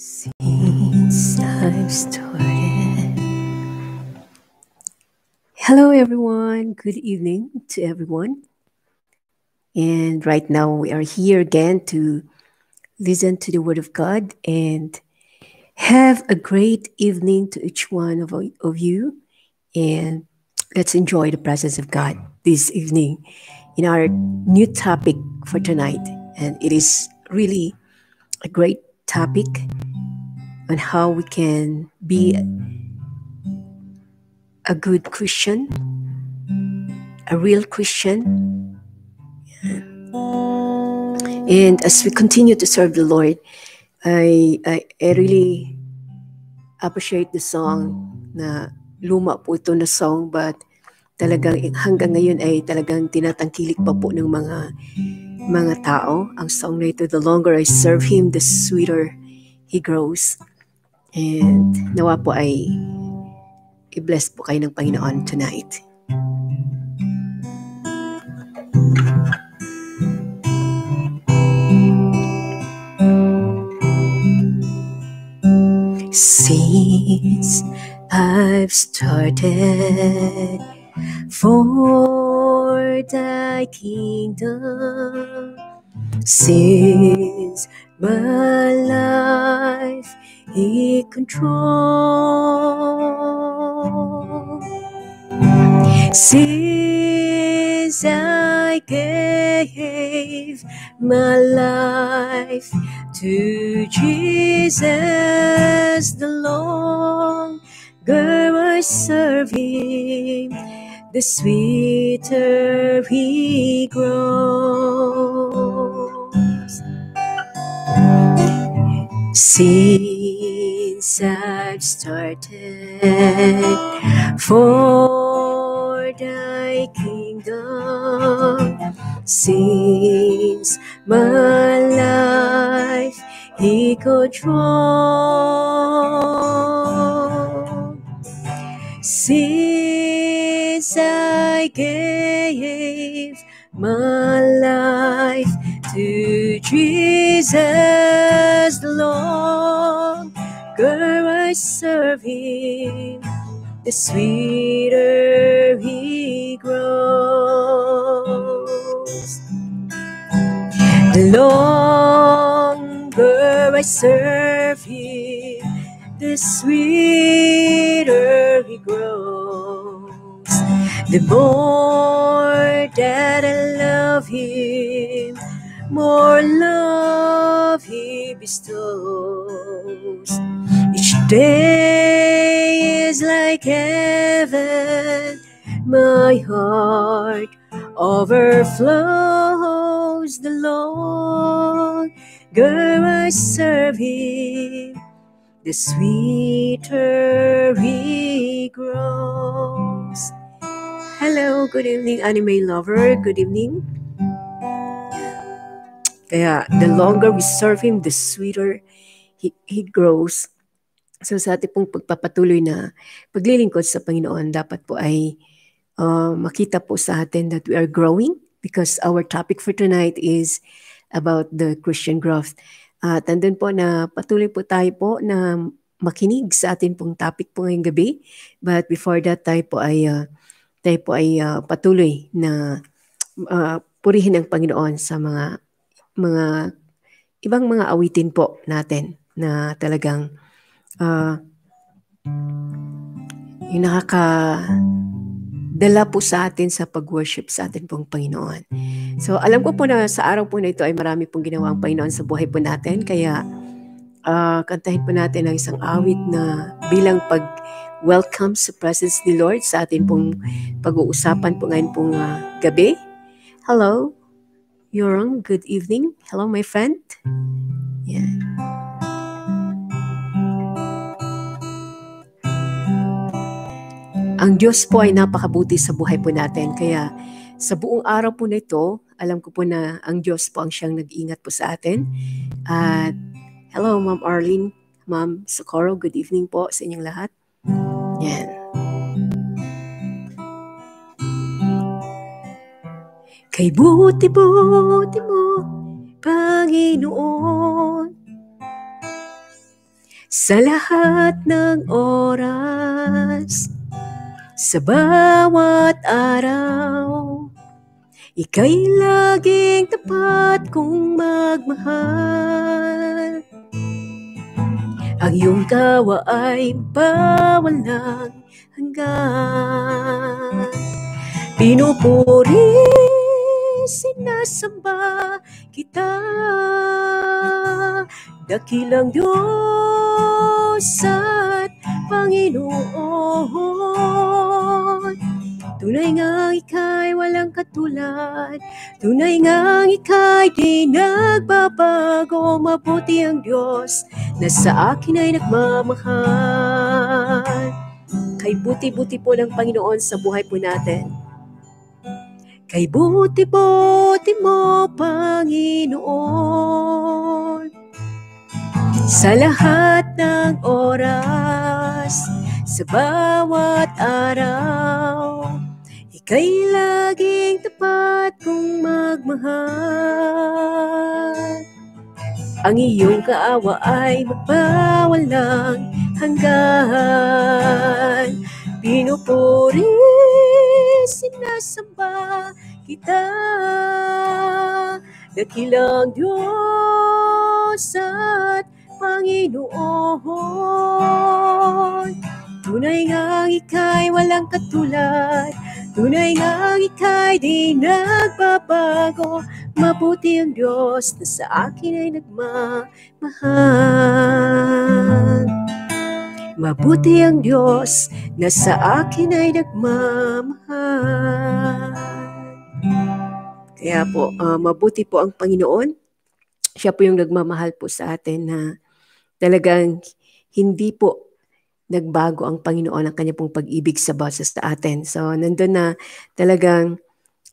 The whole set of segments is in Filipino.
Since I've started. Hello, everyone. Good evening to everyone. And right now, we are here again to listen to the Word of God and have a great evening to each one of, of you. And let's enjoy the presence of God this evening in our new topic for tonight. And it is really a great topic on how we can be a good Christian, a real Christian. And as we continue to serve the Lord, I, I, I really appreciate the song na luma po ito na song but talagang hanggang ngayon ay talagang tinatangkilik pa po ng mga mga tao ang song na ito the longer I serve him the sweeter he grows. And nawa po ay i-bless po kayo ng Panginoon tonight. Since I've started for thy kingdom. Since my life he control since I gave my life to Jesus the longer I serve him the sweeter he grows. Since I've started for thy kingdom, since my life he control. Since I gave my life to Jesus the longer I serve him, the sweeter he grows. The longer I serve him, the sweeter he grows. The more that I love him, more love he bestows. Each day is like heaven, my heart overflows the longer I serve him, the sweeter he grows. Hello, good evening, anime lover. Good evening. Kaya, the longer we serve Him, the sweeter He, he grows. So sa ating pong pagpapatuloy na paglilingkod sa Panginoon, dapat po ay uh, makita po sa atin that we are growing because our topic for tonight is about the Christian growth. At uh, andun po na patuloy po tayo po na makinig sa ating pong topic po ngayong gabi. But before that, tayo po ay uh, tayo po ay uh, patuloy na uh, purihin ang Panginoon sa mga mga ibang mga awitin po natin na talagang uh, yung nakaka dala po sa atin sa pag-worship sa atin pong Panginoon. So alam ko po na sa araw po na ito ay marami pong ginawa ang Panginoon sa buhay po natin kaya uh, kantahin po natin ang isang awit na bilang pag welcome sa presence ni Lord sa atin pong pag-uusapan po ngayon pong uh, gabi. Hello, Yorong, good evening. Hello, my friend. Yeah. Ang Diyos po ay napakabuti sa buhay po natin. Kaya sa buong araw po na ito, alam ko po na ang Diyos po ang siyang nag-ingat po sa atin. At hello, Ma'am Arlene, Ma'am Socorro, good evening po sa inyong lahat. Yan. Kay buti-buti mo, Panginoon, Sa lahat ng oras, sa bawat araw, Ika'y laging tapat kong magmahal. Ang iyong kawa ay bawalang hanggan. Pinupuri, sinasamba kita. Dakilang Diyos at Panginoon. Tunay nga ika'y walang katulad. Tunay nga ika'y di nagbabago. Mabuti ang Diyos na sa akin ay nagmamahal. Kay buti-buti po ng Panginoon sa buhay po natin. Kay buti-buti mo, Panginoon. Sa lahat ng oras Sa bawat araw Ika'y laging tapat kong magmahal. Ang iyong kaawa ay magpawalang hanggan. Pinupuri, sinasamba kita. Dakilang Diyos at Panginoon. Tunay nga ika'y walang katulad Tunay nga ika'y di nagbabago. Mabuti ang Diyos na sa akin ay nagmamahal. Mabuti ang Diyos na sa akin ay nagmamahal. Kaya po, uh, mabuti po ang Panginoon. Siya po yung nagmamahal po sa atin na talagang hindi po nagbago ang Panginoon ang kanya pong pag-ibig sa boses sa atin. So, nandun na talagang,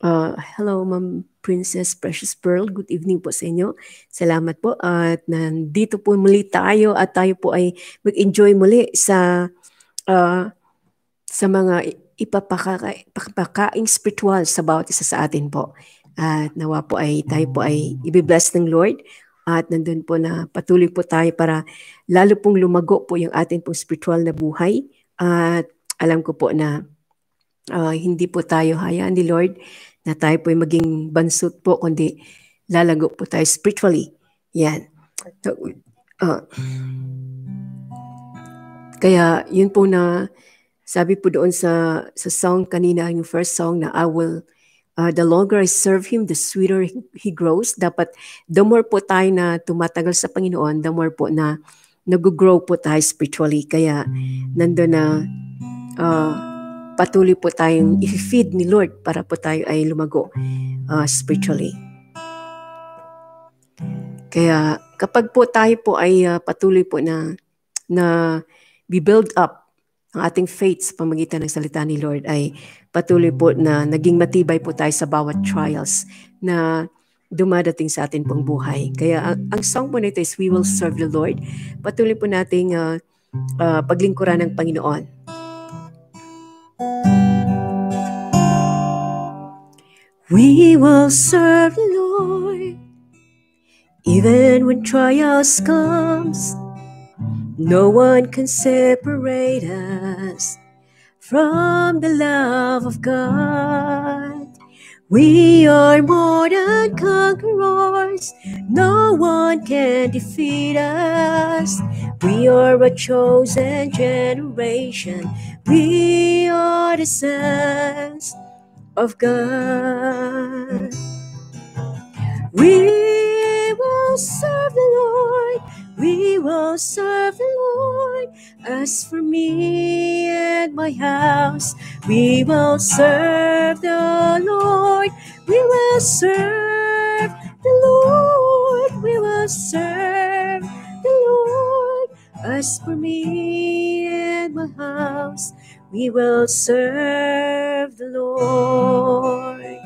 uh, hello Ma'am Princess Precious Pearl, good evening po sa inyo. Salamat po at nandito po muli tayo at tayo po ay mag-enjoy muli sa uh, sa mga ipapakaing spiritual sa bawat isa sa atin po. At nawa po ay tayo po ay ibibless ng Lord at nandun po na patuloy po tayo para lalo pong lumago po yung ating pong spiritual na buhay. At alam ko po na uh, hindi po tayo hayaan ni Lord na tayo po ay maging bansot po, kundi lalago po tayo spiritually. Yan. So, uh, kaya yun po na sabi po doon sa sa song kanina, yung first song na I will uh, the longer I serve Him, the sweeter He grows. Dapat, the more po tayo na tumatagal sa Panginoon, the more po na nag-grow po tayo spiritually. Kaya, nando na uh, patuloy po tayong i-feed ni Lord para po tayo ay lumago uh, spiritually. Kaya kapag po tayo po ay uh, patuloy po na na be build up ang ating faith sa pamagitan ng salita ni Lord ay patuloy po na naging matibay po tayo sa bawat trials na dumadating sa atin pong buhay. Kaya ang, ang song po nito is We Will Serve the Lord. Patuloy po nating uh, uh, paglingkuran ng Panginoon. We will serve the Lord even when trials comes. No one can separate us from the love of God. We are more than conquerors. No one can defeat us. We are a chosen generation. We are the sons of God. We will serve the Lord we will serve the Lord. As for me and my house, we will serve the Lord. We will serve the Lord. We will serve the Lord. As for me and my house, we will serve the Lord.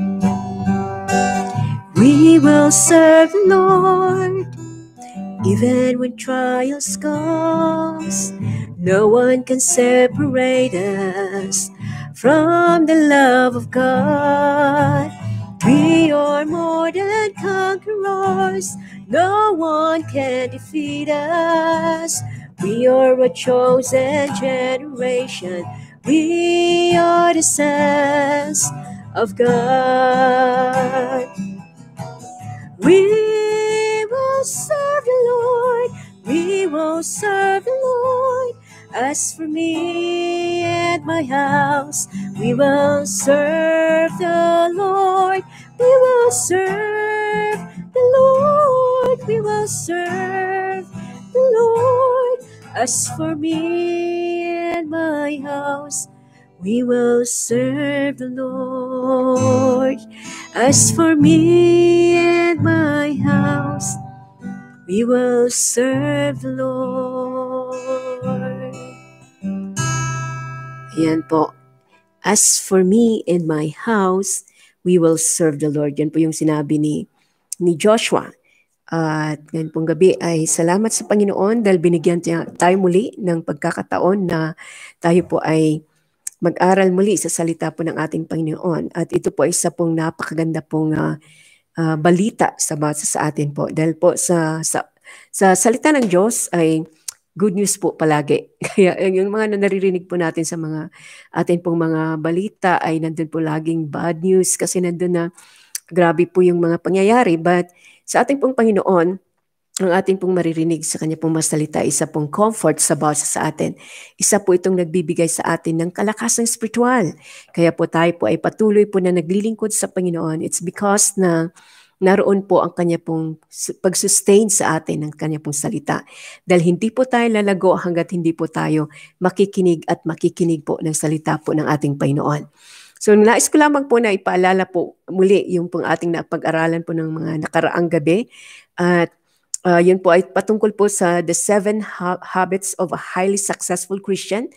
We will serve the Lord even when trials comes, no one can separate us from the love of God. We are more than conquerors. No one can defeat us. We are a chosen generation. We are the sons of God. We will serve the Lord. We will serve the Lord. As for me and my house, we will serve the Lord. We will serve the Lord. We will serve the Lord. As for me and my house, we will serve the Lord. As for me and my house, we will serve Lord. Yan po. As for me and my house, we will serve the Lord. Yan po yung sinabi ni, ni Joshua. At ngayon pong gabi ay salamat sa Panginoon dahil binigyan tayo muli ng pagkakataon na tayo po ay mag-aral muli sa salita po ng ating Panginoon. At ito po ay isa pong napakaganda pong uh, uh, balita sa basa sa atin po. Dahil po sa, sa, sa salita ng Diyos ay good news po palagi. Kaya yung mga naririnig po natin sa mga atin pong mga balita ay nandun po laging bad news kasi nandun na grabe po yung mga pangyayari. But sa ating pong Panginoon, ang ating pong maririnig sa kanya pong masalita, isa pong comfort sa bawat sa atin. Isa po itong nagbibigay sa atin ng kalakasang spiritual. Kaya po tayo po ay patuloy po na naglilingkod sa Panginoon. It's because na naroon po ang kanya pong pag-sustain sa atin ng kanya pong salita. Dahil hindi po tayo lalago hanggat hindi po tayo makikinig at makikinig po ng salita po ng ating Panginoon. So nais ko lamang po na ipaalala po muli yung pong ating napag-aralan po ng mga nakaraang gabi. At Uh, yun po ay patungkol po sa the seven ha- habits of a highly successful Christian.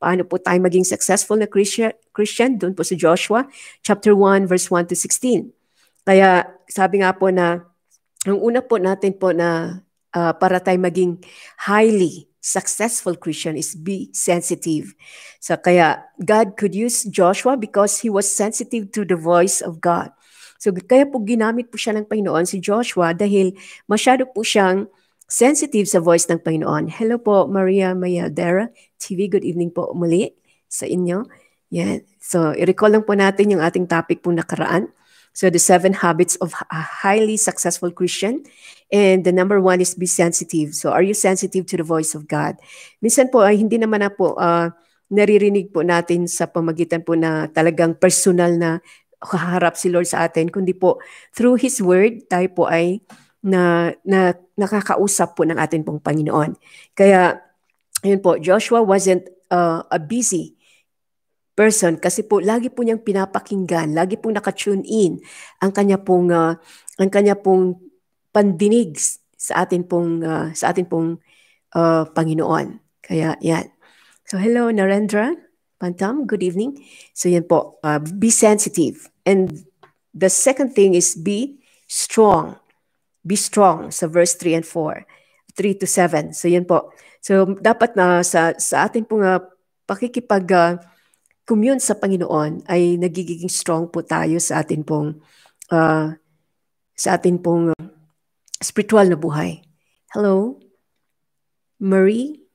Paano po tayo maging successful na Christian? Christian? Doon po sa Joshua, chapter 1, verse 1 to 16. Kaya sabi nga po na, ang una po natin po na uh, para tayo maging highly successful Christian is be sensitive. So kaya God could use Joshua because he was sensitive to the voice of God. So kaya po ginamit po siya ng Panginoon si Joshua dahil masyado po siyang sensitive sa voice ng Panginoon. Hello po, Maria Mayadera TV. Good evening po muli sa inyo. Yan. So, i-recall lang po natin yung ating topic po nakaraan. So, the seven habits of a highly successful Christian. And the number one is be sensitive. So, are you sensitive to the voice of God? Minsan po, ay hindi naman na po uh, naririnig po natin sa pamagitan po na talagang personal na kaharap si Lord sa atin, kundi po through His Word, tayo po ay na, na nakakausap po ng atin pong Panginoon. Kaya, yun po, Joshua wasn't uh, a busy person kasi po lagi po niyang pinapakinggan, lagi pong naka-tune in ang kanya pong uh, ang kanya pong pandinig sa atin pong uh, sa atin pong uh, Panginoon. Kaya yan. So hello Narendra. Pantam, good evening. So yan po, uh, be sensitive. And the second thing is be strong. Be strong sa verse 3 and 4. 3 to 7. So yan po. So dapat na sa, sa ating pong uh, pakikipag uh, commune sa Panginoon ay nagiging strong po tayo sa ating pong uh, sa ating pong uh, spiritual na buhay. Hello, Marie.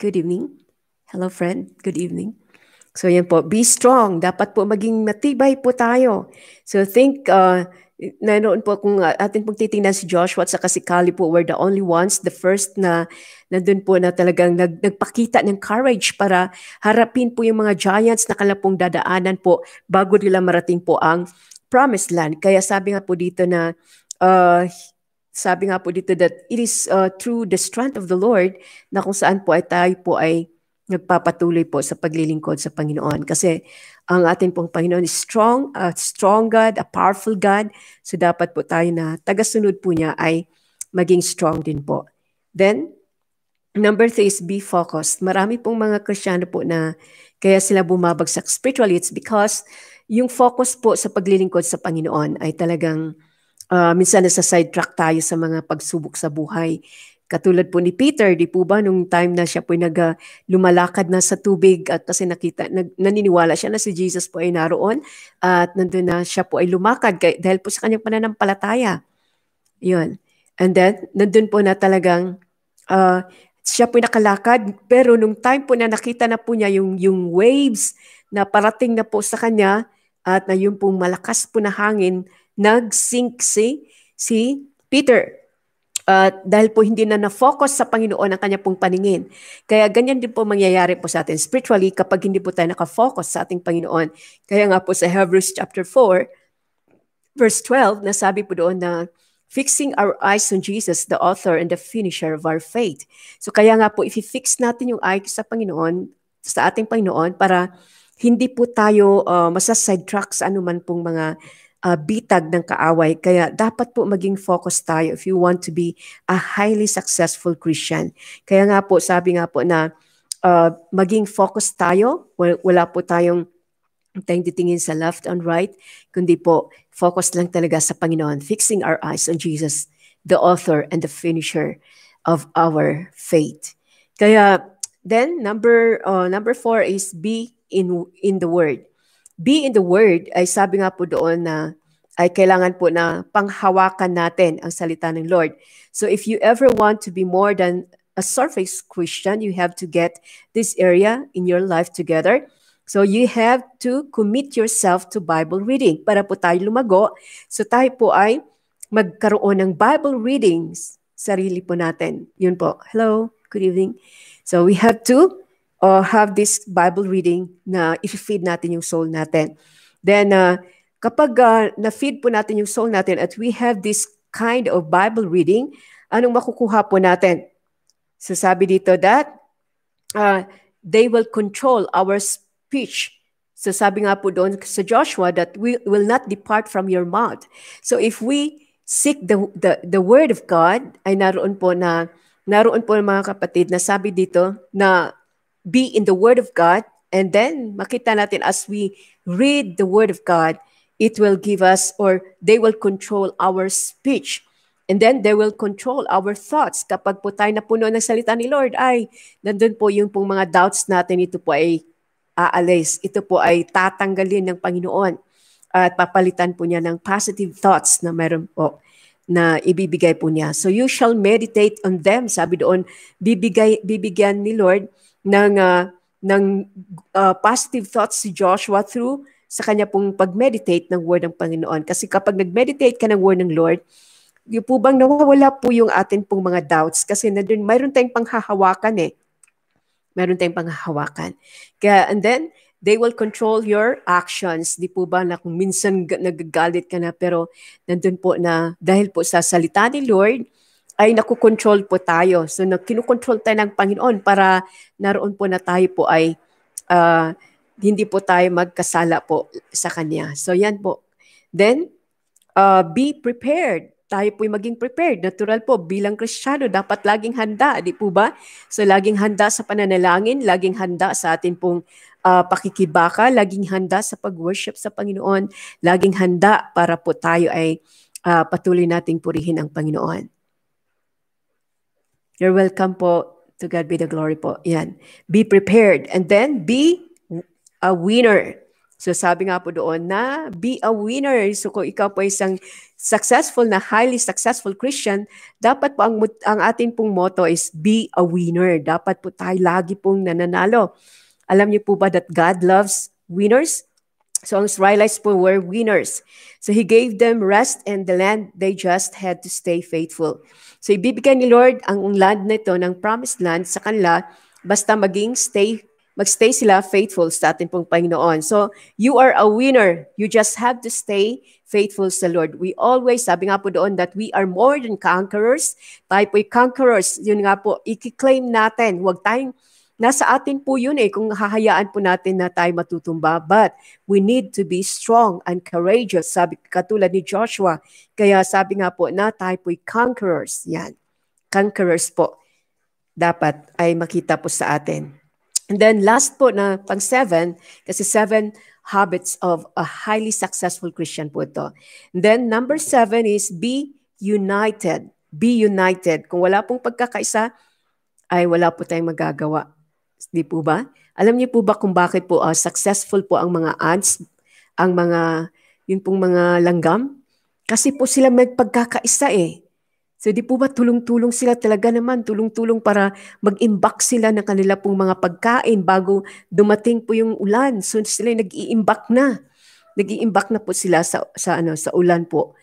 Good evening. Hello friend, good evening. So yan po, be strong. Dapat po maging matibay po tayo. So think, uh, naroon po kung atin pong titingnan si Joshua at saka si Kali po were the only ones, the first na nandun po na talagang nag, nagpakita ng courage para harapin po yung mga giants na kalapong dadaanan po bago nila marating po ang promised land. Kaya sabi nga po dito na uh, sabi nga po dito that it is uh, through the strength of the Lord na kung saan po ay tayo po ay nagpapatuloy po sa paglilingkod sa Panginoon. Kasi ang ating pong Panginoon is strong, a strong God, a powerful God. So dapat po tayo na tagasunod po niya ay maging strong din po. Then, number three is be focused. Marami pong mga Krisyano po na kaya sila bumabagsak spiritually. It's because yung focus po sa paglilingkod sa Panginoon ay talagang uh, minsan nasa sidetrack tayo sa mga pagsubok sa buhay. Katulad po ni Peter, di po ba, nung time na siya po nag, uh, lumalakad na sa tubig at kasi nakita, nag, naniniwala siya na si Jesus po ay naroon at nandun na siya po ay lumakad kay, dahil po sa kanyang pananampalataya. Yun. And then, nandun po na talagang uh, siya po nakalakad, pero nung time po na nakita na po niya yung, yung waves na parating na po sa kanya, at na yung pong malakas po na hangin, nag-sink si, si Peter. Uh, dahil po hindi na na-focus sa Panginoon ang kanya pong paningin. Kaya ganyan din po mangyayari po sa atin spiritually kapag hindi po tayo nakafocus sa ating Panginoon. Kaya nga po sa Hebrews chapter 4, verse 12, nasabi po doon na fixing our eyes on Jesus, the author and the finisher of our faith. So kaya nga po, if-fix natin yung eyes sa Panginoon, sa ating Panginoon, para hindi po tayo uh, masasidetrack sa anuman pong mga uh, bitag ng kaaway. Kaya dapat po maging focus tayo if you want to be a highly successful Christian. Kaya nga po, sabi nga po na uh, maging focus tayo. Wala po tayong tayong titingin sa left and right, kundi po focus lang talaga sa Panginoon, fixing our eyes on Jesus, the author and the finisher of our faith. Kaya then number uh, number four is be in in the word be in the Word ay sabi nga po doon na ay kailangan po na panghawakan natin ang salita ng Lord. So if you ever want to be more than a surface Christian, you have to get this area in your life together. So you have to commit yourself to Bible reading para po tayo lumago. So tayo po ay magkaroon ng Bible readings sarili po natin. Yun po. Hello, good evening. So we have to uh, have this Bible reading na i-feed natin yung soul natin. Then, uh, kapag uh, na-feed po natin yung soul natin at we have this kind of Bible reading, anong makukuha po natin? So sabi dito that uh, they will control our speech. So sabi nga po doon sa Joshua that we will not depart from your mouth. So if we seek the, the, the word of God, ay naroon po na naroon po mga kapatid na sabi dito na be in the Word of God. And then, makita natin as we read the Word of God, it will give us or they will control our speech. And then they will control our thoughts. Kapag po tayo napuno ng salita ni Lord, ay, nandun po yung pong mga doubts natin, ito po ay aalis. Ito po ay tatanggalin ng Panginoon at papalitan po niya ng positive thoughts na meron po na ibibigay po niya. So you shall meditate on them. Sabi doon, bibigay, bibigyan ni Lord ng, uh, ng uh, positive thoughts si Joshua through sa kanya pong pag-meditate ng word ng Panginoon. Kasi kapag nag-meditate ka ng word ng Lord, yung po bang nawawala po yung atin pong mga doubts kasi na dun, mayroon tayong panghahawakan eh. Mayroon tayong panghahawakan. Kaya, and then, they will control your actions. Di po ba na kung minsan nagagalit ka na pero nandun po na dahil po sa salita ni Lord, ay nakukontrol po tayo. So kinukontrol tayo ng Panginoon para naroon po na tayo po ay uh, hindi po tayo magkasala po sa Kanya. So yan po. Then, uh, be prepared. Tayo po maging prepared. Natural po, bilang Kristiyano, dapat laging handa, di po ba? So laging handa sa pananalangin, laging handa sa atin pong uh, pakikibaka, laging handa sa pag-worship sa Panginoon, laging handa para po tayo ay uh, patuloy nating purihin ang Panginoon. You're welcome po. To God be the glory po. Yan. Be prepared. And then, be a winner. So sabi nga po doon na be a winner. So kung ikaw po isang successful na highly successful Christian, dapat po ang, ang atin pong motto is be a winner. Dapat po tayo lagi pong nananalo. Alam niyo po ba that God loves winners? So ang Israelites po were winners. So He gave them rest and the land they just had to stay faithful. So ibibigay ni Lord ang land nito ng promised land sa kanila basta maging stay magstay sila faithful sa ating pong Panginoon. So you are a winner. You just have to stay faithful sa Lord. We always, sabi nga po doon that we are more than conquerors. Tayo po'y conquerors. Yun nga po, i-claim natin. Huwag tayong Nasa atin po yun eh kung hahayaan po natin na tayo matutumba. But we need to be strong and courageous, sabi katulad ni Joshua. Kaya sabi nga po na tayo po'y conquerors. Yan. Conquerors po. Dapat ay makita po sa atin. And then last po na pang seven, kasi seven habits of a highly successful Christian po ito. And then number seven is be united. Be united. Kung wala pong pagkakaisa, ay wala po tayong magagawa. Di po ba? Alam niyo po ba kung bakit po uh, successful po ang mga ants, ang mga, yun pong mga langgam? Kasi po sila magpagkakaisa eh. So di po ba tulong-tulong sila talaga naman, tulong-tulong para mag-imbak sila ng kanila pong mga pagkain bago dumating po yung ulan. So sila nag-iimbak na. Nag-iimbak na po sila sa, sa, ano, sa ulan po.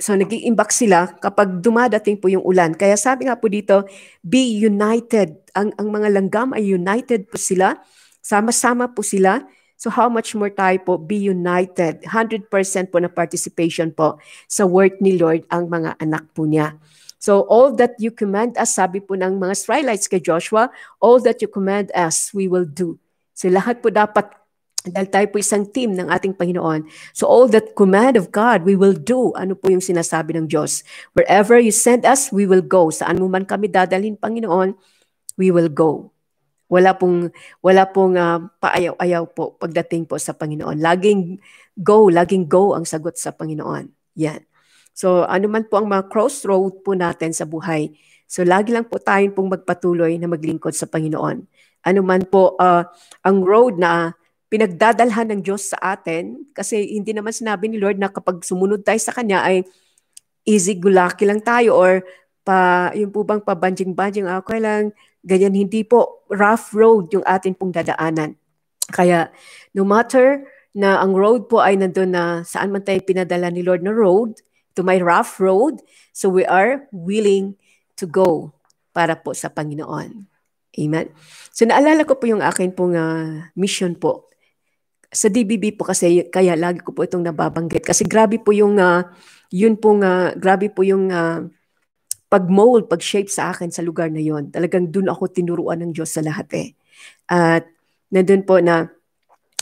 So nag-iimbak sila kapag dumadating po yung ulan. Kaya sabi nga po dito, be united. Ang, ang mga langgam ay united po sila. Sama-sama po sila So how much more tayo po be united? 100% po na participation po sa work ni Lord ang mga anak po niya. So all that you command us, sabi po ng mga Israelites kay Joshua, all that you command us, we will do. So lahat po dapat dahil tayo po isang team ng ating Panginoon. So all that command of God, we will do. Ano po yung sinasabi ng Diyos? Wherever you send us, we will go. Saan mo man kami dadalhin, Panginoon, we will go. Wala pong wala pong uh, paayaw-ayaw po pagdating po sa Panginoon. Laging go, laging go ang sagot sa Panginoon. Yan. So ano man po ang mga crossroad po natin sa buhay. So lagi lang po tayong pong magpatuloy na maglingkod sa Panginoon. Ano man po uh, ang road na pinagdadalhan ng Diyos sa atin kasi hindi naman sinabi ni Lord na kapag sumunod tayo sa Kanya ay easy gulaki lang tayo or pa, yung po bang pabanjing-banjing, okay lang, ganyan, hindi po rough road yung atin pong dadaanan. Kaya no matter na ang road po ay nandun na saan man tayo pinadala ni Lord na road, to my rough road, so we are willing to go para po sa Panginoon. Amen. So naalala ko po yung akin pong uh, mission po. Sa DBB po kasi kaya lagi ko po itong nababanggit kasi grabe po yung uh, yun pong uh, grabe po yung uh, pag-mold, pag-shape sa akin sa lugar na yon. Talagang doon ako tinuruan ng Diyos sa lahat eh. At nandun po na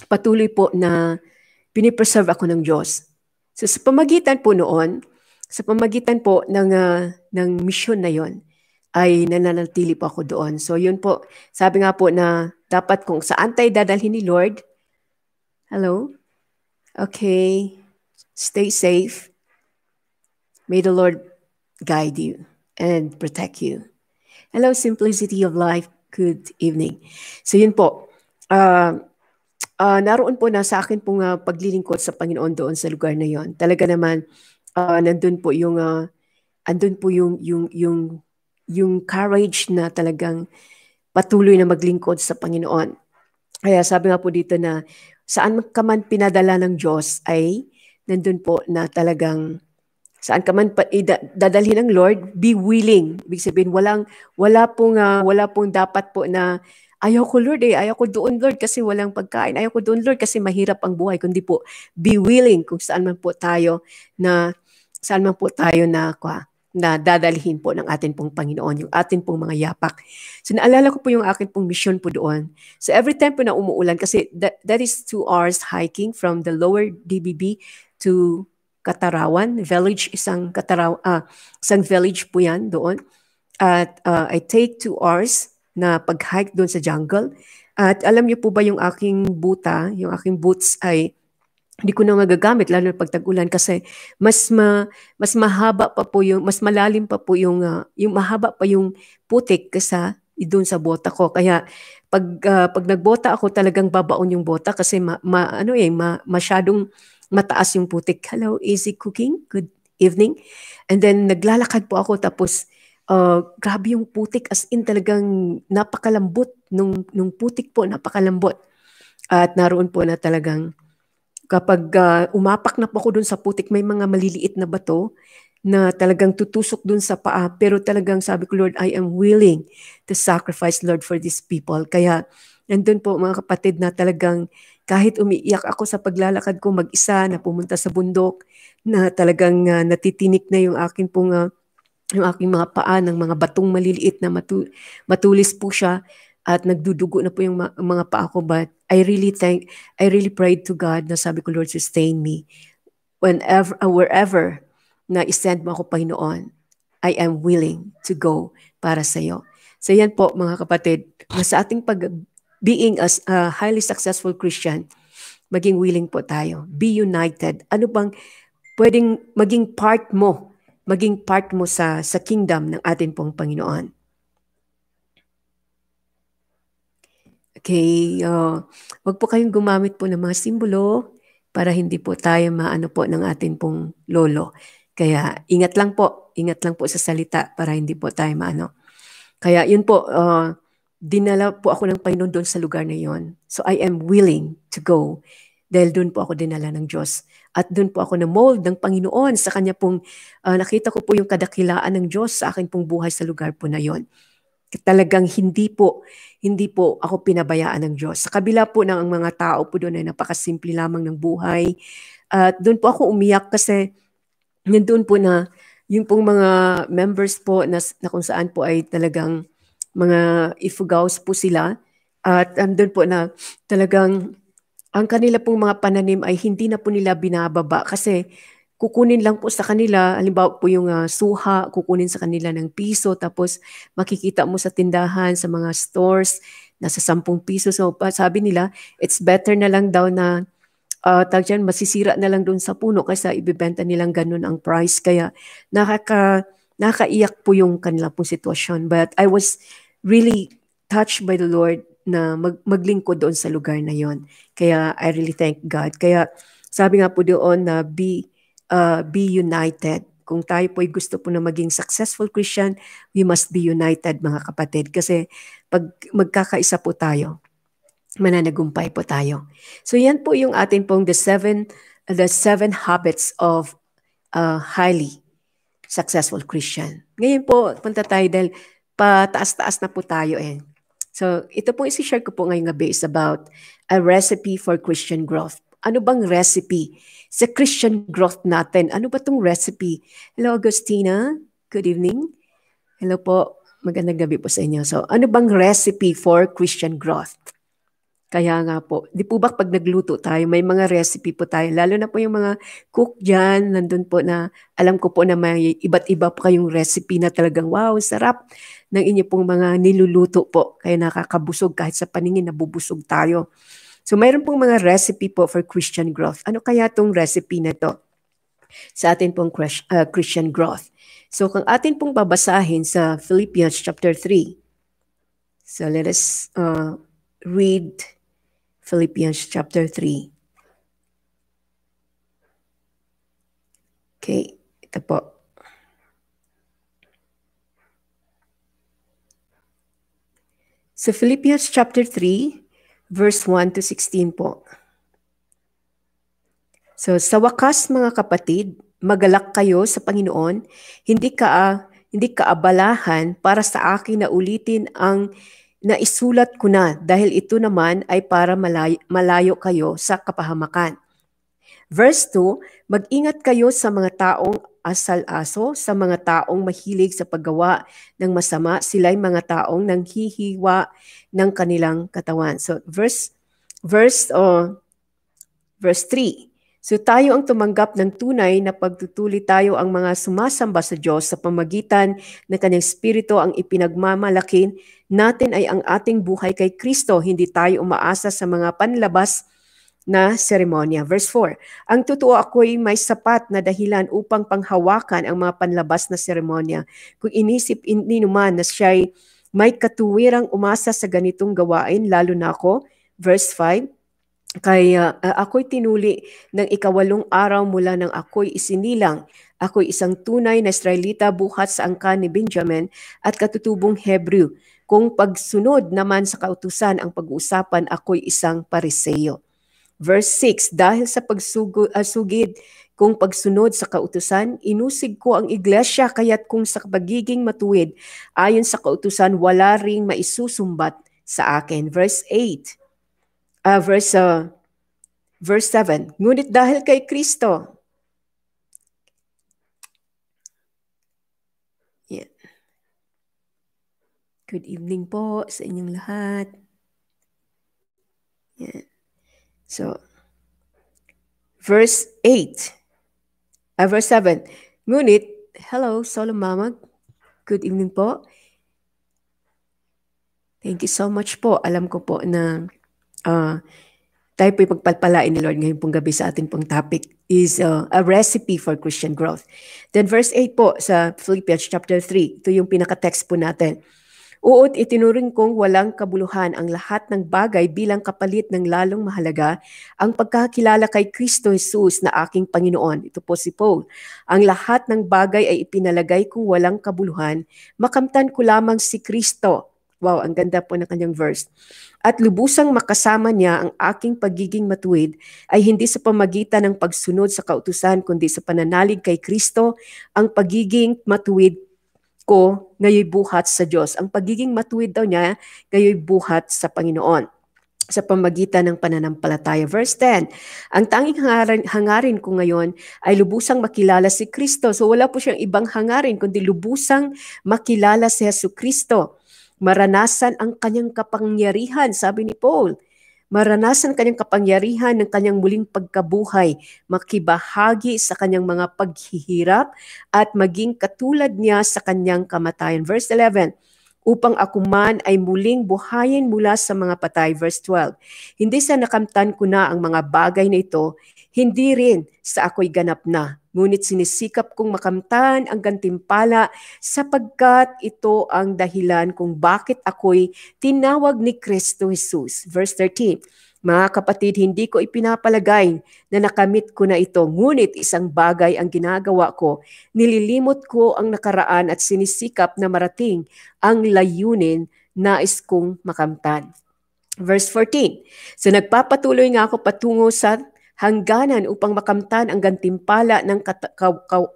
patuloy po na pinipreserve ako ng Diyos. So sa pamagitan po noon, sa pamagitan po ng, uh, ng mission na yon, ay nananatili po ako doon. So yun po, sabi nga po na dapat kung saan tayo dadalhin ni Lord, hello? Okay, stay safe. May the Lord guide you and protect you. Hello, Simplicity of Life. Good evening. So yun po. Uh, uh, naroon po na sa akin pong uh, paglilingkod sa Panginoon doon sa lugar na yon. Talaga naman, uh, nandun po yung, uh, andun po yung, yung, yung, yung courage na talagang patuloy na maglingkod sa Panginoon. Kaya sabi nga po dito na saan ka man pinadala ng Diyos ay nandun po na talagang saan ka man pa, dadalhin ng Lord, be willing. Ibig sabihin, walang, wala pong, uh, wala pong dapat po na, ayaw ko Lord eh, ayaw ko doon Lord kasi walang pagkain, ayaw ko doon Lord kasi mahirap ang buhay, kundi po, be willing kung saan man po tayo na, saan man po tayo na, kwa, na dadalhin po ng atin pong Panginoon, yung atin pong mga yapak. So naalala ko po yung akin pong mission po doon. So every time po na umuulan, kasi that, that is two hours hiking from the lower DBB to Katarawan village, isang Kataraw, uh, isang village po yan doon. At uh, I take two hours na pag-hike doon sa jungle. At alam niyo po ba yung aking buta, yung aking boots ay hindi ko na magagamit lalo pag tag-ulan kasi mas ma, mas mahaba pa po yung mas malalim pa po yung uh, yung mahaba pa yung putik kaysa doon sa bota ko. Kaya pag uh, pag nagbota ako talagang babaon yung bota kasi ma, ma ano eh ma, masyadong mataas yung putik. Hello, easy cooking. Good evening. And then naglalakad po ako tapos uh, grabe yung putik as in talagang napakalambot nung, nung putik po, napakalambot. At naroon po na talagang kapag uh, umapak na po ako dun sa putik, may mga maliliit na bato na talagang tutusok dun sa paa. Pero talagang sabi ko, Lord, I am willing to sacrifice, Lord, for these people. Kaya nandun po mga kapatid na talagang kahit umiiyak ako sa paglalakad ko mag-isa na pumunta sa bundok, na talagang uh, natitinik na yung akin pong uh, yung aking mga paa ng mga batong maliliit na matu- matulis po siya at nagdudugo na po yung ma- mga paa ko but I really thank I really prayed to God na sabi ko Lord sustain me whenever uh, wherever na isend mo ako Panginoon I am willing to go para sa iyo. So yan po mga kapatid, sa ating pag being as a highly successful Christian, maging willing po tayo. Be united. Ano bang pwedeng maging part mo, maging part mo sa, sa kingdom ng atin pong Panginoon. Okay, uh, wag po kayong gumamit po ng mga simbolo para hindi po tayo maano po ng atin pong lolo. Kaya ingat lang po, ingat lang po sa salita para hindi po tayo maano. Kaya yun po, uh, dinala po ako ng Panginoon doon sa lugar na yon. So I am willing to go dahil doon po ako dinala ng Diyos. At doon po ako na-mold ng Panginoon sa kanya pong, uh, nakita ko po yung kadakilaan ng Diyos sa akin pong buhay sa lugar po na yon. Talagang hindi po, hindi po ako pinabayaan ng Diyos. Sa kabila po ng mga tao po doon ay napakasimple lamang ng buhay. At doon po ako umiyak kasi nandun po na yung pong mga members po na, na kung saan po ay talagang mga ifugaws po sila. At andun po na talagang ang kanila pong mga pananim ay hindi na po nila binababa kasi kukunin lang po sa kanila, halimbawa po yung uh, suha, kukunin sa kanila ng piso, tapos makikita mo sa tindahan, sa mga stores, nasa 10 piso. So sabi nila, it's better na lang daw na uh, tag dyan, masisira na lang doon sa puno kasi ibibenta nilang ganun ang price. Kaya nakaka, nakaiyak po yung kanila pong sitwasyon. But I was really touched by the Lord na mag, maglingkod doon sa lugar na yon. Kaya I really thank God. Kaya sabi nga po doon na be, uh, be united. Kung tayo po ay gusto po na maging successful Christian, we must be united mga kapatid. Kasi pag magkakaisa po tayo, mananagumpay po tayo. So yan po yung atin pong the seven, the seven habits of uh, highly successful Christian. Ngayon po, punta tayo dahil pataas-taas na po tayo eh. So, ito pong isi-share ko po ngayong gabi is about a recipe for Christian growth. Ano bang recipe sa Christian growth natin? Ano ba tong recipe? Hello, Agustina. Good evening. Hello po. Magandang gabi po sa inyo. So, ano bang recipe for Christian growth? Kaya nga po, di po ba pag nagluto tayo, may mga recipe po tayo, lalo na po yung mga cook dyan, nandun po na, alam ko po na may iba't iba po kayong recipe na talagang, wow, sarap ng inyo pong mga niluluto po. Kaya nakakabusog kahit sa paningin, nabubusog tayo. So mayroon pong mga recipe po for Christian growth. Ano kaya tong recipe na to sa atin pong uh, Christian growth? So kung atin pong babasahin sa Philippians chapter 3, so let us uh, read Philippians chapter 3. Okay, ito po. Sa Philippians chapter 3, verse 1 to 16 po. So sa wakas mga kapatid, magalak kayo sa Panginoon, hindi ka hindi kaabalahan para sa akin na ulitin ang na isulat ko na dahil ito naman ay para malayo, malayo kayo sa kapahamakan. Verse 2, mag-ingat kayo sa mga taong asal-aso, sa mga taong mahilig sa paggawa ng masama, sila'y mga taong nanghihiwa ng kanilang katawan. So verse verse uh, verse 3. So tayo ang tumanggap ng tunay na pagtutuli tayo ang mga sumasamba sa Diyos sa pamagitan ng kanyang Espiritu ang ipinagmamalakin natin ay ang ating buhay kay Kristo, hindi tayo umaasa sa mga panlabas na seremonya. Verse 4, Ang totoo ako'y may sapat na dahilan upang panghawakan ang mga panlabas na seremonya. Kung inisip ni naman na siya'y may katuwirang umasa sa ganitong gawain, lalo na ako, verse 5, kaya uh, ako'y tinuli ng ikawalong araw mula nang ako'y isinilang. Ako'y isang tunay na Israelita buhat sa angkan ni Benjamin at katutubong Hebrew. Kung pagsunod naman sa kautusan ang pag-uusapan, ako'y isang pariseyo. Verse 6, dahil sa pagsugid uh, kung pagsunod sa kautusan, inusig ko ang iglesia kaya't kung sa pagiging matuwid, ayon sa kautusan, wala ring maisusumbat sa akin. Verse 8, uh, verse, uh, verse 7. Ngunit dahil kay Kristo. Good evening po sa inyong lahat. Yeah. So, verse 8, uh, verse 7. Ngunit, hello, Solo Mama. Good evening po. Thank you so much po. Alam ko po na uh, tayo po pagpalpalain ni Lord ngayon pong gabi sa ating pong topic is uh, a recipe for Christian growth. Then verse 8 po sa Philippians chapter 3, ito yung pinaka-text po natin. Uot itinuring kong walang kabuluhan ang lahat ng bagay bilang kapalit ng lalong mahalaga ang pagkakilala kay Kristo Jesus na aking Panginoon. Ito po si Paul. Ang lahat ng bagay ay ipinalagay kong walang kabuluhan, makamtan ko lamang si Kristo. Wow, ang ganda po ng kanyang verse. At lubusang makasama niya ang aking pagiging matuwid ay hindi sa pamagitan ng pagsunod sa kautusan kundi sa pananalig kay Kristo ang pagiging matuwid ko ngayoy buhat sa Diyos. Ang pagiging matuwid daw niya ngayoy buhat sa Panginoon sa pamagitan ng pananampalataya. Verse 10, ang tanging hangarin, hangarin ko ngayon ay lubusang makilala si Kristo. So wala po siyang ibang hangarin kundi lubusang makilala si Yesu Kristo. Maranasan ang kanyang kapangyarihan, sabi ni Paul maranasan kanyang kapangyarihan ng kanyang muling pagkabuhay, makibahagi sa kanyang mga paghihirap at maging katulad niya sa kanyang kamatayan. Verse 11, upang ako man ay muling buhayin mula sa mga patay. Verse 12, hindi sa nakamtan ko na ang mga bagay na ito, hindi rin sa ako'y ganap na. Ngunit sinisikap kong makamtan ang gantimpala sapagkat ito ang dahilan kung bakit ako'y tinawag ni Kristo Jesus. Verse 13, Mga kapatid, hindi ko ipinapalagay na nakamit ko na ito, ngunit isang bagay ang ginagawa ko. Nililimot ko ang nakaraan at sinisikap na marating ang layunin nais kong makamtan. Verse 14, So nagpapatuloy nga ako patungo sa hangganan upang makamtan ang gantimpala ng kat- ka- ka-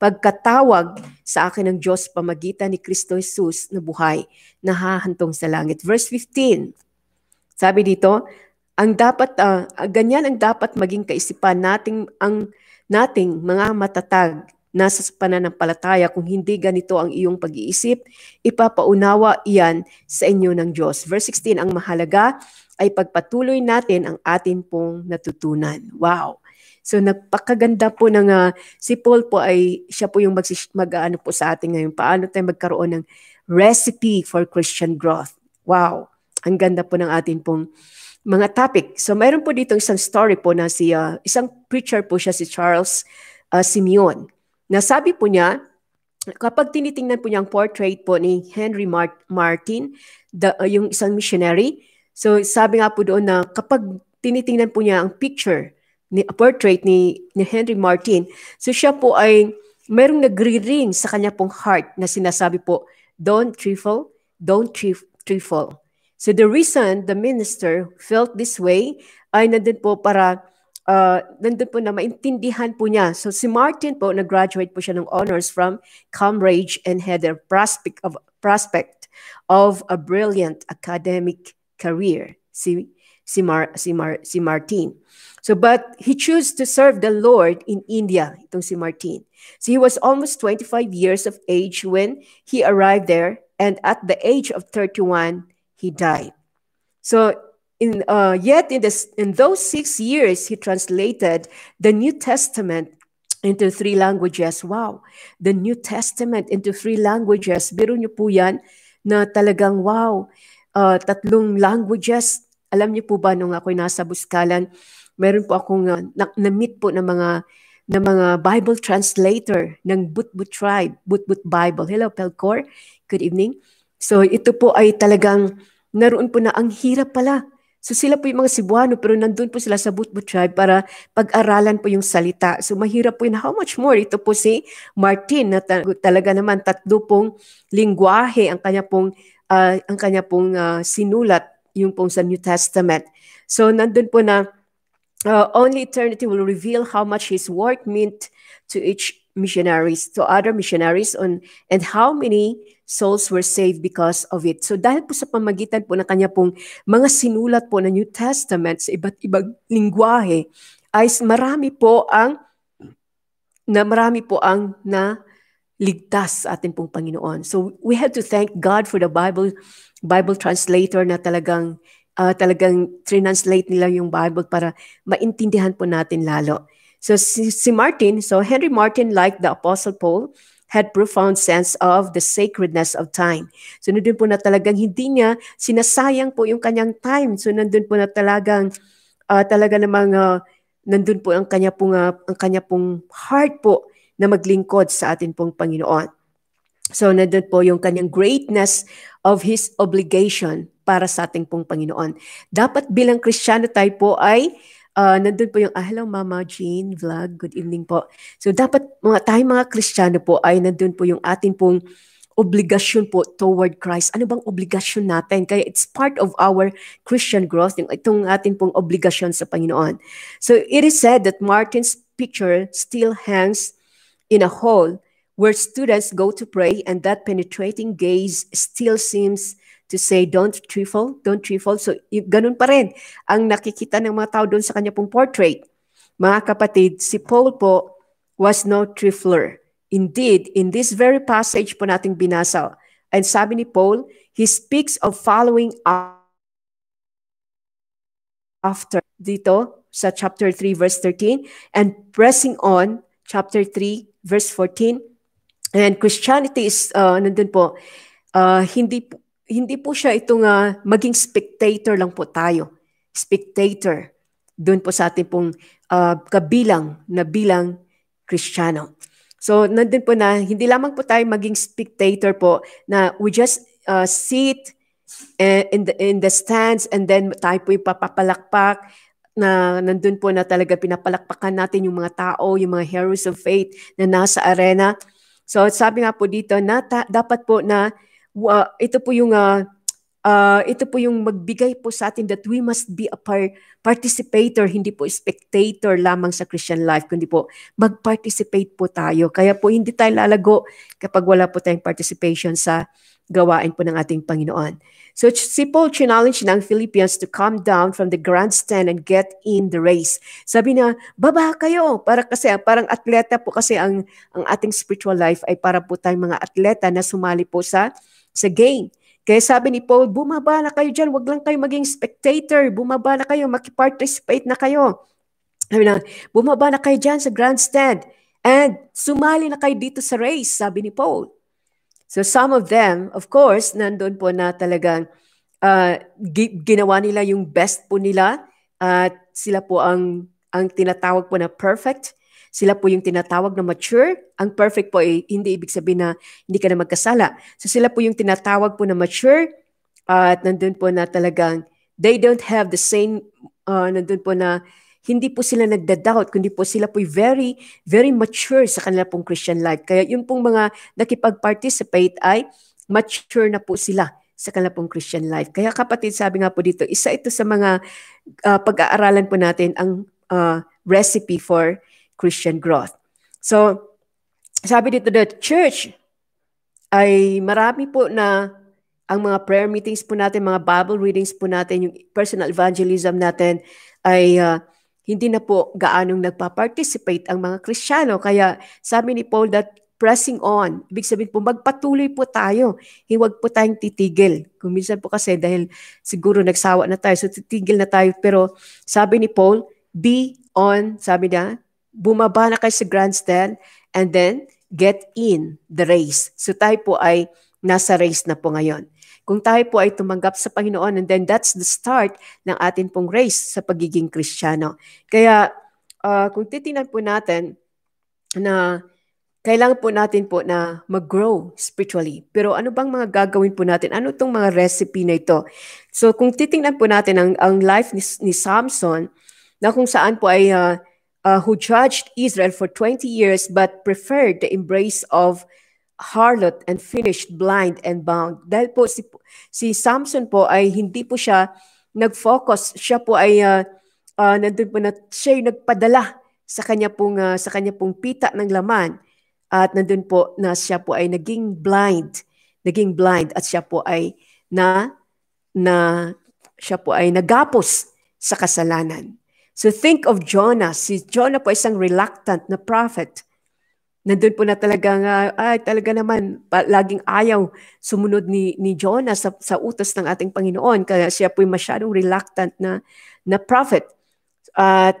pagkatawag sa akin ng Diyos pamagitan ni Kristo Jesus na buhay na hahantong sa langit. Verse 15, sabi dito, ang dapat uh, ganyan ang dapat maging kaisipan nating ang nating mga matatag nasa pananampalataya kung hindi ganito ang iyong pag-iisip ipapaunawa iyan sa inyo ng Diyos. Verse 16 ang mahalaga ay pagpatuloy natin ang atin pong natutunan. Wow! So napakaganda po ng uh, si Paul po ay siya po yung mag, mag ano po sa atin ngayon. Paano tayo magkaroon ng recipe for Christian growth. Wow! Ang ganda po ng atin pong mga topic. So mayroon po dito isang story po na si uh, isang preacher po siya si Charles uh, Simeon. Nasabi po niya kapag tinitingnan po niya ang portrait po ni Henry Mart- Martin, the, uh, yung isang missionary, So sabi nga po doon na kapag tinitingnan po niya ang picture, ni, a portrait ni, ni Henry Martin, so siya po ay merong nagre-ring sa kanya pong heart na sinasabi po, don't trifle, don't trif- trifle. So the reason the minister felt this way ay nandun po para uh, nandun po na maintindihan po niya. So si Martin po, nag-graduate po siya ng honors from Cambridge and had a prospect of, prospect of a brilliant academic career, si, si, Mar, si, Mar, si Martin. So, but he chose to serve the Lord in India, itong si Martin. So he was almost 25 years of age when he arrived there, and at the age of 31, he died. So, in, uh, yet in, this, in those six years, he translated the New Testament into three languages. Wow! The New Testament into three languages. Biro niyo po yan na talagang wow uh, tatlong languages. Alam niyo po ba nung ako'y nasa Buskalan, meron po akong uh, na-meet po ng mga ng mga Bible translator ng Butbut tribe, Butbut Bible. Hello, Pelcor. Good evening. So ito po ay talagang naroon po na ang hirap pala. So sila po yung mga Cebuano pero nandun po sila sa Butbut tribe para pag-aralan po yung salita. So mahirap po yun. How much more? Ito po si Martin na ta- talaga naman tatlo pong lingwahe ang kanya pong uh, ang kanya pong uh, sinulat, yung pong sa New Testament. So nandun po na uh, only eternity will reveal how much his work meant to each missionaries, to other missionaries, on, and how many souls were saved because of it. So dahil po sa pamagitan po ng kanya pong mga sinulat po ng New Testament sa iba't ibang lingwahe, ay marami po ang na marami po ang na ligtas sa ating pong Panginoon. So we have to thank God for the Bible Bible translator na talagang uh, talagang translate nila yung Bible para maintindihan po natin lalo. So si, si Martin, so Henry Martin like the Apostle Paul had profound sense of the sacredness of time. So nandun po na talagang hindi niya sinasayang po yung kanyang time. So nandun po na talagang uh, talaga namang uh, nandun po ang kanya pong uh, ang kanya pong heart po na maglingkod sa atin pong Panginoon. So nandun po yung kanyang greatness of His obligation para sa ating pong Panginoon. Dapat bilang Kristiyano tayo po ay Uh, nandun po yung, ah, hello Mama Jean Vlog, good evening po. So dapat mga tayong mga Kristiyano po ay nandun po yung atin pong obligasyon po toward Christ. Ano bang obligasyon natin? Kaya it's part of our Christian growth, yung itong atin pong obligasyon sa Panginoon. So it is said that Martin's picture still hangs in a hall where students go to pray and that penetrating gaze still seems to say, don't trifle, don't trifle. So, ganun pa rin ang nakikita ng mga tao doon sa kanya pong portrait. Mga kapatid, si Paul po was no trifler. Indeed, in this very passage po nating binasa, and sabi ni Paul, he speaks of following after dito sa chapter 3 verse 13 and pressing on chapter 3 verse 14 and Christianity is uh, nandun po uh, hindi hindi po siya itong uh, maging spectator lang po tayo. Spectator. Doon po sa ating pong uh, kabilang na bilang Kristiyano. So, nandun po na, hindi lamang po tayo maging spectator po na we just uh, sit uh, in the, in the stands and then tayo po yung papapalakpak na nandun po na talaga pinapalakpakan natin yung mga tao, yung mga heroes of faith na nasa arena. So, sabi nga po dito na ta- dapat po na uh, ito po yung uh, uh, ito po yung magbigay po sa atin that we must be a par- participator, hindi po spectator lamang sa Christian life, kundi po mag-participate po tayo. Kaya po hindi tayo lalago kapag wala po tayong participation sa gawain po ng ating Panginoon. So si Paul challenge ng Philippians to come down from the grandstand and get in the race. Sabi na, baba kayo. Para kasi, parang atleta po kasi ang, ang ating spiritual life ay para po tayong mga atleta na sumali po sa sa game. Kaya sabi ni Paul, bumaba na kayo dyan, wag lang kayo maging spectator, bumaba na kayo, makiparticipate na kayo. Sabi na, bumaba na kayo dyan sa grandstand and sumali na kayo dito sa race, sabi ni Paul. So some of them, of course, nandun po na talagang uh, ginawa nila yung best po nila at sila po ang ang tinatawag po na perfect sila po yung tinatawag na mature. Ang perfect po ay hindi ibig sabihin na hindi ka na magkasala. So sila po yung tinatawag po na mature at nandun po na talagang they don't have the same, uh, nandun po na hindi po sila nagda-doubt, kundi po sila po very, very mature sa kanila pong Christian life. Kaya yung pong mga nakipag-participate ay mature na po sila sa kanila pong Christian life. Kaya kapatid, sabi nga po dito, isa ito sa mga uh, pag-aaralan po natin ang uh, recipe for Christian growth. So, sabi dito the church ay marami po na ang mga prayer meetings po natin, mga Bible readings po natin, yung personal evangelism natin ay uh, hindi na po gaanong nagpa-participate ang mga Kristiyano. Kaya sabi ni Paul that pressing on, ibig sabihin po magpatuloy po tayo. Huwag po tayong titigil. Kung minsan po kasi dahil siguro nagsawa na tayo, so titigil na tayo. Pero sabi ni Paul, be on, sabi niya, bumaba na kayo sa grandstand and then get in the race. So tayo po ay nasa race na po ngayon. Kung tayo po ay tumanggap sa Panginoon and then that's the start ng atin pong race sa pagiging Kristiyano. Kaya uh, kung titingnan po natin na kailangan po natin po na mag-grow spiritually. Pero ano bang mga gagawin po natin? Ano itong mga recipe na ito? So kung titingnan po natin ang, ang life ni, ni Samson, na kung saan po ay uh, uh, who judged Israel for 20 years but preferred the embrace of harlot and finished blind and bound. Dahil po si, si Samson po ay hindi po siya nag-focus. Siya po ay uh, uh, nandun po na siya yung nagpadala sa kanya pong uh, sa kanya pong pita ng laman at nandun po na siya po ay naging blind, naging blind at siya po ay na na siya po ay nagapos sa kasalanan. So think of Jonah. Si Jonah po isang reluctant na prophet. Nandun po na talaga nga, ay talaga naman, laging ayaw sumunod ni, ni Jonah sa, sa utos ng ating Panginoon. Kaya siya po masyadong reluctant na, na prophet. At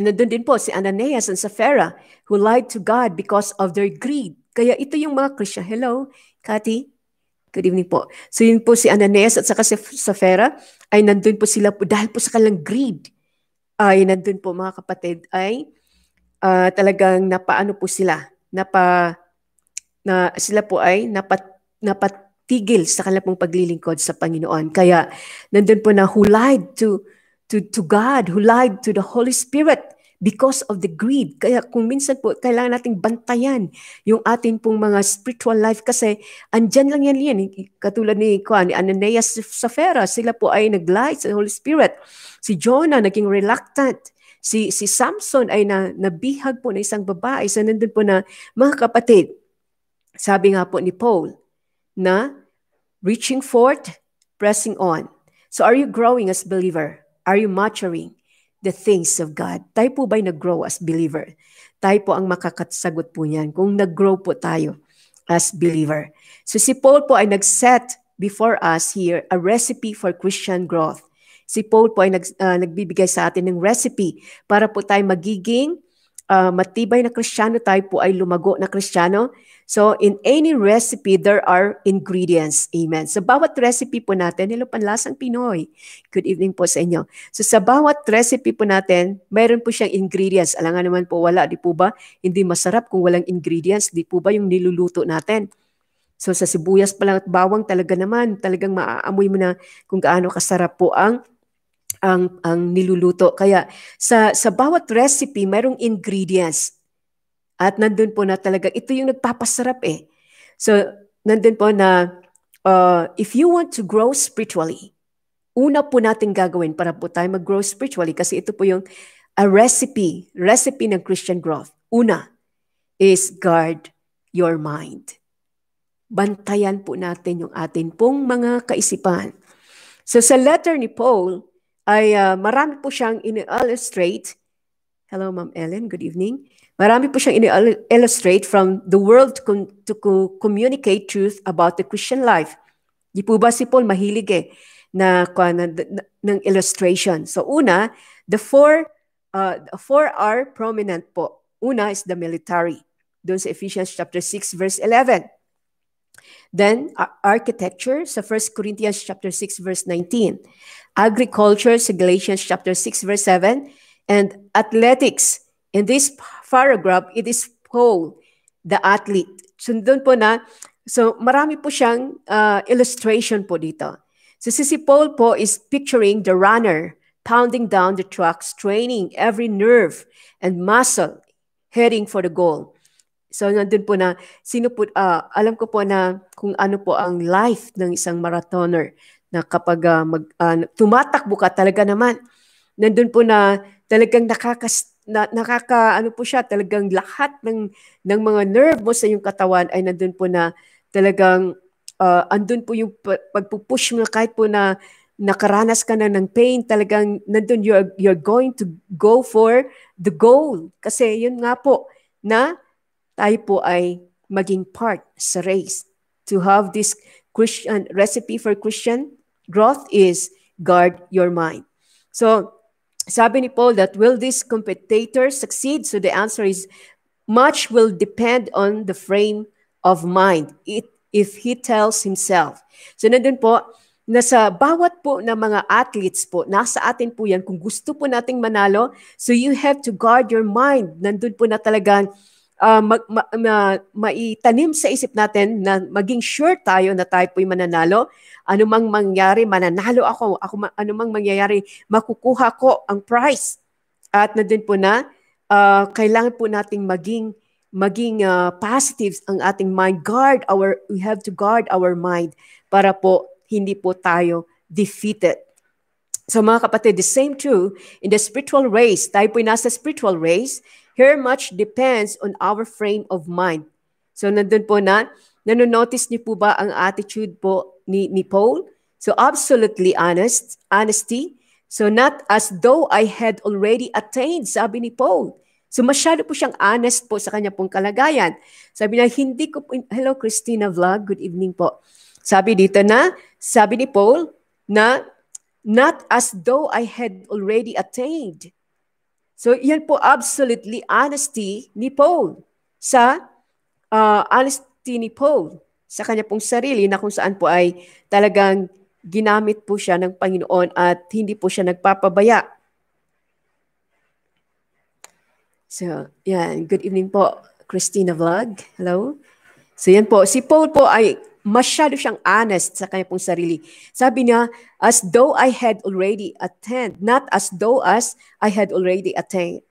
nandun din po si Ananias and Sapphira who lied to God because of their greed. Kaya ito yung mga Christian. Hello, Kati? Good evening po. So yun po si Ananias at saka si Sapphira ay nandun po sila po dahil po sa kanilang greed ay nandun po mga kapatid ay uh, talagang napaano po sila, napa na sila po ay napat, napatigil sa kanilang paglilingkod sa Panginoon. Kaya nandun po na who lied to, to, to God, who lied to the Holy Spirit because of the greed. Kaya kung minsan po, kailangan nating bantayan yung ating pong mga spiritual life kasi andyan lang yan yan. Katulad ni, ni Ananias Safera, sila po ay nag-lie sa Holy Spirit. Si Jonah naging reluctant. Si, si Samson ay na, nabihag po na isang babae. So nandun po na, mga kapatid, sabi nga po ni Paul, na reaching forth, pressing on. So are you growing as believer? Are you maturing? The things of God. Tayo po ba'y nag-grow as believer? Tayo po ang makakatsagot po niyan kung nag-grow po tayo as believer. So si Paul po ay nag-set before us here a recipe for Christian growth. Si Paul po ay nag, uh, nagbibigay sa atin ng recipe para po tayo magiging uh, matibay na Kristiyano, tayo po ay lumago na Kristiyano So in any recipe, there are ingredients. Amen. Sa bawat recipe po natin, hello panlasang Pinoy. Good evening po sa inyo. So sa bawat recipe po natin, mayroon po siyang ingredients. Alam nga naman po wala, di po ba? Hindi masarap kung walang ingredients. Di po ba yung niluluto natin? So sa sibuyas pa lang at bawang talaga naman, talagang maaamoy mo na kung gaano kasarap po ang ang ang niluluto. Kaya sa sa bawat recipe, mayroong ingredients. At nandun po na talaga, ito yung nagpapasarap eh. So, nandun po na uh, if you want to grow spiritually, una po natin gagawin para po tayo mag-grow spiritually kasi ito po yung a recipe, recipe ng Christian growth. Una is guard your mind. Bantayan po natin yung atin pong mga kaisipan. So sa letter ni Paul, ay uh, marami po siyang in-illustrate. Hello, Ma'am Ellen. Good evening. Marami po siyang illustrate from the world to, communicate truth about the Christian life. Di po ba si Paul mahilig eh na, na, na ng illustration. So una, the four uh, four are prominent po. Una is the military. Doon sa Ephesians chapter 6 verse 11. Then architecture sa 1 Corinthians chapter 6 verse 19. Agriculture sa Galatians chapter 6 verse 7 and athletics In this paragraph, it is Paul, the athlete. So doon po na, so marami po siyang uh, illustration po dito. So si Paul po is picturing the runner pounding down the track, straining every nerve and muscle, heading for the goal. So nandun po na, sino po, uh, alam ko po na kung ano po ang life ng isang marathoner na kapag uh, mag, uh, tumatakbo ka talaga naman, nandun po na talagang nakakas na, nakaka ano po siya talagang lahat ng ng mga nerve mo sa iyong katawan ay nandun po na talagang uh, andun po yung pagpupush mo kahit po na nakaranas ka na ng pain talagang nandun you're, you're going to go for the goal. Kasi yun nga po na tayo po ay maging part sa race. To have this Christian recipe for Christian growth is guard your mind. So sabi ni Paul that will this competitor succeed? So the answer is much will depend on the frame of mind it, if he tells himself. So nandun po, nasa bawat po na mga athletes po, nasa atin po yan, kung gusto po nating manalo, so you have to guard your mind. Nandun po na talagang uh, mag, ma, ma, maitanim sa isip natin na maging sure tayo na tayo po'y mananalo. Ano mang mangyari, mananalo ako. ako ano mang mangyayari, makukuha ko ang prize. At na din po na, uh, kailangan po nating maging maging uh, positive ang ating mind. Guard our, we have to guard our mind para po hindi po tayo defeated. So mga kapatid, the same true in the spiritual race. Tayo po'y nasa spiritual race. Here much depends on our frame of mind. So nandun po na, nanonotice niyo po ba ang attitude po ni, ni Paul? So absolutely honest, honesty. So not as though I had already attained, sabi ni Paul. So masyado po siyang honest po sa kanya pong kalagayan. Sabi na, hindi ko po, hello Christina Vlog, good evening po. Sabi dito na, sabi ni Paul na, not as though I had already attained. So, yan po absolutely honesty ni Paul sa uh, honesty ni Paul sa kanya pong sarili na kung saan po ay talagang ginamit po siya ng Panginoon at hindi po siya nagpapabaya. So, yan. Good evening po, Christina Vlog. Hello. So yan po, si Paul po ay masyado siyang honest sa kanya pong sarili. Sabi niya, as though I had already attained, not as though as I had already attained.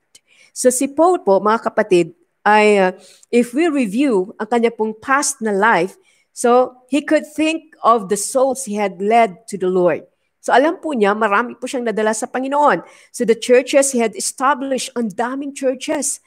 So si Paul po, mga kapatid, ay uh, if we review ang kanya pong past na life, so he could think of the souls he had led to the Lord. So alam po niya, marami po siyang nadala sa Panginoon. So the churches he had established, ang daming churches.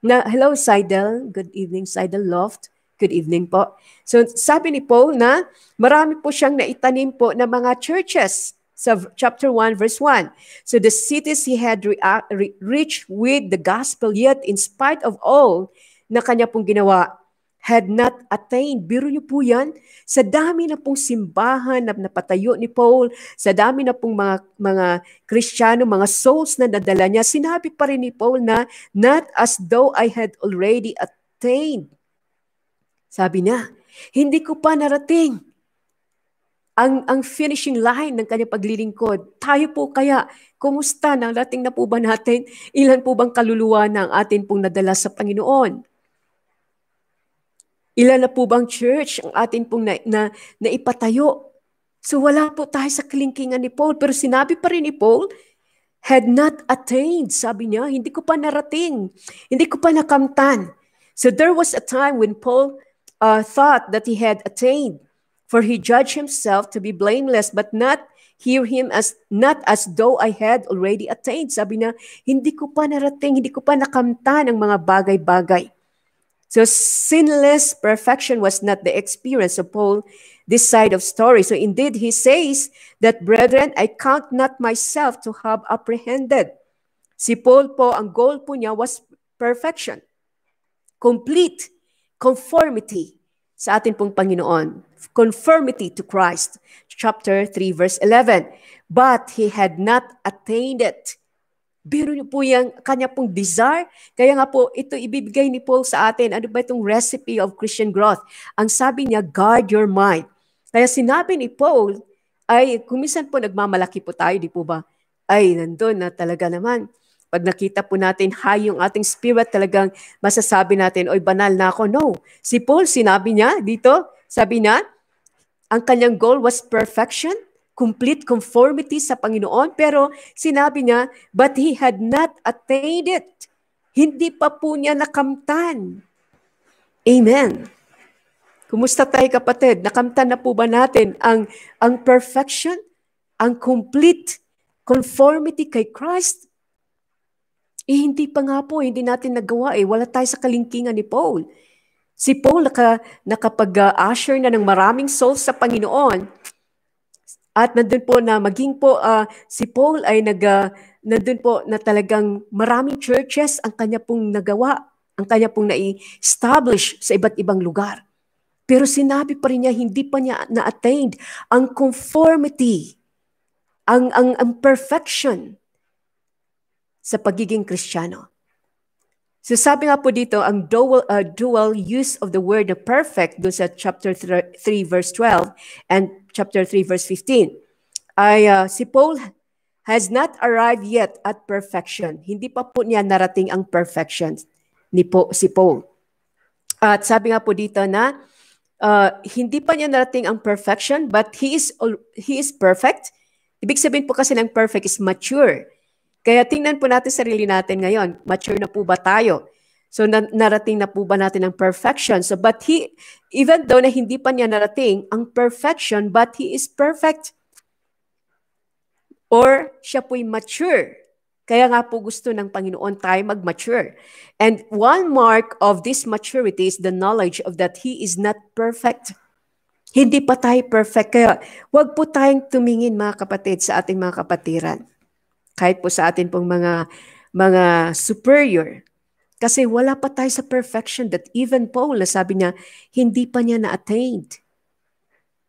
Na, hello, Seidel. Good evening, Seidel Loft. Good evening po. So sabi ni Paul na marami po siyang naitanim po na mga churches sa chapter 1 verse 1. So the cities he had re- re- reached with the gospel yet in spite of all na kanya pong ginawa had not attained. Biro niyo po yan, sa dami na pong simbahan na napatayo ni Paul, sa dami na pong mga, mga Kristiyano, mga souls na nadala niya, sinabi pa rin ni Paul na, not as though I had already attained sabi niya, hindi ko pa narating ang, ang finishing line ng kanyang paglilingkod. Tayo po kaya, kumusta? Narating na po ba natin? Ilan po bang kaluluwa na ang atin pong nadala sa Panginoon? Ilan na po bang church ang atin pong na, na, na ipatayo? So wala po tayo sa kalingkingan ni Paul. Pero sinabi pa rin ni Paul, had not attained. Sabi niya, hindi ko pa narating. Hindi ko pa nakamtan. So there was a time when Paul uh, thought that he had attained, for he judged himself to be blameless, but not hear him as not as though I had already attained. Sabi na, hindi ko pa narating, hindi ko pa nakamtan ang mga bagay-bagay. So sinless perfection was not the experience of Paul this side of story. So indeed, he says that, brethren, I count not myself to have apprehended. Si Paul po, ang goal po niya was perfection. Complete conformity sa ating pong Panginoon. Conformity to Christ. Chapter 3, verse 11. But he had not attained it. Biro niyo po yung kanya pong desire. Kaya nga po, ito ibibigay ni Paul sa atin. Ano ba itong recipe of Christian growth? Ang sabi niya, guard your mind. Kaya sinabi ni Paul, ay kumisan po nagmamalaki po tayo, di po ba? Ay, nandun na talaga naman. Pag nakita po natin high yung ating spirit, talagang masasabi natin, oy banal na ako. No. Si Paul, sinabi niya dito, sabi niya, ang kanyang goal was perfection, complete conformity sa Panginoon, pero sinabi niya, but he had not attained it. Hindi pa po niya nakamtan. Amen. Kumusta tayo kapatid? Nakamtan na po ba natin ang, ang perfection, ang complete conformity kay Christ? Eh, hindi pa nga po, hindi natin nagawa eh. Wala tayo sa kalingkingan ni Paul. Si Paul naka, nakapag-usher na ng maraming souls sa Panginoon. At nandun po na maging po uh, si Paul ay nag, uh, nandun po na talagang maraming churches ang kanya pong nagawa, ang kanya pong na-establish sa iba't ibang lugar. Pero sinabi pa rin niya, hindi pa niya na-attained ang conformity, ang, ang, ang perfection sa pagiging Kristiyano. So sabi nga po dito, ang dual, uh, dual use of the word the perfect doon sa chapter 3 verse 12 and chapter 3 verse 15 ay uh, si Paul has not arrived yet at perfection. Hindi pa po niya narating ang perfection ni po, si Paul. At sabi nga po dito na uh, hindi pa niya narating ang perfection but he is he is perfect. Ibig sabihin po kasi ng perfect is mature. Kaya tingnan po natin sarili natin ngayon. Mature na po ba tayo? So na- narating na po ba natin ang perfection? So but he, even though na hindi pa niya narating ang perfection, but he is perfect. Or siya po'y mature. Kaya nga po gusto ng Panginoon tayo mag-mature. And one mark of this maturity is the knowledge of that He is not perfect. Hindi pa tayo perfect. Kaya wag po tayong tumingin mga kapatid sa ating mga kapatiran kahit po sa atin pong mga mga superior. Kasi wala pa tayo sa perfection that even Paul, sabi niya, hindi pa niya na-attained.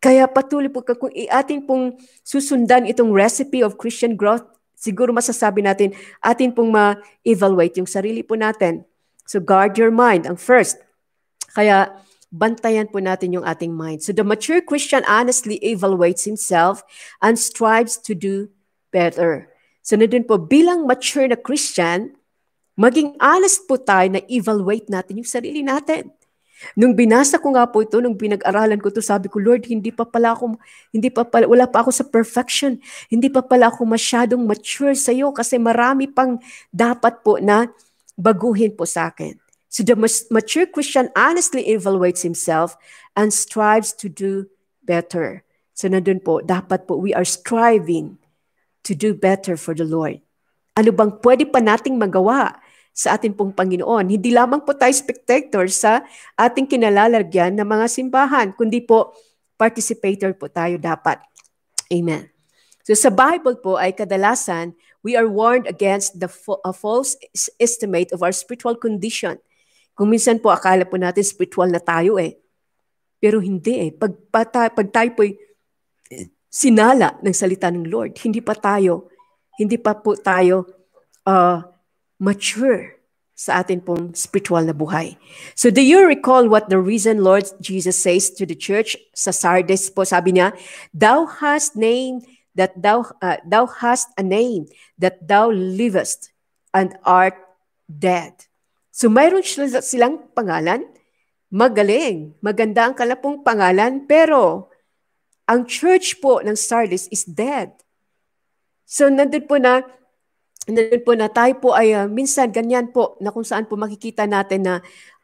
Kaya patuloy po, kung atin pong susundan itong recipe of Christian growth, siguro masasabi natin, atin pong ma-evaluate yung sarili po natin. So guard your mind, ang first. Kaya bantayan po natin yung ating mind. So the mature Christian honestly evaluates himself and strives to do better. Na din po, bilang mature na Christian, maging honest po tayo na evaluate natin yung sarili natin. Nung binasa ko nga po ito, nung pinag-aralan ko ito, sabi ko, Lord, hindi pa pala ako, hindi pa pala, wala pa ako sa perfection. Hindi pa pala ako masyadong mature sa iyo kasi marami pang dapat po na baguhin po sa akin. So the mature Christian honestly evaluates himself and strives to do better. So nandun po, dapat po, we are striving to do better for the Lord. Ano bang pwede pa nating magawa sa ating pong Panginoon? Hindi lamang po tayo spectator sa ating kinalalagyan ng mga simbahan, kundi po participator po tayo dapat. Amen. So sa Bible po ay kadalasan, we are warned against the a false estimate of our spiritual condition. Kung minsan po akala po natin spiritual na tayo eh. Pero hindi eh. Pag, pag, pag tayo po sinala ng salita ng Lord, hindi pa tayo hindi pa po tayo uh, mature sa atin pong spiritual na buhay. So do you recall what the reason Lord Jesus says to the church sa Sardis po? Sabi niya, Thou hast name that thou, uh, thou hast a name that thou livest and art dead. So mayroon silang pangalan, magaling, maganda ang kalapong pangalan, pero ang church po ng Sardis is dead. So nandun po na nandun po na tayo po ay uh, minsan ganyan po na kung saan po makikita natin na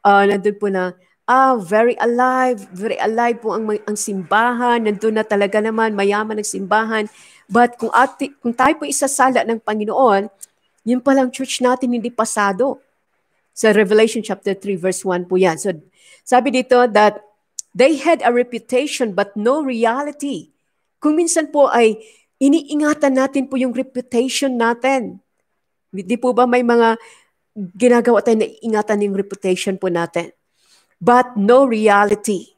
uh, nandun po na ah very alive, very alive po ang ang simbahan, nandun na talaga naman mayaman ang simbahan. But kung ati, kung tayo po isasala ng Panginoon, yun pa lang church natin hindi pasado. Sa Revelation chapter 3 verse 1 po yan. So sabi dito that they had a reputation but no reality. Kung minsan po ay iniingatan natin po yung reputation natin. Hindi po ba may mga ginagawa tayo na ingatan yung reputation po natin? But no reality.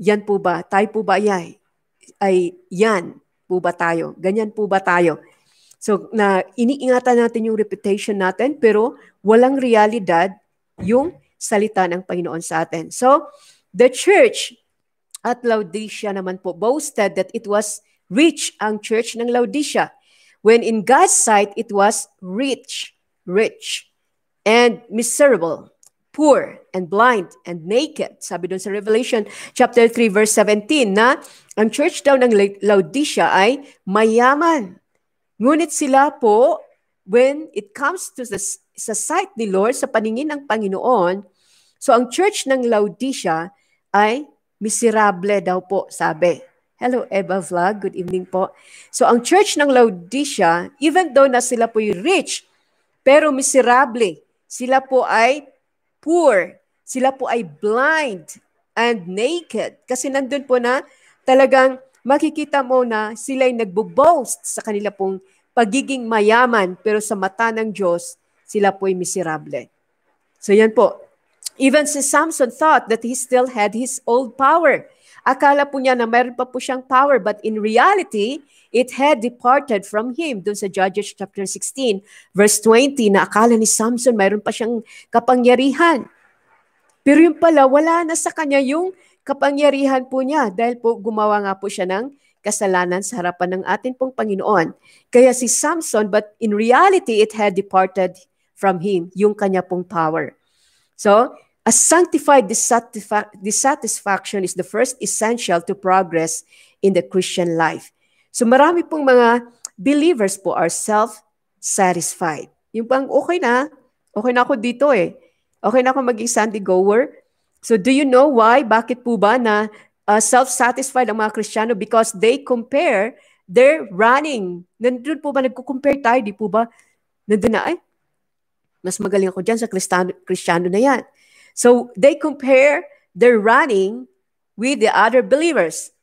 Yan po ba? Tayo po ba ay, ay yan po ba tayo? Ganyan po ba tayo? So, na iniingatan natin yung reputation natin, pero walang realidad yung salita ng Panginoon sa atin. So, the church at Laodicea naman po boasted that it was rich ang church ng Laodicea. When in God's sight, it was rich, rich, and miserable, poor, and blind, and naked. Sabi doon sa Revelation chapter 3, verse 17, na ang church daw ng Laodicea ay mayaman. Ngunit sila po, when it comes to the, sa sight ni Lord, sa paningin ng Panginoon, so ang church ng Laodicea ay miserable daw po, sabi. Hello, Eva Vlog. Good evening po. So, ang church ng Laodicea, even though na sila po rich, pero miserable. Sila po ay poor. Sila po ay blind and naked. Kasi nandun po na talagang makikita mo na sila ay nagbo-boast sa kanila pong pagiging mayaman, pero sa mata ng Diyos, sila po ay miserable. So yan po. Even si Samson thought that he still had his old power. Akala po niya na mayroon pa po siyang power, but in reality, it had departed from him. Doon sa Judges chapter 16, verse 20, na akala ni Samson mayroon pa siyang kapangyarihan. Pero yung pala, wala na sa kanya yung kapangyarihan po niya dahil po gumawa nga po siya ng kasalanan sa harapan ng ating pong Panginoon. Kaya si Samson, but in reality, it had departed from him, yung kanya pong power. So, A sanctified dissatisfaction is the first essential to progress in the Christian life. So marami pong mga believers po are self-satisfied. Yung pang okay na, okay na ako dito eh. Okay na ako maging Sunday goer. So do you know why? Bakit po ba na uh, self-satisfied ang mga Kristiyano? Because they compare their running. Nandun po ba, nagko-compare tayo, di po ba? Nandun na, ay, mas magaling ako dyan sa Kristiyano na yan. So they compare their running with the other believers.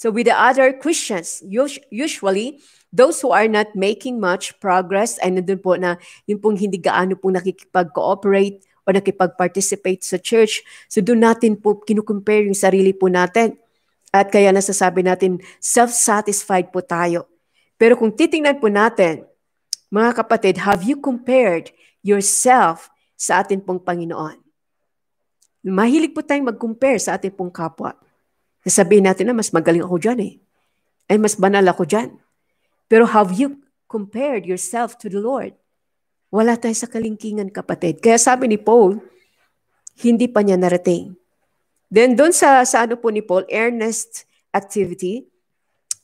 So with the other Christians, usually those who are not making much progress ay nandun po na yung pong hindi gaano po nakikipag-cooperate o nakipag-participate sa church. So doon natin po kinukompare yung sarili po natin. At kaya nasasabi natin, self-satisfied po tayo. Pero kung titingnan po natin, mga kapatid, have you compared yourself sa atin pong Panginoon? Mahilig po tayong mag-compare sa ating pong kapwa. Sasabihin natin na mas magaling ako dyan eh. Ay mas banal ako dyan. Pero have you compared yourself to the Lord? Wala tayo sa kalingkingan kapatid. Kaya sabi ni Paul, hindi pa niya narating Then doon sa, sa ano po ni Paul, earnest activity,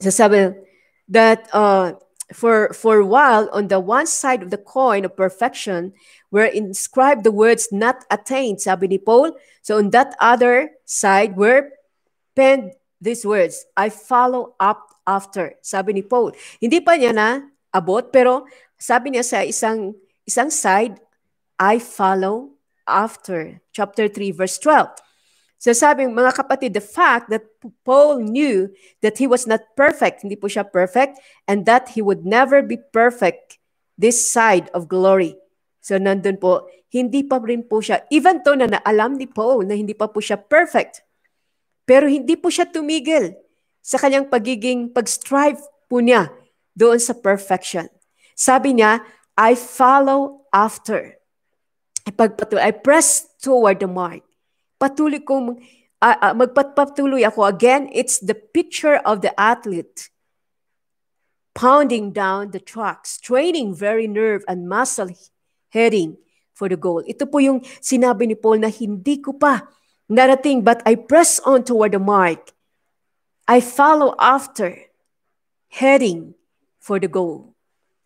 sasabi that uh, for, for a while, on the one side of the coin of perfection, were inscribed the words not attained, sabi ni Paul. So on that other side were penned these words, I follow up after, sabi ni Paul. Hindi pa niya na abot, pero sabi niya sa isang, isang side, I follow after. Chapter 3, verse 12. So sabi mga kapatid, the fact that Paul knew that he was not perfect, hindi po siya perfect, and that he would never be perfect this side of glory. So nandun po, hindi pa rin po siya, even to na naalam ni Paul na hindi pa po siya perfect, pero hindi po siya tumigil sa kanyang pagiging, pag-strive po niya doon sa perfection. Sabi niya, I follow after. Ipagpatuloy, I press toward the mark patuloy kong uh, uh, magpatuloy ako. Again, it's the picture of the athlete pounding down the track, straining very nerve and muscle heading for the goal. Ito po yung sinabi ni Paul na hindi ko pa narating but I press on toward the mark. I follow after heading for the goal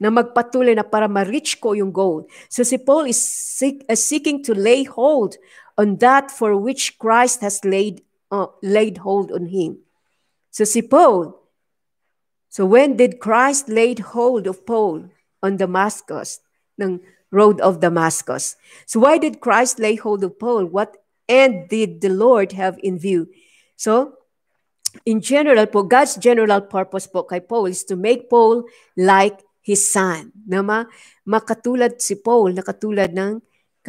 na magpatuloy na para ma-reach ko yung goal. So si Paul is seek, uh, seeking to lay hold on that for which Christ has laid, uh, laid hold on him. So si Paul, so when did Christ laid hold of Paul on Damascus, ng road of Damascus? So why did Christ lay hold of Paul? What end did the Lord have in view? So, in general po, God's general purpose po kay Paul is to make Paul like his son. Na ma, makatulad si Paul, nakatulad ng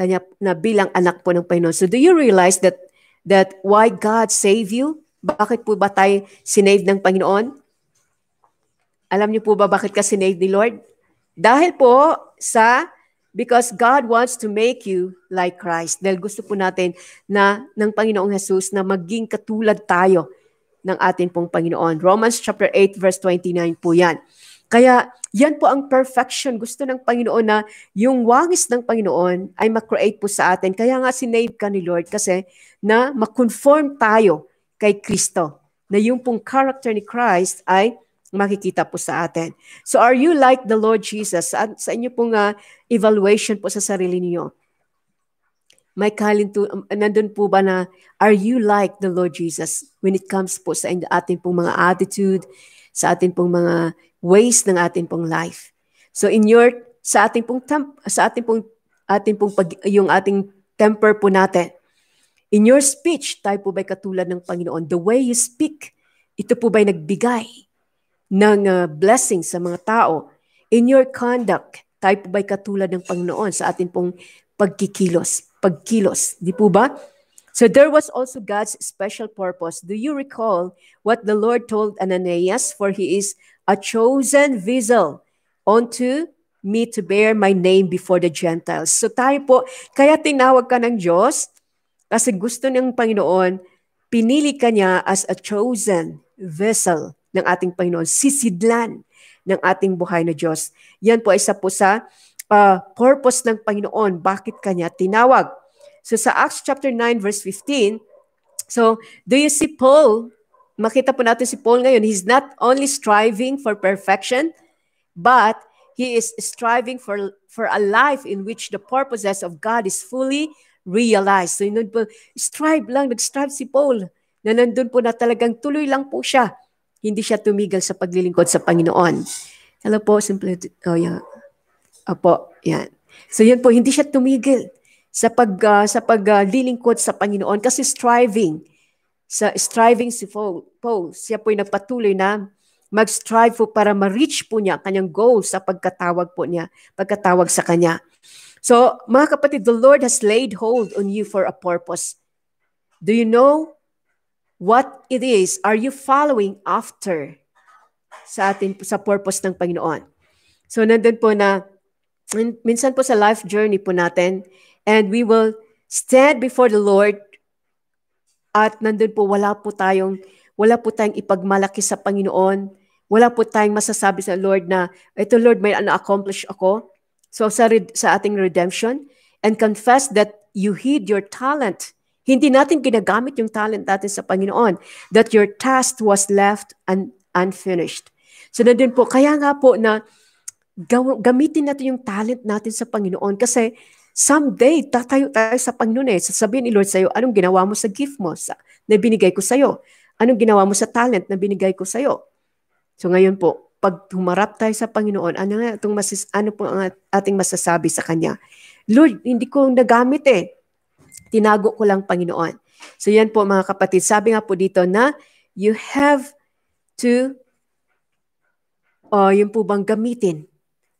kanya na bilang anak po ng Panginoon. So do you realize that that why God save you? Bakit po ba tayo sinave ng Panginoon? Alam niyo po ba bakit ka sinave ni Lord? Dahil po sa because God wants to make you like Christ. Dahil gusto po natin na ng Panginoong Jesus na maging katulad tayo ng atin pong Panginoon. Romans chapter 8 verse 29 po 'yan. Kaya yan po ang perfection. Gusto ng Panginoon na yung wangis ng Panginoon ay makreate po sa atin. Kaya nga sinave ka ni Lord kasi na makonform tayo kay Kristo. Na yung pong character ni Christ ay makikita po sa atin. So are you like the Lord Jesus? Sa, sa inyo pong uh, evaluation po sa sarili niyo. May kalinto, um, nandun po ba na, are you like the Lord Jesus when it comes po sa ating pong mga attitude, sa ating pong mga ways ng ating pong life. So in your sa ating pong temp, sa ating pong ating pong pag, yung ating temper po natin. In your speech, tayo po ba'y katulad ng Panginoon? The way you speak, ito po ba'y nagbigay ng uh, blessing sa mga tao? In your conduct, tayo po ba'y katulad ng Panginoon sa ating pong pagkikilos, pagkilos? Di po ba? So there was also God's special purpose. Do you recall what the Lord told Ananias? For he is a chosen vessel unto me to bear my name before the Gentiles. So tayo po, kaya tinawag ka ng Diyos kasi gusto ng Panginoon, pinili ka niya as a chosen vessel ng ating Panginoon, sisidlan ng ating buhay na Diyos. Yan po isa po sa uh, purpose ng Panginoon, bakit kanya tinawag. So sa Acts chapter 9 verse 15, so do you see Paul makita po natin si Paul ngayon, he's not only striving for perfection, but he is striving for for a life in which the purposes of God is fully realized. So yun po, strive lang, nag-strive si Paul na nandun po na talagang tuloy lang po siya. Hindi siya tumigil sa paglilingkod sa Panginoon. Hello po, simple, oh yeah. Opo, yan. So yun po, hindi siya tumigil sa pag uh, sa paglilingkod uh, sa Panginoon kasi striving sa striving si Paul, Paul siya po'y nagpatuloy na mag-strive po para ma-reach po niya kanyang goal sa pagkatawag po niya, pagkatawag sa kanya. So, mga kapatid, the Lord has laid hold on you for a purpose. Do you know what it is? Are you following after sa atin sa purpose ng Panginoon? So, nandun po na minsan po sa life journey po natin and we will stand before the Lord at nandun po, wala po tayong, wala po tayong ipagmalaki sa Panginoon. Wala po tayong masasabi sa Lord na, ito Lord, may na-accomplish ako. So sa, sa ating redemption, and confess that you hid your talent, Hindi natin ginagamit yung talent natin sa Panginoon. That your task was left un- unfinished. So na din po, kaya nga po na gamitin natin yung talent natin sa Panginoon kasi someday tatayo tayo sa Panginoon eh. Sasabihin ni Lord sa'yo, anong ginawa mo sa gift mo sa, na binigay ko sa'yo? Anong ginawa mo sa talent na binigay ko sa'yo? So ngayon po, pag humarap tayo sa Panginoon, ano nga itong masis, ano po ang ating masasabi sa Kanya? Lord, hindi ko nagamit eh. Tinago ko lang Panginoon. So yan po mga kapatid, sabi nga po dito na you have to, uh, yun po bang gamitin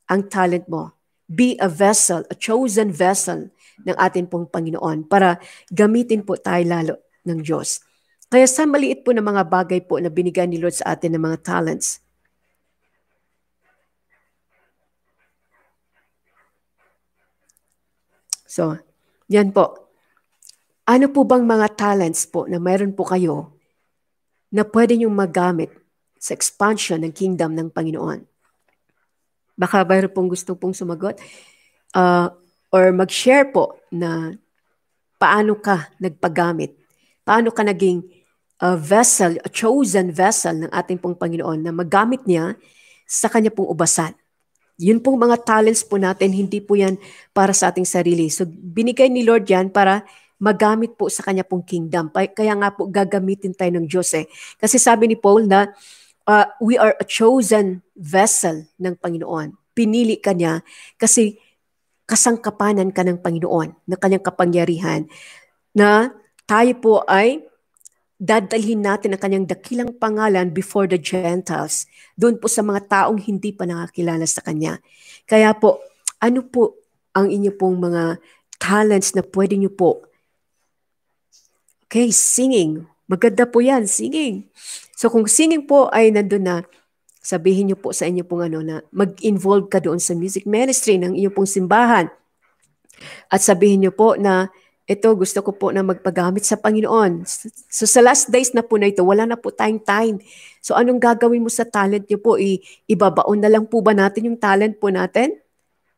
ang talent mo. Be a vessel, a chosen vessel ng ating pong Panginoon para gamitin po tayo lalo ng Diyos. Kaya sa maliit po ng mga bagay po na binigay ni Lord sa atin ng mga talents, So, yan po. Ano po bang mga talents po na mayroon po kayo na pwede niyong magamit sa expansion ng kingdom ng Panginoon? Baka mayroon pong gusto pong sumagot uh, or mag-share po na paano ka nagpagamit, paano ka naging uh, vessel, a chosen vessel ng ating pong Panginoon na magamit niya sa kanya pong ubasan. Yun pong mga talents po natin, hindi po yan para sa ating sarili. So binigay ni Lord yan para magamit po sa kanya pong kingdom. Kaya nga po gagamitin tayo ng Diyos eh. Kasi sabi ni Paul na uh, we are a chosen vessel ng Panginoon. Pinili ka niya kasi kasangkapanan ka ng Panginoon na kanyang kapangyarihan na tayo po ay dadalhin natin ang kanyang dakilang pangalan before the Gentiles, doon po sa mga taong hindi pa nakakilala sa kanya. Kaya po, ano po ang inyo pong mga talents na pwede nyo po? Okay, singing. Maganda po yan, singing. So kung singing po ay nandun na, sabihin nyo po sa inyo pong ano na mag-involve ka doon sa music ministry ng inyong pong simbahan. At sabihin nyo po na ito gusto ko po na magpagamit sa Panginoon. So sa last days na po na ito, wala na po tayong time. So anong gagawin mo sa talent niyo po? I, ibabaon na lang po ba natin yung talent po natin?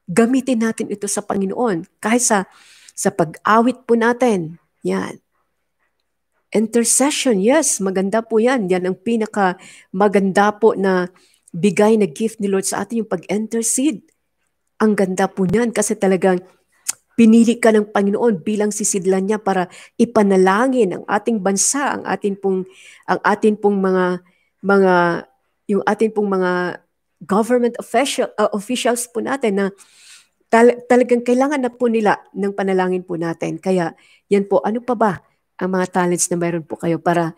Gamitin natin ito sa Panginoon. Kahit sa, sa pag-awit po natin. Yan. Intercession, yes, maganda po yan. Yan ang pinaka maganda po na bigay na gift ni Lord sa atin yung pag-intercede. Ang ganda po niyan kasi talagang Pinili ka ng Panginoon bilang sisidlan niya para ipanalangin ang ating bansa, ang atin pong ang atin pong mga mga yung atin pong mga government official uh, officials po natin na tal- talagang kailangan na po nila ng panalangin po natin. Kaya yan po, ano pa ba ang mga talents na mayroon po kayo para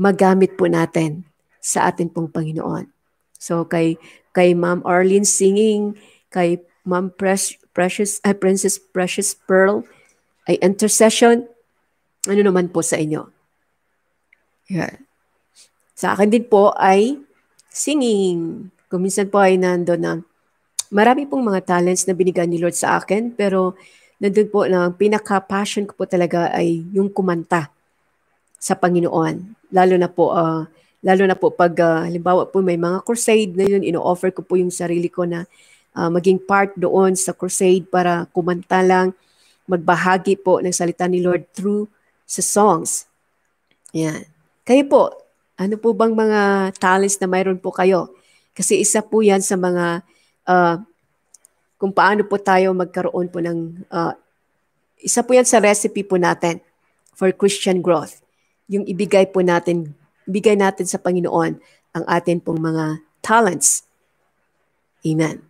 magamit po natin sa atin pong Panginoon. So kay kay Ma'am Arlene singing, kay Ma'am Precious, uh, Princess Precious Pearl ay intercession. Ano naman po sa inyo? Yeah. Sa akin din po ay singing. Kuminsan po ay nando na marami pong mga talents na binigyan ni Lord sa akin, pero nandun po na pinaka-passion ko po talaga ay yung kumanta sa Panginoon. Lalo na po, uh, lalo na po pag, uh, halimbawa po may mga crusade na yun, ino-offer ko po yung sarili ko na uh, maging part doon sa crusade para kumanta lang, magbahagi po ng salita ni Lord through sa songs. Yan. Kayo po, ano po bang mga talents na mayroon po kayo? Kasi isa po yan sa mga uh, kung paano po tayo magkaroon po ng uh, isa po yan sa recipe po natin for Christian growth. Yung ibigay po natin, ibigay natin sa Panginoon ang atin pong mga talents. Amen.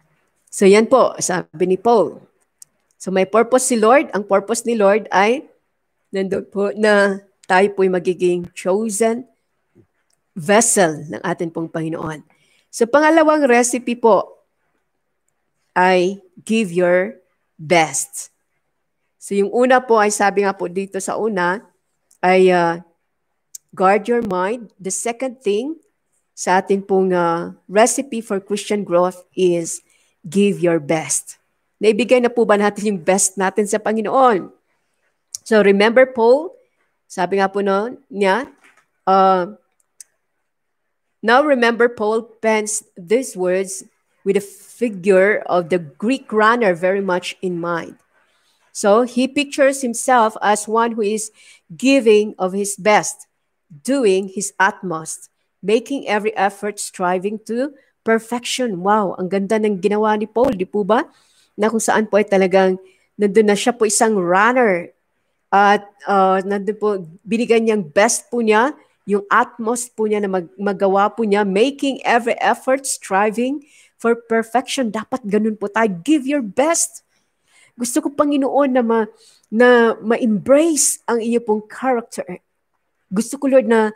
So yan po, sabi ni Paul. So may purpose si Lord. Ang purpose ni Lord ay nandun po na tayo po'y magiging chosen vessel ng atin pong Panginoon. So pangalawang recipe po ay give your best. So yung una po ay sabi nga po dito sa una ay uh, guard your mind. The second thing sa atin pong uh, recipe for Christian growth is give your best. Naibigay na po ba natin yung best natin sa Panginoon? So remember Paul, sabi nga po noon niya, uh, now remember Paul pens these words with the figure of the Greek runner very much in mind. So he pictures himself as one who is giving of his best, doing his utmost, making every effort, striving to perfection. Wow, ang ganda ng ginawa ni Paul, di po ba? Na kung saan po ay talagang nandun na siya po isang runner at uh, nandun po, binigyan niyang best po niya, yung utmost po niya na mag, magawa po niya, making every effort, striving for perfection. Dapat ganun po tayo. Give your best. Gusto ko, Panginoon, na, ma, na ma-embrace ang iyo pong character. Gusto ko, Lord, na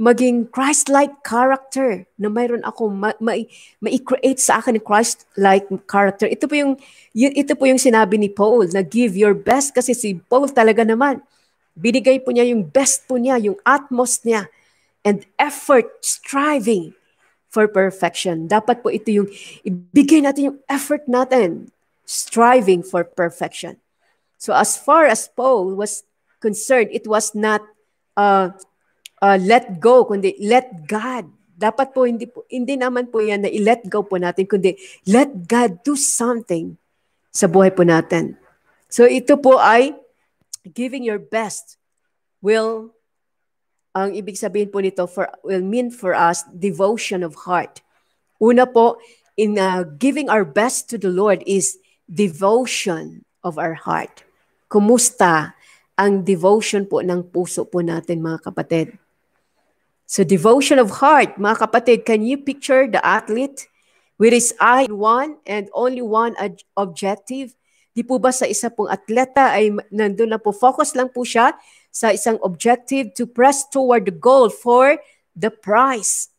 maging Christ-like character na mayroon ako ma- ma- ma-create sa akin Christ-like character. Ito po yung ito po yung sinabi ni Paul na give your best kasi si Paul talaga naman binigay po niya yung best po niya, yung utmost niya and effort striving for perfection. Dapat po ito yung ibigay natin yung effort natin striving for perfection. So as far as Paul was concerned, it was not uh, uh, let go, kundi let God. Dapat po hindi po hindi naman po 'yan na i-let go po natin, kundi let God do something sa buhay po natin. So ito po ay giving your best will ang ibig sabihin po nito for will mean for us devotion of heart. Una po in uh, giving our best to the Lord is devotion of our heart. Kumusta ang devotion po ng puso po natin mga kapatid? So devotion of heart, mga kapatid, can you picture the athlete with his eye one and only one objective? Di po ba sa isa pong atleta ay nandun na po, focus lang po siya sa isang objective to press toward the goal for the prize.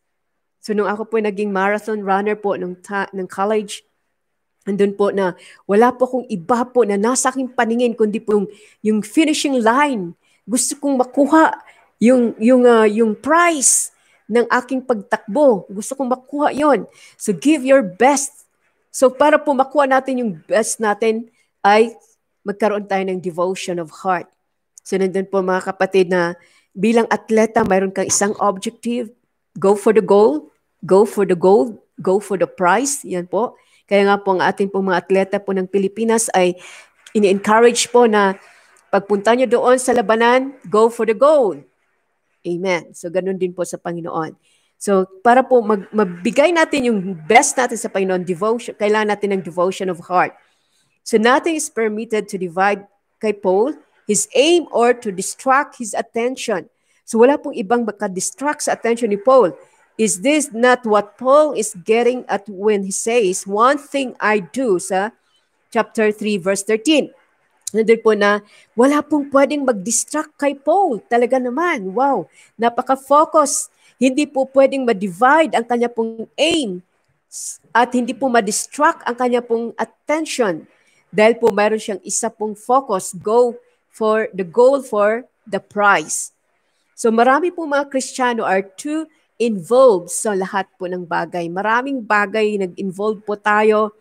So nung ako po naging marathon runner po nung, ta- ng college, andun po na wala po akong iba po na nasa aking paningin kundi po yung, yung finishing line. Gusto kong makuha yung yung uh, yung price ng aking pagtakbo. Gusto kong makuha 'yon. So give your best. So para po makuha natin yung best natin ay magkaroon tayo ng devotion of heart. So nandun po mga kapatid na bilang atleta, mayroon kang isang objective, go for the goal, go for the goal, go for the prize. Yan po. Kaya nga po ang ating po mga atleta po ng Pilipinas ay ini-encourage po na pagpunta nyo doon sa labanan, go for the goal. Amen. So ganun din po sa Panginoon. So para po mag, mabigay natin yung best natin sa Panginoon, devotion, kailangan natin ng devotion of heart. So nothing is permitted to divide kay Paul his aim or to distract his attention. So wala pong ibang maka-distract sa attention ni Paul. Is this not what Paul is getting at when he says, one thing I do sa chapter 3 verse 13? Nandun po na wala pong pwedeng mag-distract kay Paul. Talaga naman, wow, napaka-focus. Hindi po pwedeng ma-divide ang kanya pong aim at hindi po ma-distract ang kanya pong attention dahil po mayroon siyang isa pong focus, go for the goal for the prize. So marami po mga Kristiyano are too involved sa lahat po ng bagay. Maraming bagay nag-involve po tayo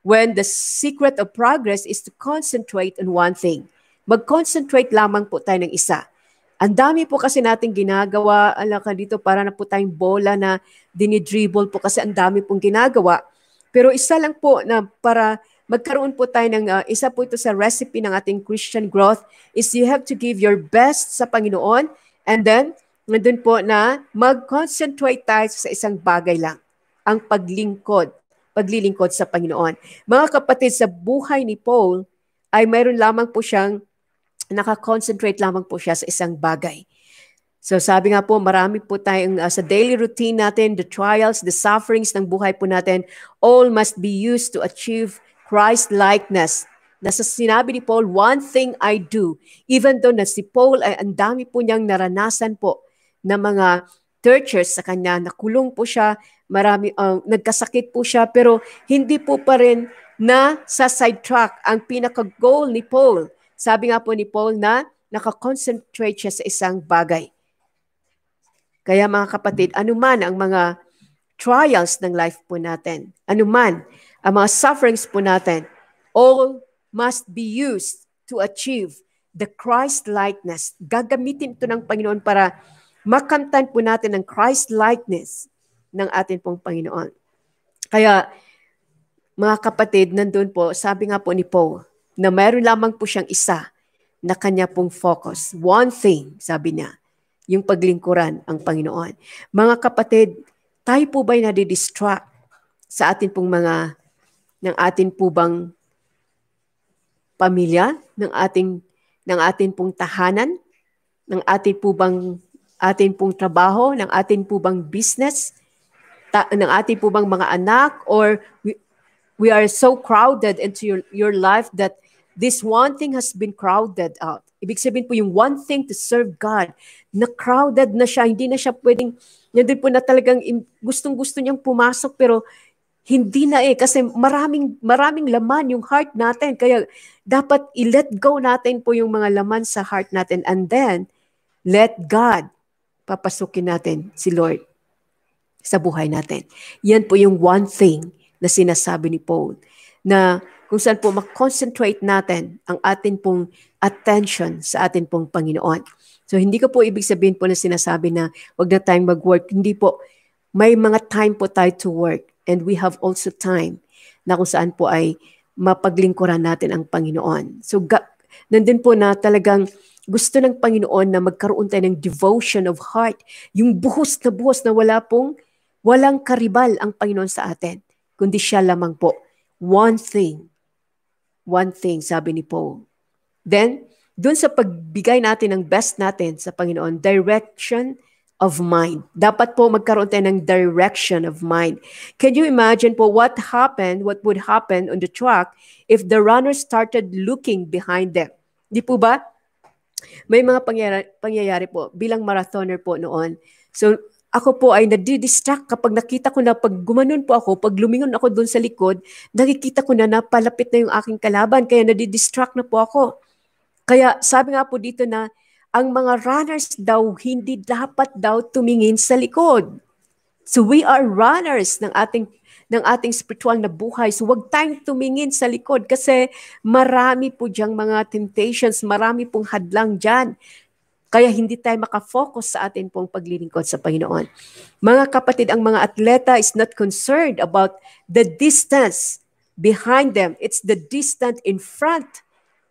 when the secret of progress is to concentrate on one thing. Mag-concentrate lamang po tayo ng isa. Ang dami po kasi nating ginagawa, alam ka dito, para na po tayong bola na dinidribble po kasi ang dami pong ginagawa. Pero isa lang po na para magkaroon po tayo ng, uh, isa po ito sa recipe ng ating Christian growth is you have to give your best sa Panginoon and then, nandun po na mag-concentrate tayo sa isang bagay lang, ang paglingkod paglilingkod sa Panginoon. Mga kapatid, sa buhay ni Paul, ay mayroon lamang po siyang, nakakonsentrate lamang po siya sa isang bagay. So sabi nga po, marami po tayong uh, sa daily routine natin, the trials, the sufferings ng buhay po natin, all must be used to achieve Christ-likeness. Nasa sinabi ni Paul, one thing I do, even though na si Paul ay ang dami po niyang naranasan po na mga tortures sa kanya, nakulong po siya, marami uh, nagkasakit po siya pero hindi po pa rin na sa sidetrack ang pinaka-goal ni Paul. Sabi nga po ni Paul na nakakonsentrate siya sa isang bagay. Kaya mga kapatid, anuman ang mga trials ng life po natin, anuman ang mga sufferings po natin, all must be used to achieve the Christ-likeness. Gagamitin ito ng Panginoon para makamtan po natin ng Christ-likeness ng atin pong Panginoon. Kaya, mga kapatid, nandun po, sabi nga po ni Paul, na mayroon lamang po siyang isa na kanya pong focus. One thing, sabi niya, yung paglingkuran ang Panginoon. Mga kapatid, tayo po ba'y nadidistract sa atin pong mga, ng atin po bang pamilya, ng ating, ng atin pong tahanan, ng atin po bang atin pong trabaho, ng atin po bang business, ta- ng atin po bang mga anak, or we, we are so crowded into your, your life that this one thing has been crowded out. Ibig sabihin po yung one thing to serve God, na crowded na siya, hindi na siya pwedeng, nandun po na talagang gustong-gusto niyang pumasok pero hindi na eh kasi maraming maraming laman yung heart natin kaya dapat i-let go natin po yung mga laman sa heart natin and then let God papasukin natin si Lord sa buhay natin. Yan po yung one thing na sinasabi ni Paul na kung saan po mag-concentrate natin ang atin pong attention sa atin pong Panginoon. So hindi ko po ibig sabihin po na sinasabi na wag na tayong mag-work. Hindi po. May mga time po tayo to work and we have also time na kung saan po ay mapaglingkuran natin ang Panginoon. So ga- nandun po na talagang gusto ng Panginoon na magkaroon tayo ng devotion of heart. Yung buhos na buhos na wala pong, walang karibal ang Panginoon sa atin, kundi siya lamang po. One thing one thing, sabi ni Paul. Then, dun sa pagbigay natin ng best natin sa Panginoon, direction of mind. Dapat po magkaroon tayo ng direction of mind. Can you imagine po what happened, what would happen on the track if the runner started looking behind them? Di po ba? May mga pangyayari, pangyayari po bilang marathoner po noon. So, ako po ay nadidistract kapag nakita ko na pag gumanon po ako, pag lumingon ako doon sa likod, nakikita ko na napalapit na yung aking kalaban, kaya nadidistract na po ako. Kaya sabi nga po dito na ang mga runners daw hindi dapat daw tumingin sa likod. So we are runners ng ating ng ating spiritual na buhay. So wag tayong tumingin sa likod kasi marami po diyang mga temptations, marami pong hadlang diyan kaya hindi tayo makafocus sa atin pong paglilingkod sa Panginoon. Mga kapatid, ang mga atleta is not concerned about the distance behind them. It's the distance in front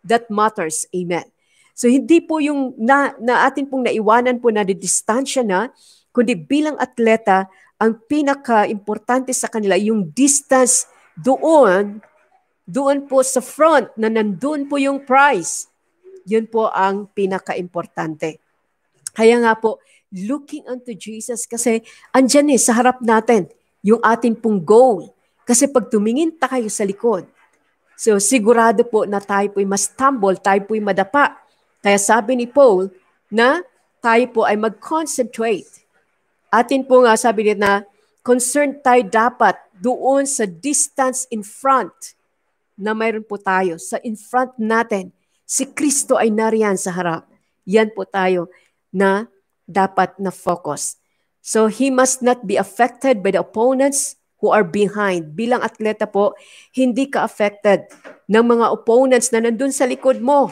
that matters. Amen. So hindi po yung na, na atin pong naiwanan po na distansya na, kundi bilang atleta, ang pinaka-importante sa kanila yung distance doon, doon po sa front na nandun po yung prize yun po ang pinaka-importante. Kaya nga po, looking unto Jesus kasi andyan eh, sa harap natin, yung atin pong goal. Kasi pag tumingin tayo sa likod, so sigurado po na tayo po'y mas tumble, tayo po'y madapa. Kaya sabi ni Paul na tayo po ay mag-concentrate. Atin po nga sabi niya na concerned tayo dapat doon sa distance in front na mayroon po tayo, sa in front natin Si Kristo ay nariyan sa harap. Yan po tayo na dapat na focus. So he must not be affected by the opponents who are behind. Bilang atleta po, hindi ka affected ng mga opponents na nandun sa likod mo.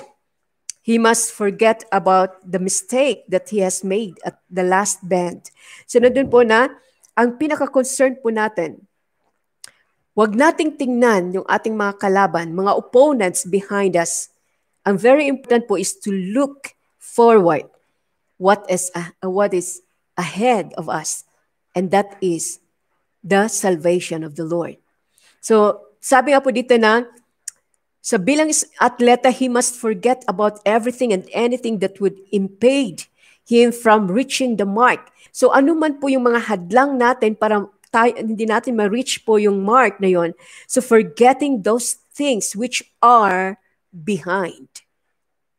He must forget about the mistake that he has made at the last bend. So nandun po na, ang pinaka-concern po natin, wag nating tingnan yung ating mga kalaban, mga opponents behind us, ang very important po is to look forward what is uh, what is ahead of us and that is the salvation of the Lord. So, sabi nga po dito na sa bilang atleta, he must forget about everything and anything that would impede him from reaching the mark. So, ano man po yung mga hadlang natin para tayo, hindi natin ma-reach po yung mark na yon. So, forgetting those things which are behind.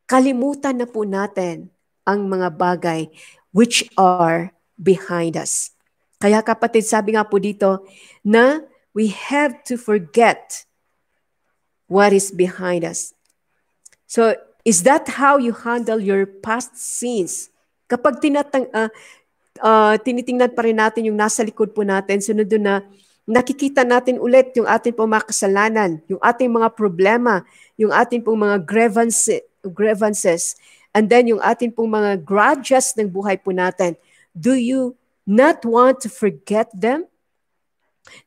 Kalimutan na po natin ang mga bagay which are behind us. Kaya kapatid, sabi nga po dito na we have to forget what is behind us. So, is that how you handle your past sins? Kapag tinatang, uh, uh, tinitingnan pa rin natin yung nasa likod po natin, sunod na nakikita natin ulit yung ating pong mga kasalanan, yung ating mga problema, yung ating pong mga grievances, grievances, and then yung ating pong mga grudges ng buhay po natin. Do you not want to forget them?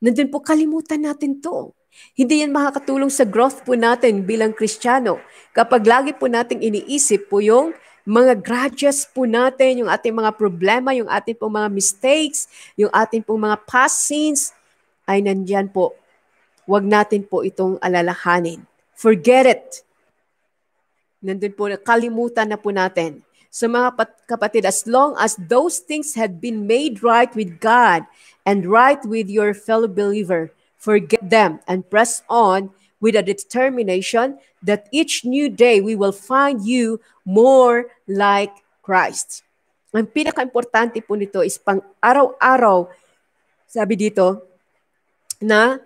Nandun po, kalimutan natin to. Hindi yan makakatulong sa growth po natin bilang Kristiyano. Kapag lagi po nating iniisip po yung mga grudges po natin, yung ating mga problema, yung ating pong mga mistakes, yung ating pong mga past sins, ay nandyan po. Huwag natin po itong alalahanin. Forget it. Nandun po, kalimutan na po natin. So mga kapatid, as long as those things had been made right with God and right with your fellow believer, forget them and press on with a determination that each new day we will find you more like Christ. Ang pinaka-importante po nito is pang araw-araw, sabi dito, na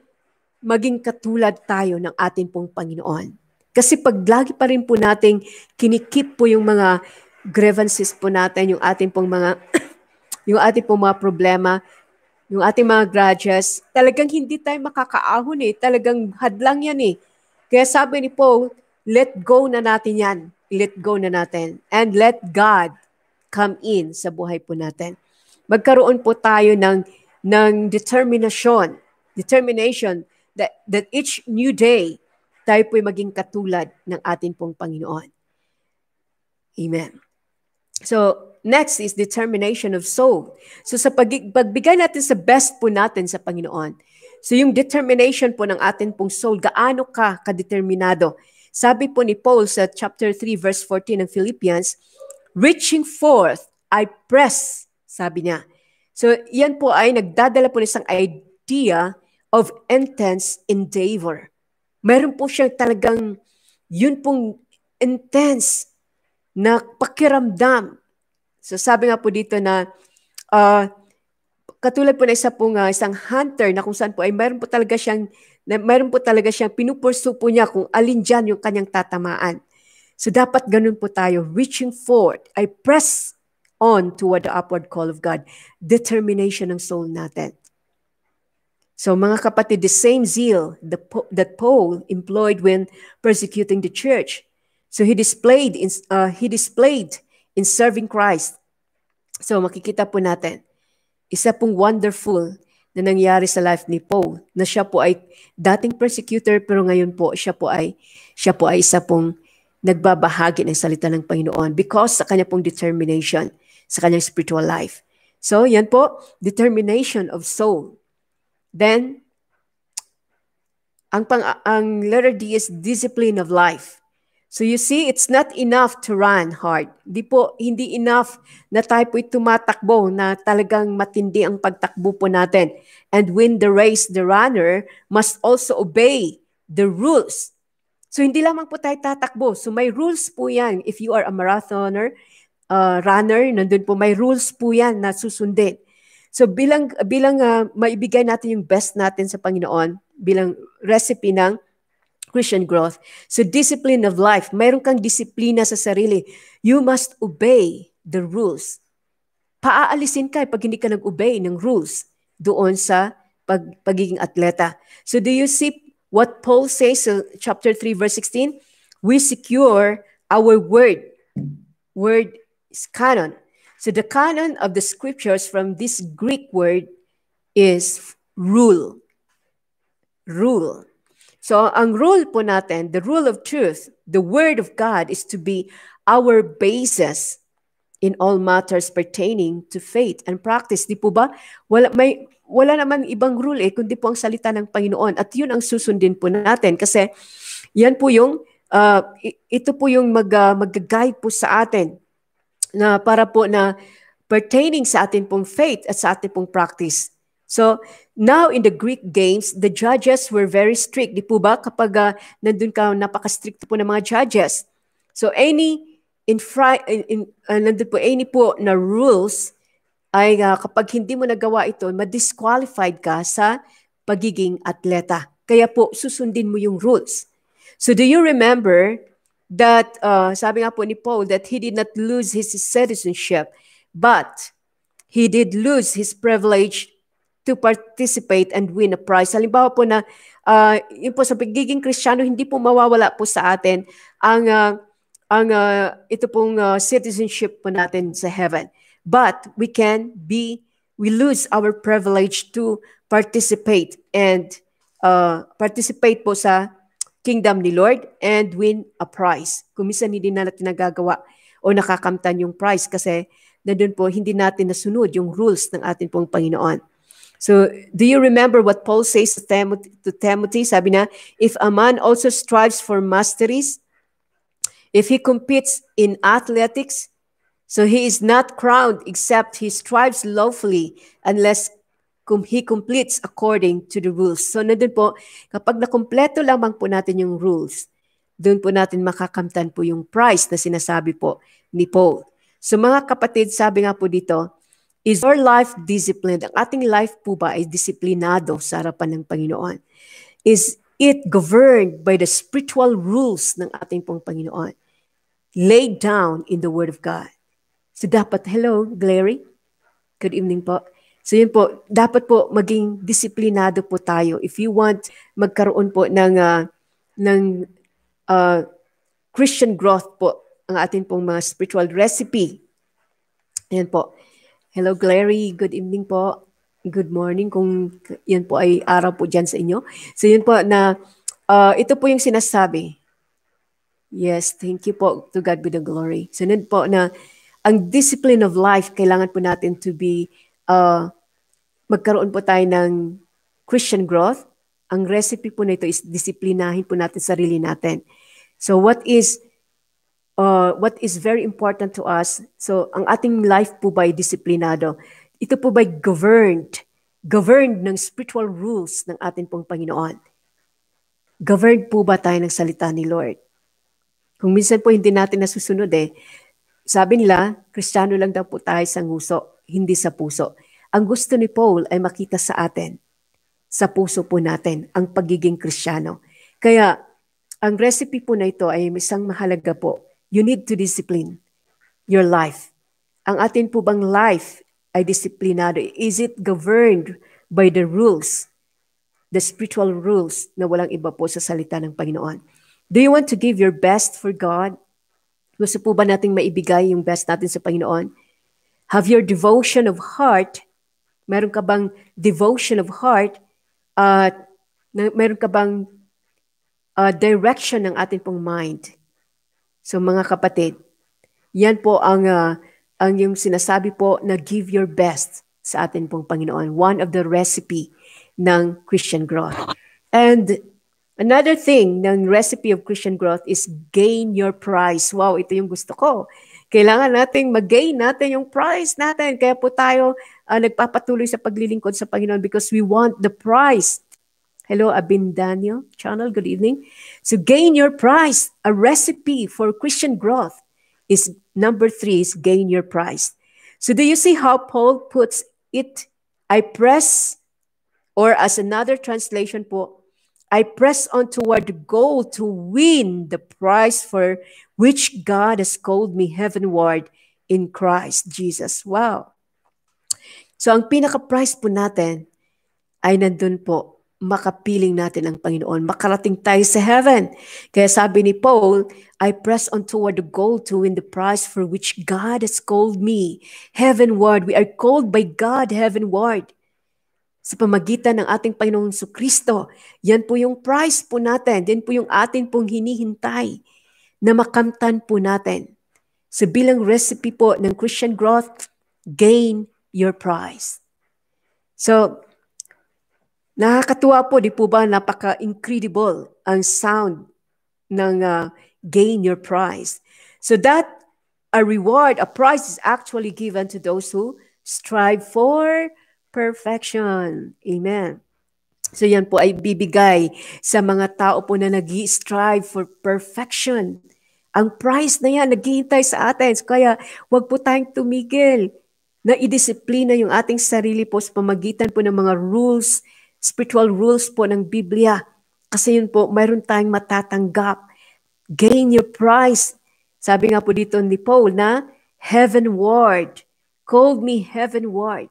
maging katulad tayo ng ating pong Panginoon. Kasi pag lagi pa rin po nating kinikip po yung mga grievances po natin, yung ating pong mga yung ating pong mga problema, yung ating mga grudges, talagang hindi tayo makakaahon eh. Talagang hadlang yan eh. Kaya sabi ni Paul, let go na natin yan. Let go na natin. And let God come in sa buhay po natin. Magkaroon po tayo ng, ng determination, determination that, that each new day, tayo po'y maging katulad ng ating pong Panginoon. Amen. So, next is determination of soul. So, sa pag, pagbigay natin sa best po natin sa Panginoon, so yung determination po ng atin pong soul, gaano ka kadeterminado? Sabi po ni Paul sa chapter 3 verse 14 ng Philippians, reaching forth, I press, sabi niya. So, yan po ay nagdadala po ng isang idea of intense endeavor. Meron po siyang talagang, yun pong intense na pakiramdam. So sabi nga po dito na uh, katulad po na isa pong uh, isang hunter na kung saan po ay mayroon po talaga siyang na mayroon po talaga siyang pinupursu po niya kung alin dyan yung kanyang tatamaan. So dapat ganun po tayo, reaching forward, I press on toward the upward call of God. Determination ng soul natin. So mga kapatid, the same zeal the, that Paul employed when persecuting the church So he displayed uh, he displayed in serving Christ. So makikita po natin, isa pong wonderful na nangyari sa life ni Paul na siya po ay dating persecutor pero ngayon po siya po ay siya po ay isa pong nagbabahagi ng salita ng Panginoon because sa kanya pong determination sa kanyang spiritual life. So yan po, determination of soul. Then ang pang ang letter D is discipline of life. So you see, it's not enough to run hard. Di po, hindi enough na tayo po'y tumatakbo na talagang matindi ang pagtakbo po natin. And win the race, the runner must also obey the rules. So hindi lamang po tayo tatakbo. So may rules po yan. If you are a marathoner, uh, runner, nandun po may rules po yan na susundin. So bilang bilang uh, maibigay natin yung best natin sa Panginoon, bilang recipe ng Christian growth. So discipline of life, mayroon kang disiplina sa sarili. You must obey the rules. Paaalisin ka pag hindi ka nag-obey ng rules doon sa pag, pagiging atleta. So do you see what Paul says in chapter 3 verse 16? We secure our word. Word is canon. So the canon of the scriptures from this Greek word is rule. Rule. So ang rule po natin, the rule of truth, the word of God is to be our basis in all matters pertaining to faith and practice. Di po ba? Wala, may, wala naman ibang rule eh, kundi po ang salita ng Panginoon. At yun ang susundin po natin kasi yan po yung, uh, ito po yung mag, uh, mag-guide po sa atin na para po na pertaining sa atin pong faith at sa atin pong practice. So, now in the Greek games, the judges were very strict. Di po ba? Kapag uh, nandun ka, napaka-strict po ng mga judges. So, any infra, in, in, uh, nandun po, any po na rules ay uh, kapag hindi mo nagawa ito, ma-disqualified ka sa pagiging atleta. Kaya po, susundin mo yung rules. So, do you remember that, uh, sabi nga po ni Paul, that he did not lose his citizenship, but he did lose his privilege to participate and win a prize. Halimbawa po na uh, yun po sa pagiging Kristiyano, hindi po mawawala po sa atin ang uh, ang uh, ito pong uh, citizenship po natin sa heaven. But we can be we lose our privilege to participate and uh, participate po sa kingdom ni Lord and win a prize. Kung minsan hindi na natin nagagawa o nakakamtan yung prize kasi nandun po hindi natin nasunod yung rules ng ating pong Panginoon. So, do you remember what Paul says to Timothy? To Timothy? Sabi na, if a man also strives for masteries, if he competes in athletics, so he is not crowned except he strives lawfully unless he completes according to the rules. So, nandun po, kapag nakumpleto lamang po natin yung rules, doon po natin makakamtan po yung price na sinasabi po ni Paul. So mga kapatid, sabi nga po dito, is our life disciplined? Ang ating life po ba ay disiplinado sa harapan ng Panginoon? Is it governed by the spiritual rules ng ating pong Panginoon? Laid down in the Word of God. So dapat, hello, Glary. Good evening po. So yun po, dapat po maging disiplinado po tayo. If you want magkaroon po ng, uh, ng uh, Christian growth po, ang ating pong mga spiritual recipe. Ayan po. Hello, Glary. Good evening po. Good morning kung yan po ay araw po dyan sa inyo. So yun po na uh, ito po yung sinasabi. Yes, thank you po. To God be the glory. So yun po na ang discipline of life, kailangan po natin to be, uh, magkaroon po tayo ng Christian growth. Ang recipe po na ito is disiplinahin po natin sarili natin. So what is uh, what is very important to us, so ang ating life po ba ay disiplinado? Ito po ba governed? Governed ng spiritual rules ng ating pong Panginoon? Governed po ba tayo ng salita ni Lord? Kung minsan po hindi natin nasusunod eh, sabi nila, Kristiyano lang daw po tayo sa nguso, hindi sa puso. Ang gusto ni Paul ay makita sa atin, sa puso po natin, ang pagiging Kristiyano. Kaya, ang recipe po na ito ay isang mahalaga po you need to discipline your life. Ang atin po bang life ay disiplinado? Is it governed by the rules, the spiritual rules na walang iba po sa salita ng Panginoon? Do you want to give your best for God? Gusto po ba nating maibigay yung best natin sa Panginoon? Have your devotion of heart, meron ka bang devotion of heart, uh, meron ka bang uh, direction ng ating pong mind? So mga kapatid, yan po ang, uh, ang yung sinasabi po na give your best sa atin pong Panginoon. One of the recipe ng Christian growth. And another thing ng recipe of Christian growth is gain your prize. Wow, ito yung gusto ko. Kailangan nating mag-gain natin yung prize natin. Kaya po tayo uh, nagpapatuloy sa paglilingkod sa Panginoon because we want the prize Hello, Abin Daniel channel. Good evening. So gain your prize. A recipe for Christian growth is number three is gain your prize. So do you see how Paul puts it? I press, or as another translation po, I press on toward the goal to win the prize for which God has called me heavenward in Christ Jesus. Wow. So ang pinaka-prize po natin ay nandun po makapiling natin ang Panginoon, makarating tayo sa heaven. Kaya sabi ni Paul, I press on toward the goal to win the prize for which God has called me heavenward. We are called by God heavenward. Sa pamagitan ng ating Panginoong Kristo, yan po yung prize po natin. Yan po yung atin pong hinihintay na makamtan po natin. Sa bilang recipe po ng Christian growth, gain your prize. So, Nakakatuwa po, di po ba napaka-incredible ang sound ng uh, gain your prize. So that a reward, a prize is actually given to those who strive for perfection. Amen. So yan po ay bibigay sa mga tao po na nag strive for perfection. Ang prize na yan, naghihintay sa atin. Kaya wag po tayong tumigil na idisiplina yung ating sarili po sa pamagitan po ng mga rules spiritual rules po ng Biblia. Kasi yun po, mayroon tayong matatanggap. Gain your prize. Sabi nga po dito ni Paul na heavenward. Called me heavenward.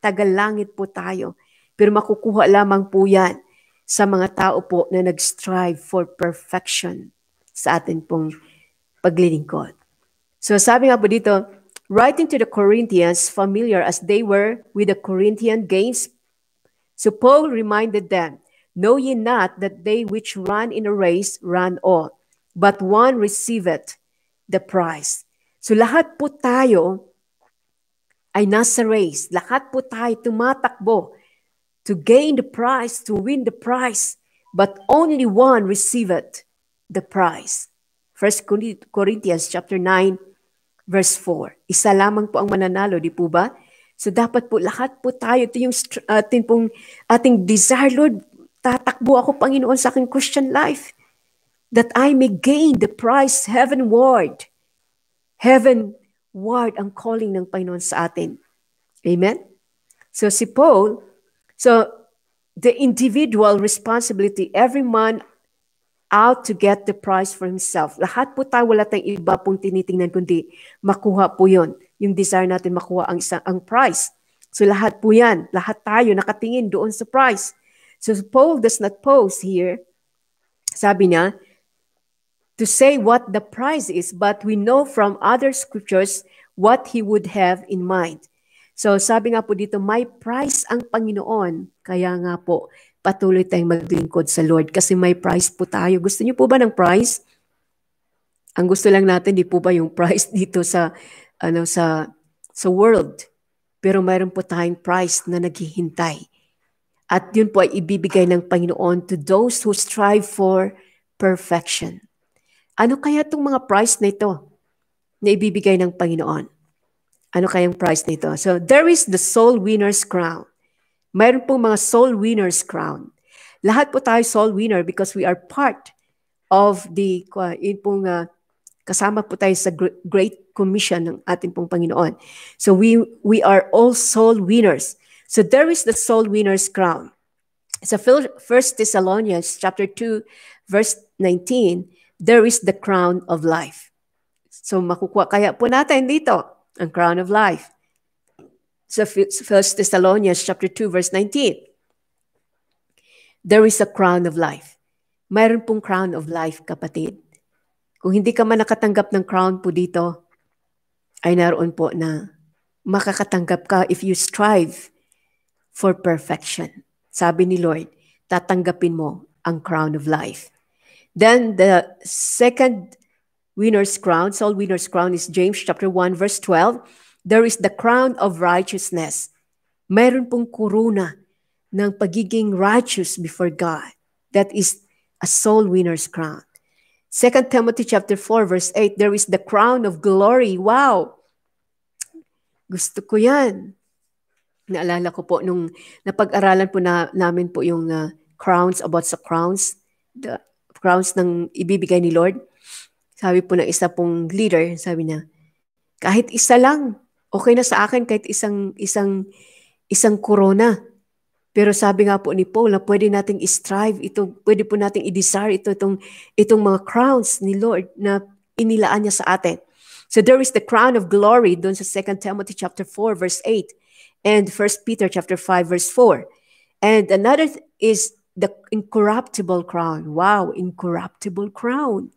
Tagalangit po tayo. Pero makukuha lamang po yan sa mga tao po na nag-strive for perfection sa atin pong paglilingkod. So sabi nga po dito, writing to the Corinthians, familiar as they were with the Corinthian games So Paul reminded them Know ye not that they which run in a race run all, but one receiveth the prize. So lahat po tayo ay nasa race. Lahat po tayo tumatakbo to gain the prize, to win the prize, but only one receiveth the prize. 1 Corinthians chapter 9 verse 4. Isa lamang po ang mananalo, di po ba? So dapat po lahat po tayo, ito yung ating pong ating desire, Lord, tatakbo ako, Panginoon, sa aking Christian life that I may gain the prize heavenward. Heavenward ang calling ng Panginoon sa atin. Amen? So si Paul, so the individual responsibility, every man out to get the prize for himself. Lahat po tayo, wala tayong iba pong tinitingnan, kundi makuha po yon Yung desire natin makuha ang, isang, ang prize. So lahat po yan, lahat tayo nakatingin doon sa prize. So Paul does not pose here, sabi niya, to say what the prize is, but we know from other scriptures what he would have in mind. So sabi nga po dito, may price ang Panginoon. Kaya nga po, patuloy tayong maglingkod sa Lord kasi may price po tayo. Gusto niyo po ba ng price? Ang gusto lang natin, di po ba yung price dito sa, ano, sa, sa world? Pero mayroon po tayong price na naghihintay. At yun po ay ibibigay ng Panginoon to those who strive for perfection. Ano kaya itong mga price na ito na ibibigay ng Panginoon? Ano kayang price nito? So, there is the soul winner's crown. Mayroon pong mga soul winner's crown. Lahat po tayo soul winner because we are part of the, uh, yun pong uh, kasama po tayo sa Great Commission ng ating pong Panginoon. So we we are all soul winners. So there is the soul winner's crown. Sa so First Thessalonians chapter 2 verse 19, there is the crown of life. So makukuha kaya po natin dito ang crown of life. Sa so, 1 Thessalonians chapter 2 verse 19. There is a crown of life. Mayroon pong crown of life, kapatid. Kung hindi ka man nakatanggap ng crown po dito, ay naroon po na makakatanggap ka if you strive for perfection. Sabi ni Lord, tatanggapin mo ang crown of life. Then the second winner's crown, soul winner's crown is James chapter 1 verse 12. There is the crown of righteousness. Mayroon pong kuruna ng pagiging righteous before God. That is a soul winner's crown. 2 Timothy chapter 4 verse 8, there is the crown of glory. Wow! Gusto ko yan. Naalala ko po nung napag-aralan po na, namin po yung uh, crowns about sa crowns, the crowns ng ibibigay ni Lord. Sabi po ng isa pong leader, sabi niya, kahit isa lang, okay na sa akin kahit isang isang isang corona. Pero sabi nga po ni Paul na pwede nating i-strive ito, pwede po nating i-desire ito itong itong mga crowns ni Lord na inilaan niya sa atin. So there is the crown of glory doon sa 2 Timothy chapter 4 verse 8 and 1 Peter chapter 5 verse 4. And another is the incorruptible crown. Wow, incorruptible crown.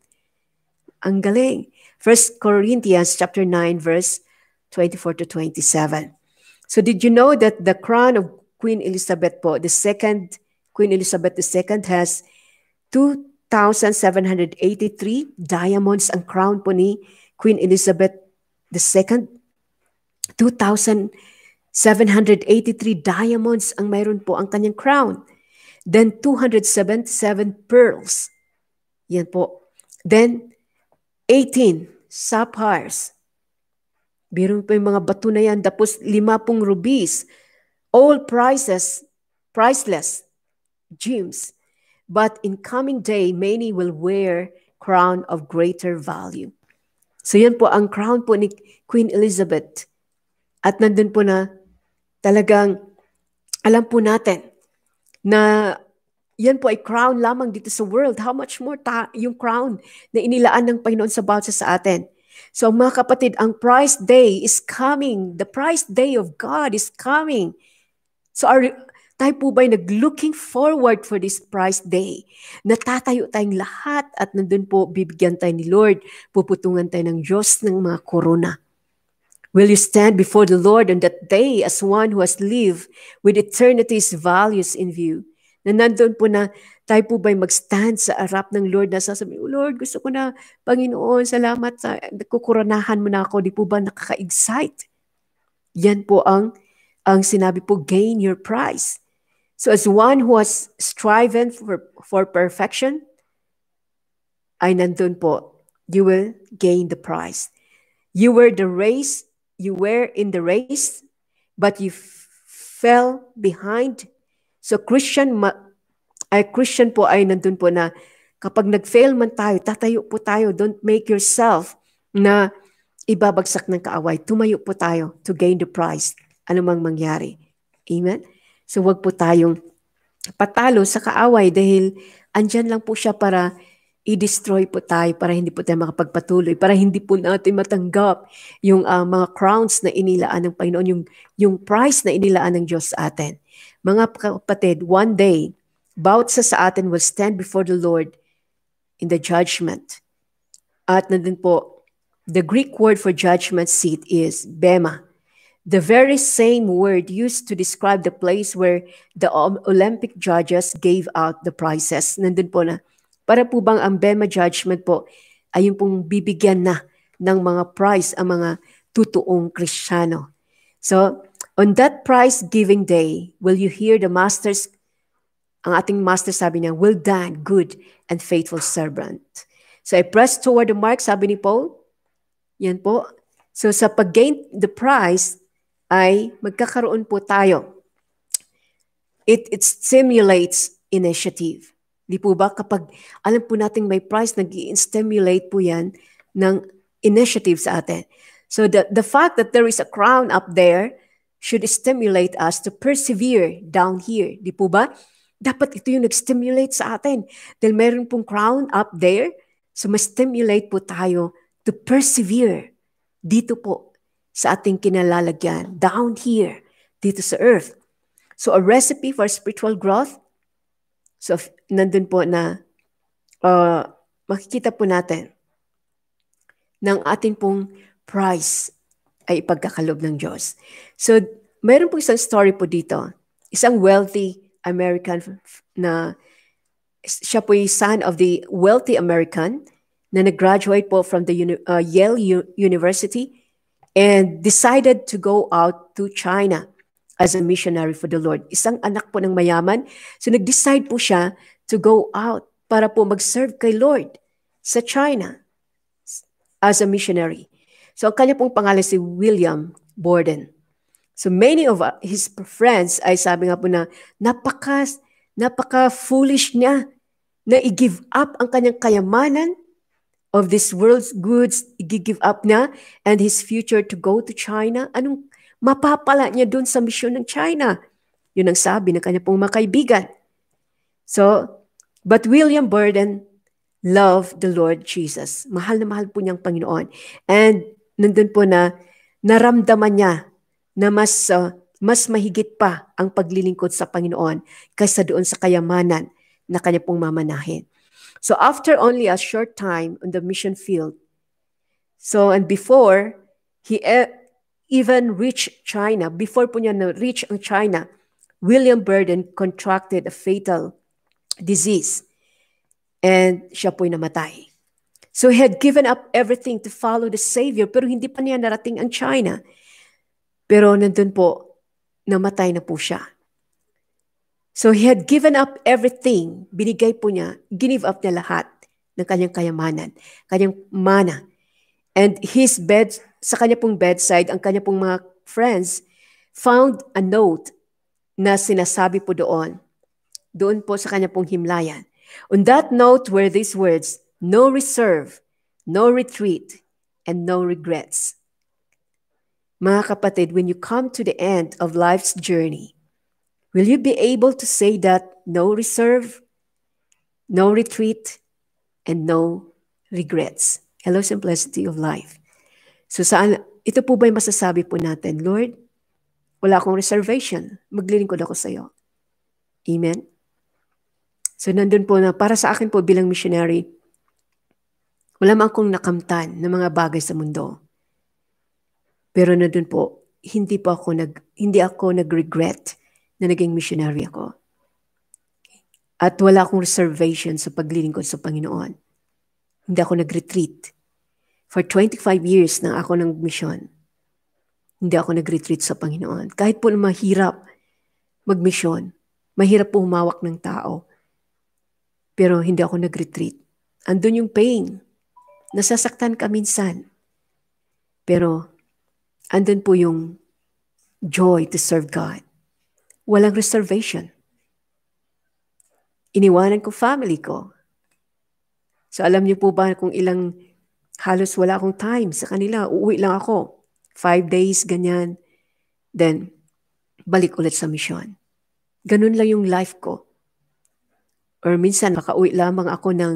Ang galing. 1 Corinthians chapter 9 verse 24 to 27. So did you know that the crown of Queen Elizabeth po, the second Queen Elizabeth II has 2,783 diamonds ang crown po ni Queen Elizabeth II. 2,783 diamonds ang mayroon po ang kanyang crown. Then 277 pearls. Yan po. Then 18 sapphires. Biro pa yung mga bato na yan. Tapos lima pong rubies. All prices, priceless gems. But in coming day, many will wear crown of greater value. So yan po ang crown po ni Queen Elizabeth. At nandun po na talagang alam po natin na yan po ay crown lamang dito sa world. How much more ta yung crown na inilaan ng Panginoon sa bawat sa atin. So mga kapatid, ang prize day is coming. The prize day of God is coming. So are, tayo po ba'y nag-looking forward for this prize day? Natatayo tayong lahat at nandun po bibigyan tayo ni Lord. Puputungan tayo ng Diyos ng mga korona. Will you stand before the Lord on that day as one who has lived with eternity's values in view? Na nandun po na tayo po ba'y mag-stand sa harap ng Lord na sasabihin, oh Lord, gusto ko na, Panginoon, salamat sa kukuranahan mo na ako. Di po ba nakaka-excite? Yan po ang, ang sinabi po, gain your prize. So as one who has striven for, for perfection, ay nandun po, you will gain the prize. You were the race, you were in the race, but you fell behind. So Christian, ay Christian po ay nandun po na kapag nag-fail man tayo, tatayo po tayo. Don't make yourself na ibabagsak ng kaaway. Tumayo po tayo to gain the prize. Ano mang mangyari. Amen? So wag po tayong patalo sa kaaway dahil andyan lang po siya para i-destroy po tayo para hindi po tayo makapagpatuloy, para hindi po natin matanggap yung uh, mga crowns na inilaan ng Panginoon, yung, yung prize na inilaan ng Diyos sa atin. Mga kapatid, one day, bawat sa sa atin will stand before the Lord in the judgment. At nandun po, the Greek word for judgment seat is bema. The very same word used to describe the place where the Olympic judges gave out the prizes. Nandun po na, para po bang ang Bema judgment po ay yung pong bibigyan na ng mga prize ang mga tutuong Kristiyano. So, on that prize giving day, will you hear the master's, ang ating master sabi niya, well done, good and faithful servant. So I press toward the mark, sabi ni Paul. Yan po. So sa pag-gain the prize, ay magkakaroon po tayo. It, it stimulates initiative. Di po ba? Kapag alam po natin may prize, nag stimulate po yan ng initiative sa atin. So the, the fact that there is a crown up there should stimulate us to persevere down here. Di po ba? Dapat ito yung nag-stimulate sa atin. Dahil meron pong crown up there, so ma-stimulate po tayo to persevere dito po sa ating kinalalagyan, down here, dito sa earth. So a recipe for spiritual growth So, nandun po na uh, makikita po natin ng ating pong price ay ipagkakalob ng Diyos. So, mayroon po isang story po dito. Isang wealthy American na siya po yung son of the wealthy American na nag-graduate po from the uh, Yale U- University and decided to go out to China as a missionary for the Lord. Isang anak po ng mayaman. So nag-decide po siya to go out para po mag-serve kay Lord sa China as a missionary. So ang kanya pong pangalan si William Borden. So many of his friends ay sabi nga po na napaka, napaka foolish niya na i-give up ang kanyang kayamanan of this world's goods, i-give up niya and his future to go to China. Anong mapapala niya dun sa misyon ng China. Yun ang sabi ng kanya pong mga kaibigan. So, but William Burden loved the Lord Jesus. Mahal na mahal po niyang Panginoon. And nandun po na naramdaman niya na mas uh, mas mahigit pa ang paglilingkod sa Panginoon kaysa doon sa kayamanan na kanya pong mamanahin. So after only a short time on the mission field, so and before he even reach China, before po niya na-reach ang China, William Burden contracted a fatal disease and siya po'y namatay. So he had given up everything to follow the Savior pero hindi pa niya narating ang China. Pero nandun po, namatay na po siya. So he had given up everything. Binigay po niya, ginive up niya lahat ng kanyang kayamanan, kanyang mana. And his bed sa kanya pong bedside, ang kanya pong mga friends found a note na sinasabi po doon, doon po sa kanya pong himlayan. On that note were these words, no reserve, no retreat, and no regrets. Mga kapatid, when you come to the end of life's journey, will you be able to say that no reserve, no retreat, and no regrets? Hello, simplicity of life. So saan, ito po ba yung masasabi po natin, Lord, wala akong reservation, maglilingkod ako sa iyo. Amen? So nandun po na, para sa akin po bilang missionary, wala man akong nakamtan ng mga bagay sa mundo. Pero nandun po, hindi po ako nag, hindi ako nag-regret na naging missionary ako. At wala akong reservation sa paglilingkod sa Panginoon. Hindi ako nag-retreat. For 25 years na ako ng mission, hindi ako nag-retreat sa Panginoon. Kahit po mahirap mag-mission, mahirap po humawak ng tao, pero hindi ako nag-retreat. Andun yung pain. Nasasaktan ka minsan. Pero andun po yung joy to serve God. Walang reservation. Iniwanan ko family ko. So alam niyo po ba kung ilang halos wala akong time sa kanila. Uuwi lang ako five days, ganyan. Then, balik ulit sa mission. Ganun lang yung life ko. Or minsan, makauwi lamang ako ng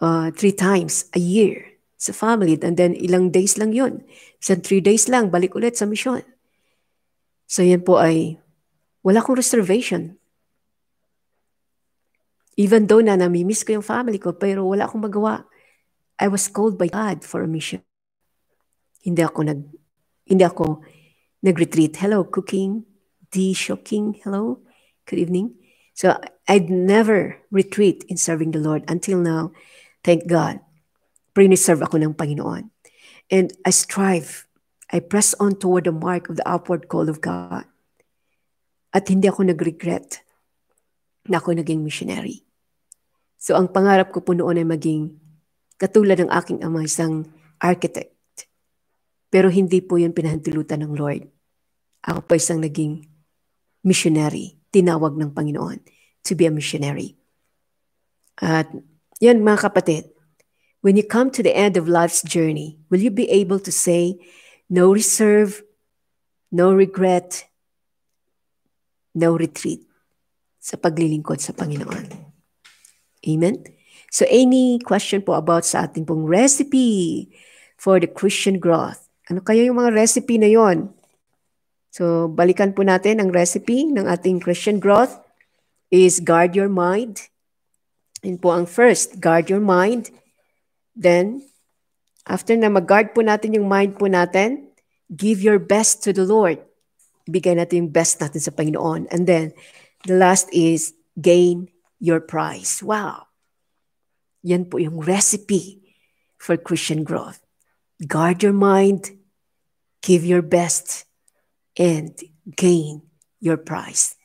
uh, three times a year sa family. And then, ilang days lang yun. Sa three days lang, balik ulit sa mission. So, yan po ay, wala akong reservation. Even though na namimiss ko yung family ko, pero wala akong magawa. I was called by God for a mission. Hindi ako nag hindi ako nag-retreat. Hello, cooking, D shocking. Hello, good evening. So I'd never retreat in serving the Lord until now. Thank God. Pre-serve ako ng Panginoon. And I strive. I press on toward the mark of the upward call of God. At hindi ako nag-regret na ako naging missionary. So ang pangarap ko po noon ay maging katulad ng aking ama, isang architect. Pero hindi po yun pinahintulutan ng Lord. Ako po isang naging missionary, tinawag ng Panginoon to be a missionary. At yan mga kapatid, when you come to the end of life's journey, will you be able to say, no reserve, no regret, no retreat sa paglilingkod sa Panginoon? Amen? So any question po about sa ating pong recipe for the Christian growth? Ano kaya yung mga recipe na yon? So, balikan po natin ang recipe ng ating Christian growth is guard your mind. Yun po ang first, guard your mind. Then, after na mag-guard po natin yung mind po natin, give your best to the Lord. Ibigay natin yung best natin sa Panginoon. And then, the last is gain your prize. Wow! Yan po yung recipe for Christian growth. Guard your mind, give your best, and gain your prize.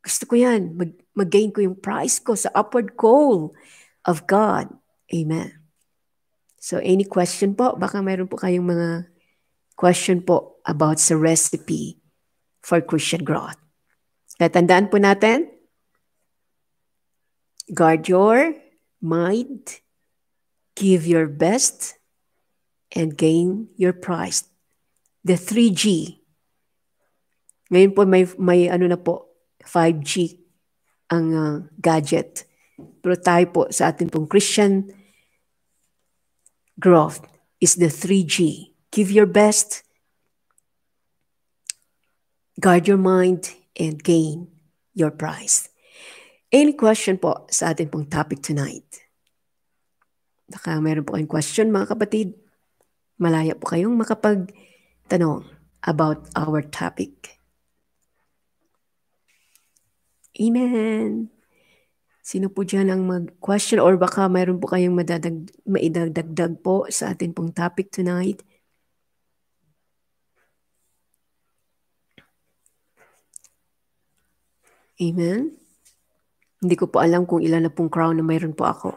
Gusto ko yan. Mag, mag-gain ko yung prize ko sa upward call of God. Amen. So, any question po? Baka mayroon po kayong mga question po about sa recipe for Christian growth. Natandaan po natin, guard your mind, give your best, and gain your prize. The 3G. Ngayon po may, may ano na po, 5G ang uh, gadget. Pero tayo po sa ating pong Christian growth is the 3G. Give your best, guard your mind, and gain your prize. Any question po sa ating pong topic tonight? Baka meron po kayong question mga kapatid malaya po kayong makapagtanong about our topic. Amen. Sino po dyan ang mag-question or baka mayroon po kayong madadag, maidagdagdag po sa atin pong topic tonight? Amen. Hindi ko po alam kung ilan na pong crown na mayroon po ako.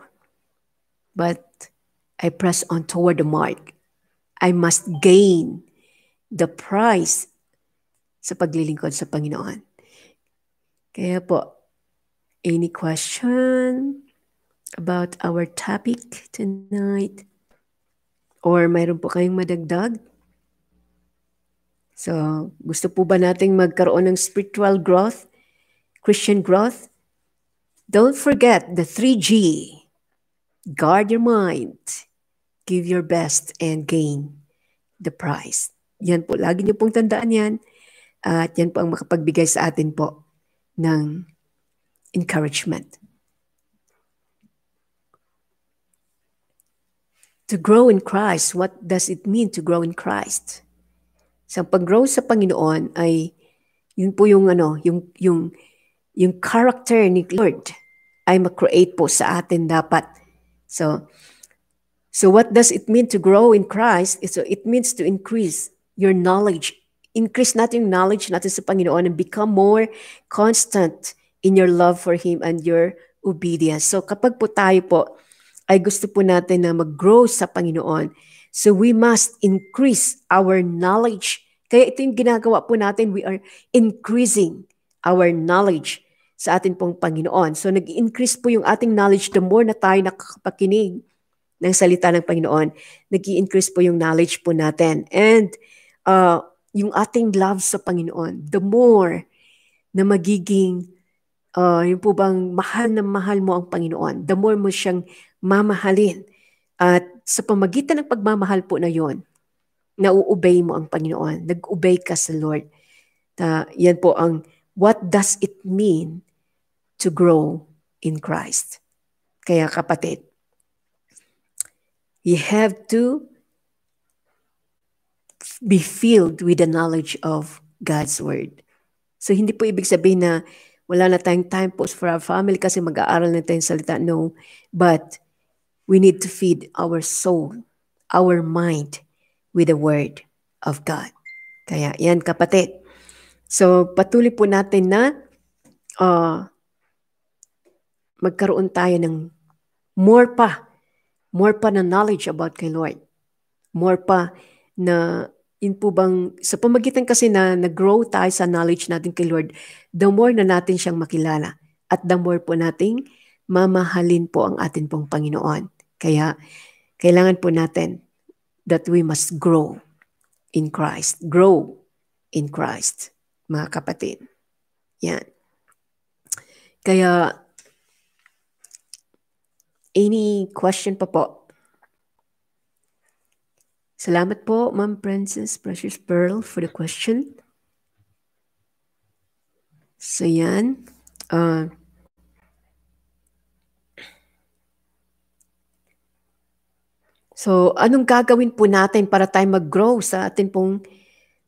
But I press on toward the mark I must gain the prize sa paglilingkod sa Panginoon. Kaya po, any question about our topic tonight? Or mayroon po kayong madagdag? So, gusto po ba nating magkaroon ng spiritual growth, Christian growth? Don't forget the 3G. Guard your mind give your best and gain the prize. Yan po, lagi niyo pong tandaan yan. At yan po ang makapagbigay sa atin po ng encouragement. To grow in Christ, what does it mean to grow in Christ? Sa pag-grow sa Panginoon ay yun po yung ano, yung yung yung character ni Lord ay ma-create po sa atin dapat. So, so what does it mean to grow in Christ? So it means to increase your knowledge. Increase natin yung knowledge natin sa Panginoon and become more constant in your love for Him and your obedience. So kapag po tayo po ay gusto po natin na mag-grow sa Panginoon, so we must increase our knowledge. Kaya ito yung ginagawa po natin, we are increasing our knowledge sa atin pong Panginoon. So nag-increase po yung ating knowledge the more na tayo nakakapakinig ng salita ng Panginoon, nag increase po yung knowledge po natin. And uh, yung ating love sa Panginoon, the more na magiging, uh, yung po bang mahal na mahal mo ang Panginoon, the more mo siyang mamahalin. At sa pamagitan ng pagmamahal po na yon, nauubay mo ang Panginoon. Nag-obey ka sa Lord. Uh, yan po ang what does it mean to grow in Christ. Kaya kapatid, you have to be filled with the knowledge of God's Word. So hindi po ibig sabihin na wala na tayong time post for our family kasi mag-aaral na tayong salita. No. But we need to feed our soul, our mind with the Word of God. Kaya yan kapatid. So patuloy po natin na uh, magkaroon tayo ng more pa, more pa na knowledge about kay Lord. More pa na yun po bang, sa pamagitan kasi na nag-grow tayo sa knowledge natin kay Lord, the more na natin siyang makilala at the more po nating mamahalin po ang atin pong Panginoon. Kaya, kailangan po natin that we must grow in Christ. Grow in Christ, mga kapatid. Yan. Kaya, Any question pa po? Salamat po, Ma'am Princess Precious Pearl, for the question. So, yan. Uh, so, anong gagawin po natin para tayo mag-grow sa atin pong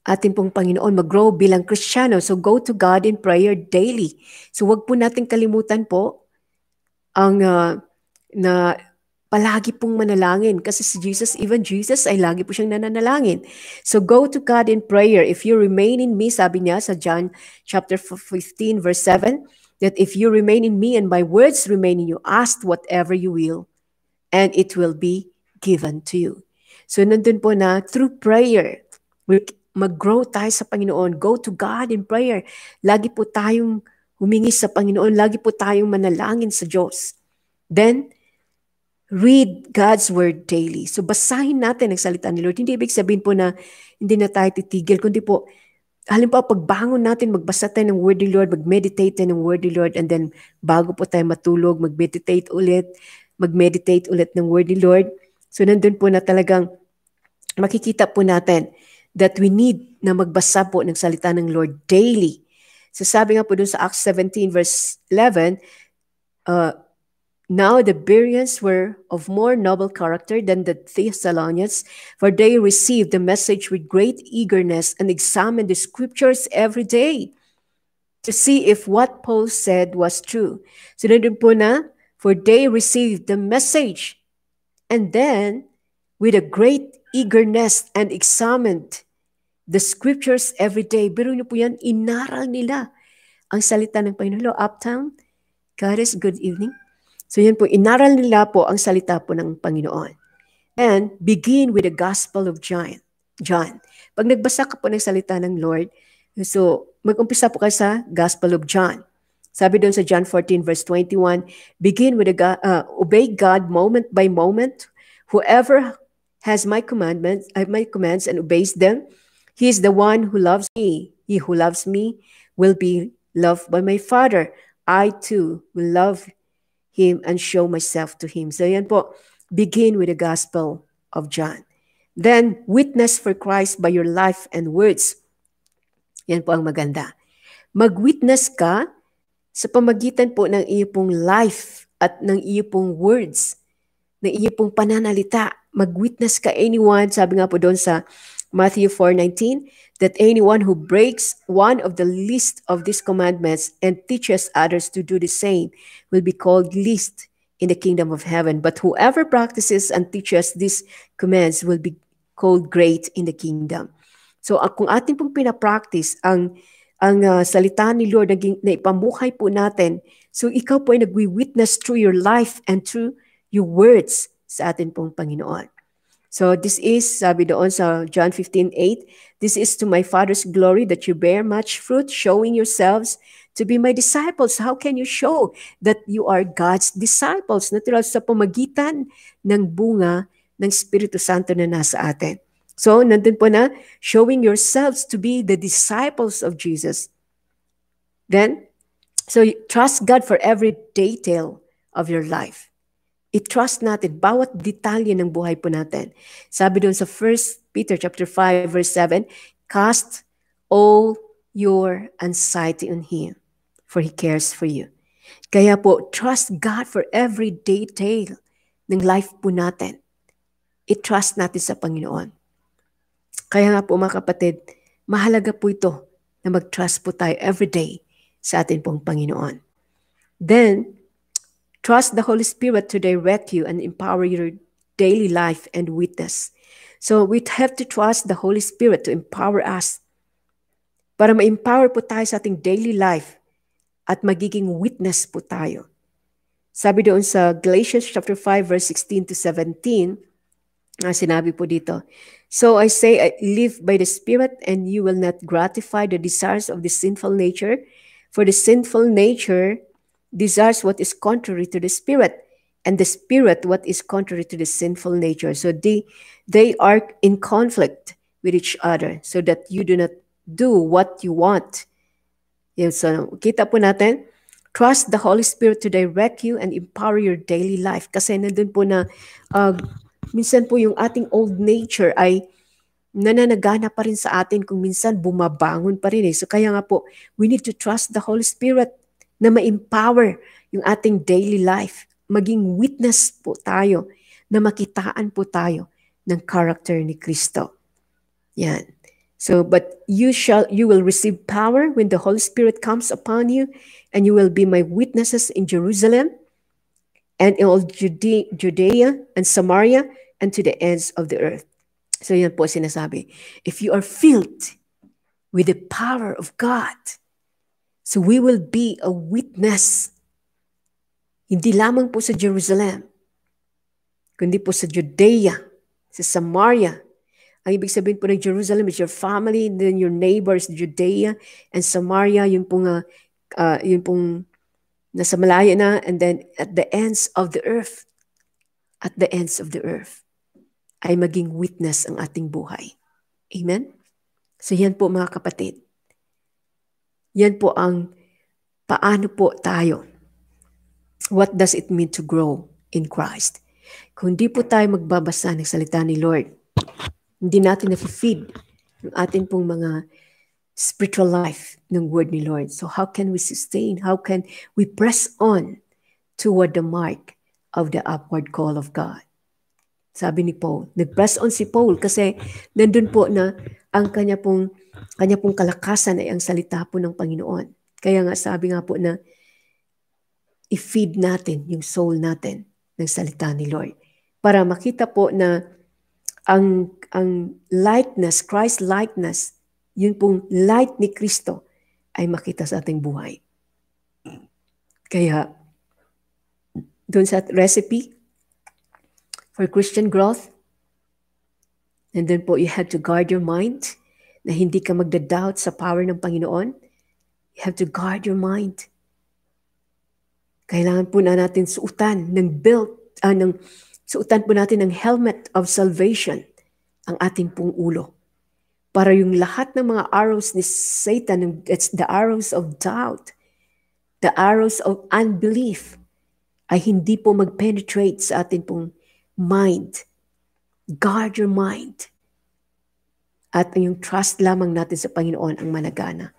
atin pong Panginoon, mag-grow bilang Kristiyano. So, go to God in prayer daily. So, wag po natin kalimutan po ang uh, na palagi pong manalangin kasi si Jesus, even Jesus ay lagi po siyang nananalangin. So go to God in prayer. If you remain in me, sabi niya sa John chapter 15 verse 7, that if you remain in me and my words remain in you, ask whatever you will and it will be given to you. So nandun po na through prayer, mag-grow tayo sa Panginoon. Go to God in prayer. Lagi po tayong humingi sa Panginoon. Lagi po tayong manalangin sa Diyos. Then, read God's Word daily. So basahin natin ang salita ni Lord. Hindi ibig sabihin po na hindi na tayo titigil, kundi po, halimbawa pagbangon natin, magbasa tayo ng Word ni Lord, mag-meditate tayo ng Word ni Lord, and then bago po tayo matulog, mag-meditate ulit, mag-meditate ulit ng Word ni Lord. So nandun po na talagang makikita po natin that we need na magbasa po ng salita ng Lord daily. So sabi nga po dun sa Acts 17 verse 11, uh, Now the Bereans were of more noble character than the Thessalonians, for they received the message with great eagerness and examined the scriptures every day to see if what Paul said was true. So nandun po na, for they received the message and then with a great eagerness and examined the scriptures every day. Pero niyo po yan, inaral nila ang salita ng Panginoon. Uptown, God is good evening. So yan po, inaral nila po ang salita po ng Panginoon. And begin with the Gospel of John. John. Pag nagbasa ka po ng salita ng Lord, so mag-umpisa po kayo sa Gospel of John. Sabi doon sa John 14 verse 21, begin with the uh, obey God moment by moment. Whoever has my commandments, uh, my commands and obeys them, he is the one who loves me. He who loves me will be loved by my Father. I too will love him and show myself to him. So yan po, begin with the Gospel of John. Then, witness for Christ by your life and words. Yan po ang maganda. Mag-witness ka sa pamagitan po ng iyo pong life at ng iyo pong words, ng iyo pong pananalita. Mag-witness ka anyone, sabi nga po doon sa Matthew 4:19 that anyone who breaks one of the least of these commandments and teaches others to do the same will be called least in the kingdom of heaven but whoever practices and teaches these commands will be called great in the kingdom. So uh, kung ating pong pinapractice ang ang uh, salita ni Lord na, na ipamuhay po natin, so ikaw po ay nagwi-witness through your life and through your words sa atin pong Panginoon. So this is, sabi doon sa John 15:8, this is to my Father's glory that you bear much fruit, showing yourselves to be my disciples. How can you show that you are God's disciples? Natural sa pamagitan ng bunga ng Espiritu Santo na nasa atin. So, nandun po na, showing yourselves to be the disciples of Jesus. Then, so trust God for every detail of your life. I-trust natin bawat detalye ng buhay po natin. Sabi doon sa 1 Peter chapter 5 verse 7, cast all your anxiety on him for he cares for you. Kaya po, trust God for every detail ng life po natin. I-trust natin sa Panginoon. Kaya nga po mga kapatid, mahalaga po ito na mag-trust po tayo every day sa atin pong Panginoon. Then, Trust the Holy Spirit to direct you and empower your daily life and witness. So we have to trust the Holy Spirit to empower us. Para ma-empower po tayo sa ating daily life at magiging witness po tayo. Sabi doon sa Galatians chapter 5 verse 16 to 17, uh, sinabi po dito, So I say, I live by the Spirit and you will not gratify the desires of the sinful nature, for the sinful nature desires what is contrary to the spirit and the spirit what is contrary to the sinful nature. So they they are in conflict with each other so that you do not do what you want. Yan, so kita po natin trust the Holy Spirit to direct you and empower your daily life. Kasi nandun po na uh, minsan po yung ating old nature ay nananagana pa rin sa atin kung minsan bumabangon pa rin eh. So kaya nga po, we need to trust the Holy Spirit na ma-empower yung ating daily life. Maging witness po tayo na makitaan po tayo ng character ni Kristo. Yan. So, but you shall, you will receive power when the Holy Spirit comes upon you, and you will be my witnesses in Jerusalem, and in all Judea, Judea and Samaria, and to the ends of the earth. So yan po sinasabi. If you are filled with the power of God, So we will be a witness. Hindi lamang po sa Jerusalem, kundi po sa Judea, sa Samaria. Ang ibig sabihin po ng Jerusalem is your family, then your neighbors, Judea and Samaria, yung pong, uh, uh, yung pong nasa malaya na, and then at the ends of the earth, at the ends of the earth, ay maging witness ang ating buhay. Amen? So yan po mga kapatid. Yan po ang paano po tayo. What does it mean to grow in Christ? Kung di po tayo magbabasa ng salita ni Lord, hindi natin na-feed yung atin pong mga spiritual life ng word ni Lord. So how can we sustain? How can we press on toward the mark of the upward call of God? Sabi ni Paul. Nag-press on si Paul kasi nandun po na ang kanya pong kanya pong kalakasan ay ang salita po ng Panginoon. Kaya nga sabi nga po na i-feed natin yung soul natin ng salita ni Lord. Para makita po na ang, ang likeness, Christ likeness, yun pong light ni Kristo ay makita sa ating buhay. Kaya, doon sa recipe for Christian growth, and then po you have to guard your mind, na hindi ka magda-doubt sa power ng Panginoon, you have to guard your mind. Kailangan po na natin suutan ng belt, uh, ng, suutan po natin ng helmet of salvation ang ating pong ulo. Para yung lahat ng mga arrows ni Satan, it's the arrows of doubt, the arrows of unbelief, ay hindi po mag-penetrate sa ating pong mind. Guard your mind at yung trust lamang natin sa Panginoon ang managana.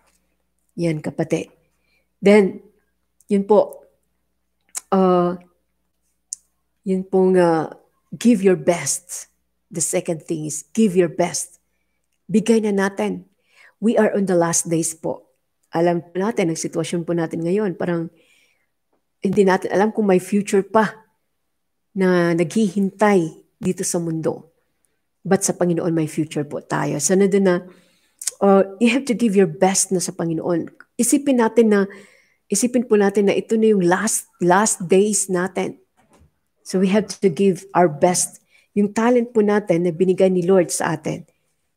Yan kapatid. Then, yun po, uh, yun pong uh, give your best. The second thing is give your best. Bigay na natin. We are on the last days po. Alam po natin, ang sitwasyon po natin ngayon, parang hindi natin alam kung may future pa na naghihintay dito sa mundo. But sa Panginoon, may future po tayo. So, nandun na, uh, you have to give your best na sa Panginoon. Isipin natin na, isipin po natin na ito na yung last, last days natin. So, we have to give our best. Yung talent po natin na binigay ni Lord sa atin,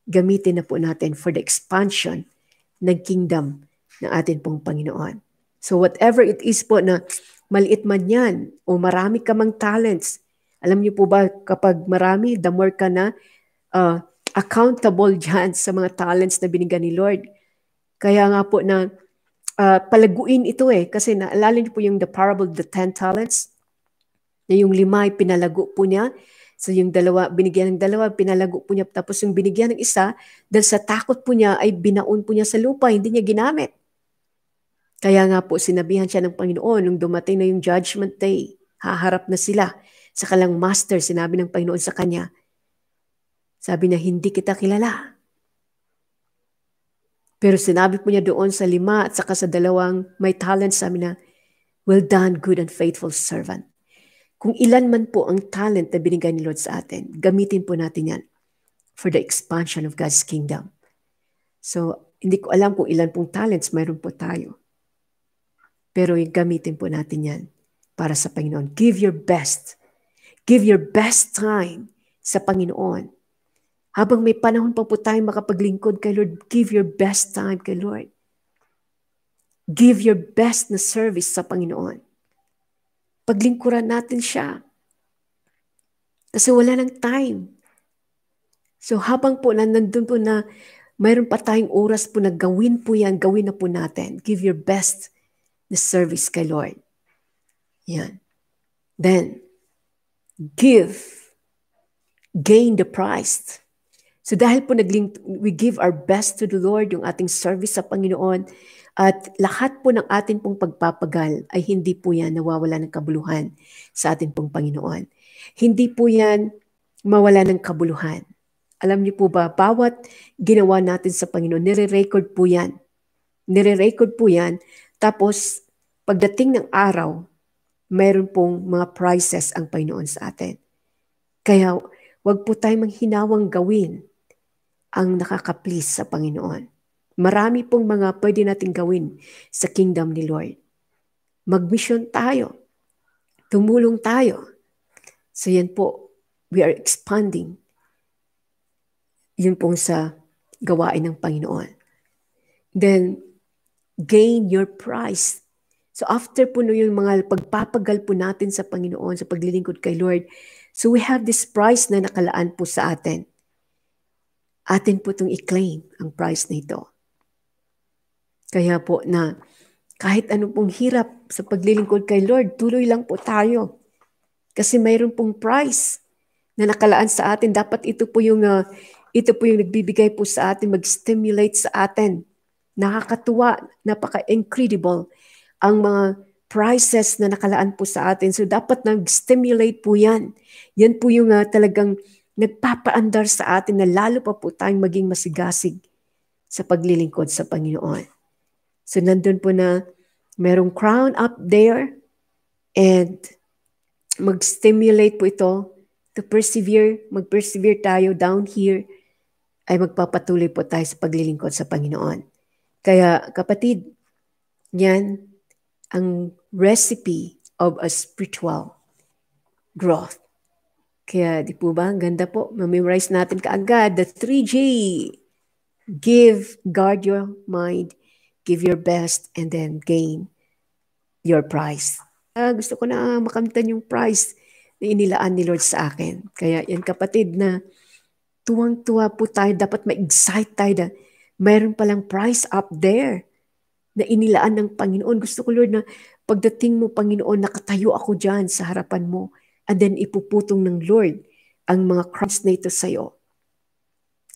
gamitin na po natin for the expansion ng kingdom ng atin pong Panginoon. So whatever it is po na maliit man yan o marami ka mang talents, alam niyo po ba kapag marami, the more ka na uh, accountable dyan sa mga talents na binigyan ni Lord. Kaya nga po na uh, palaguin ito eh. Kasi naalala niyo po yung the parable of the ten talents, na yung lima ay pinalago po niya So yung dalawa, binigyan ng dalawa, pinalago po niya. Tapos yung binigyan ng isa, dahil sa takot po niya ay binaon po niya sa lupa, hindi niya ginamit. Kaya nga po sinabihan siya ng Panginoon nung dumating na yung judgment day, haharap na sila sa kalang master, sinabi ng Panginoon sa kanya. Sabi na, hindi kita kilala. Pero sinabi po niya doon sa lima at saka sa dalawang may talent, sabi na, Well done, good and faithful servant. Kung ilan man po ang talent na binigay ni Lord sa atin, gamitin po natin yan for the expansion of God's kingdom. So, hindi ko alam kung ilan pong talents mayroon po tayo. Pero gamitin po natin yan para sa Panginoon. Give your best. Give your best time sa Panginoon. Habang may panahon pa po tayo makapaglingkod kay Lord, give your best time kay Lord. Give your best na service sa Panginoon paglingkuran natin siya. Kasi wala nang time. So habang po na nandun po na mayroon pa tayong oras po na gawin po yan, gawin na po natin. Give your best na service kay Lord. Yan. Then, give. Gain the prize. So dahil po nagling, we give our best to the Lord, yung ating service sa Panginoon, at lahat po ng atin pong pagpapagal ay hindi po yan nawawala ng kabuluhan sa atin pong Panginoon. Hindi po yan mawala ng kabuluhan. Alam niyo po ba, bawat ginawa natin sa Panginoon, nire-record po yan. Nire-record po yan. Tapos, pagdating ng araw, mayroon pong mga prizes ang Panginoon sa atin. Kaya, wag po tayo manghinawang gawin ang nakakaplis sa Panginoon. Marami pong mga pwede nating gawin sa kingdom ni Lord. Mag-mission tayo. Tumulong tayo. So yan po, we are expanding. Yun pong sa gawain ng Panginoon. Then, gain your prize. So after po no yung mga pagpapagal po natin sa Panginoon, sa paglilingkod kay Lord, so we have this prize na nakalaan po sa atin. Atin po itong i-claim ang prize na ito. Kaya po na kahit ano pong hirap sa paglilingkod kay Lord, tuloy lang po tayo. Kasi mayroon pong price na nakalaan sa atin. Dapat ito po yung, uh, ito po yung nagbibigay po sa atin, mag-stimulate sa atin. Nakakatuwa, napaka-incredible ang mga prices na nakalaan po sa atin. So dapat nag-stimulate po yan. Yan po yung uh, talagang nagpapaandar sa atin na lalo pa po tayong maging masigasig sa paglilingkod sa Panginoon. So nandun po na merong crown up there and mag-stimulate po ito to persevere, mag-persevere tayo down here ay magpapatuloy po tayo sa paglilingkod sa Panginoon. Kaya kapatid, yan ang recipe of a spiritual growth. Kaya di po ba, ang ganda po, memorize natin kaagad the 3G. Give, guard your mind, give your best, and then gain your prize. Uh, gusto ko na makamtan yung prize na inilaan ni Lord sa akin. Kaya yan kapatid na tuwang-tuwa po tayo, dapat ma-excite tayo na mayroon palang prize up there na inilaan ng Panginoon. Gusto ko Lord na pagdating mo Panginoon, nakatayo ako dyan sa harapan mo and then ipuputong ng Lord ang mga crowns na ito sa'yo.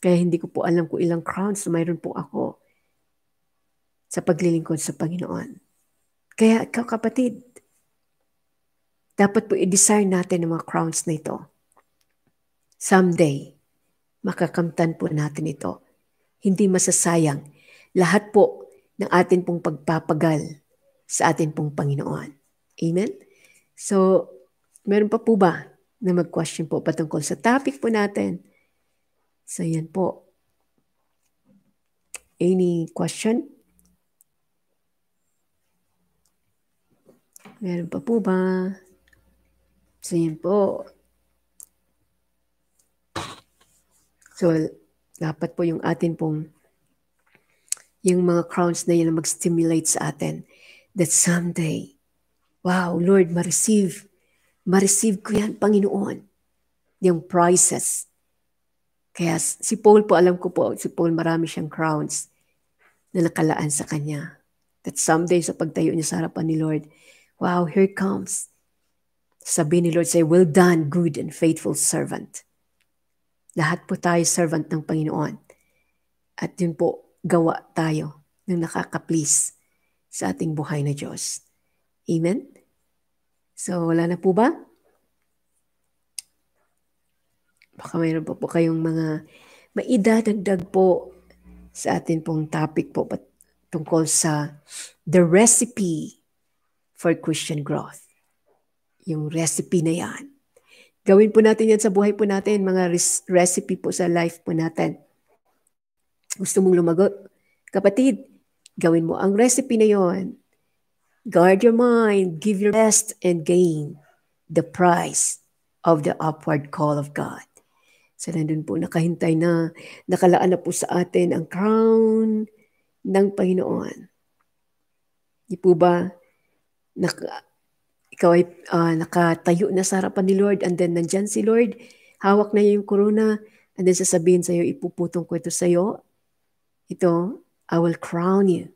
Kaya hindi ko po alam kung ilang crowns na mayroon po ako sa paglilingkod sa Panginoon. Kaya ikaw kapatid, dapat po i-desire natin ang mga crowns na ito. Someday, makakamtan po natin ito hindi masasayang lahat po ng atin pong pagpapagal sa atin pong Panginoon. Amen? So, meron pa po ba na mag-question po patungkol sa topic po natin? So, yan po. Any question? Meron pa po ba? So, yan po. So, dapat po yung atin pong yung mga crowns na yun mag-stimulate sa atin that someday, wow, Lord, ma-receive, ma-receive ko yan, Panginoon, yung prizes. Kaya si Paul po, alam ko po, si Paul marami siyang crowns na nakalaan sa kanya. That someday sa pagtayo niya sa harapan ni Lord, wow, here comes. Sabi ni Lord, say, well done, good and faithful servant. Lahat po tayo servant ng Panginoon. At yun po, gawa tayo ng nakaka-please sa ating buhay na Diyos. Amen? So, wala na po ba? Baka mayroon pa po kayong mga maidadagdag po sa atin pong topic po tungkol sa the recipe for Christian growth. Yung recipe na yan. Gawin po natin yan sa buhay po natin, mga res- recipe po sa life po natin. Gusto mong lumagot? Kapatid, gawin mo ang recipe na yon. Guard your mind, give your best, and gain the prize of the upward call of God. So nandun po nakahintay na, nakalaan na po sa atin ang crown ng Panginoon. Di po ba, naka, ikaw ay uh, nakatayo na sa harapan ni Lord and then nandyan si Lord, hawak na yung corona and then sasabihin sa'yo, ipuputong ko ito sa'yo. Ito, I will crown you.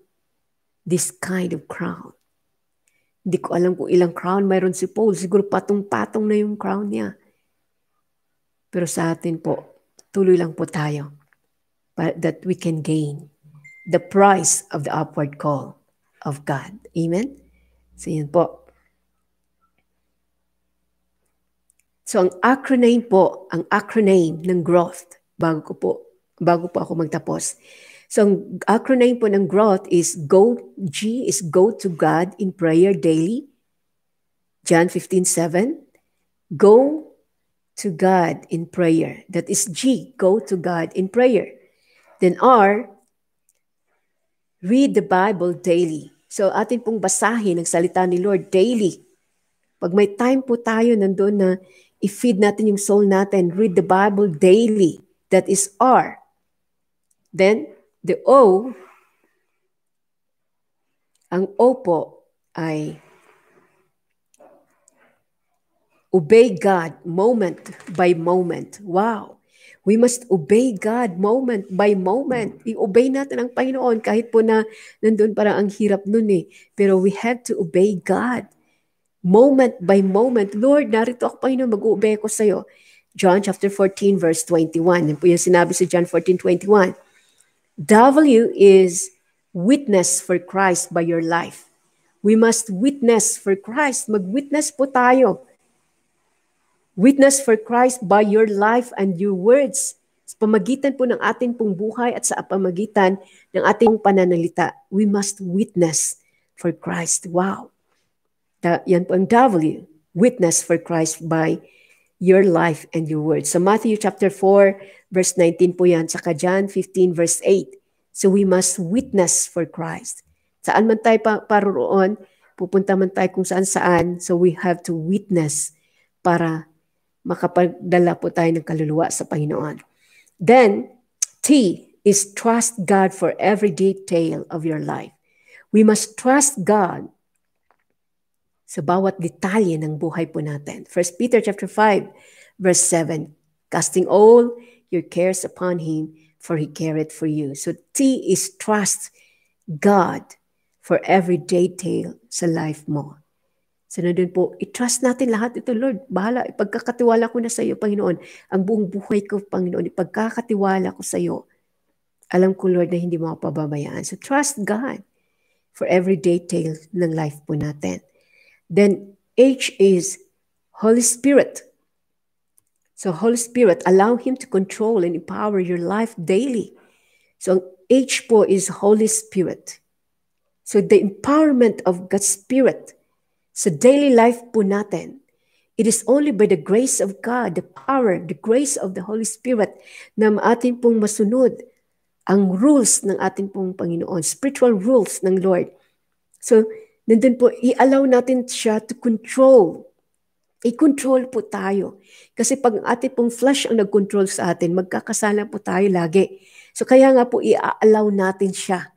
This kind of crown. Hindi ko alam kung ilang crown mayroon si Paul. Siguro patong-patong na yung crown niya. Pero sa atin po, tuloy lang po tayo that we can gain the price of the upward call of God. Amen? So yan po. So ang acronym po, ang acronym ng growth, bago ko po, bago po ako magtapos. So ang acronym po ng growth is go, G is go to God in prayer daily. John 15:7. Go to God in prayer. That is G, go to God in prayer. Then R, read the Bible daily. So atin pong basahin ang salita ni Lord daily. Pag may time po tayo nandun na i-feed natin yung soul natin. Read the Bible daily. That is R. Then, the O, ang O po ay obey God moment by moment. Wow! We must obey God moment by moment. I-obey natin ang Panginoon kahit po na nandun parang ang hirap nun eh. Pero we have to obey God moment by moment, Lord, narito ako, Panginoon, mag-uubay ako sa iyo. John chapter 14, verse 21. Yan po yung sinabi sa John 14, 21. W is witness for Christ by your life. We must witness for Christ. Mag-witness po tayo. Witness for Christ by your life and your words. Sa pamagitan po ng ating pong buhay at sa pamagitan ng ating pananalita, we must witness for Christ. Wow. Ta, yan po ang W, witness for Christ by your life and your words. Sa Matthew chapter 4, verse 19 po yan. Saka John 15, verse 8. So we must witness for Christ. Saan man tayo pa, paroroon, pupunta man tayo kung saan saan. So we have to witness para makapagdala po tayo ng kaluluwa sa Panginoon. Then, T is trust God for every detail of your life. We must trust God sa bawat detalye ng buhay po natin. 1 Peter chapter 5 verse 7, casting all your cares upon him for he careth for you. So T is trust God for every detail sa life mo. So na po, i-trust natin lahat ito, Lord. Bahala, ipagkakatiwala ko na sa iyo, Panginoon. Ang buong buhay ko, Panginoon, ipagkakatiwala ko sa iyo. Alam ko, Lord, na hindi mo ako pababayaan. So trust God for every detail ng life po natin. Then H is Holy Spirit. So Holy Spirit, allow Him to control and empower your life daily. So H po is Holy Spirit. So the empowerment of God's Spirit sa daily life po natin, it is only by the grace of God, the power, the grace of the Holy Spirit na atin pong masunod ang rules ng ating pong Panginoon, spiritual rules ng Lord. So, nandun po, i-allow natin siya to control. I-control po tayo. Kasi pag ating pong flesh ang nag-control sa atin, magkakasala po tayo lagi. So, kaya nga po, i-allow natin siya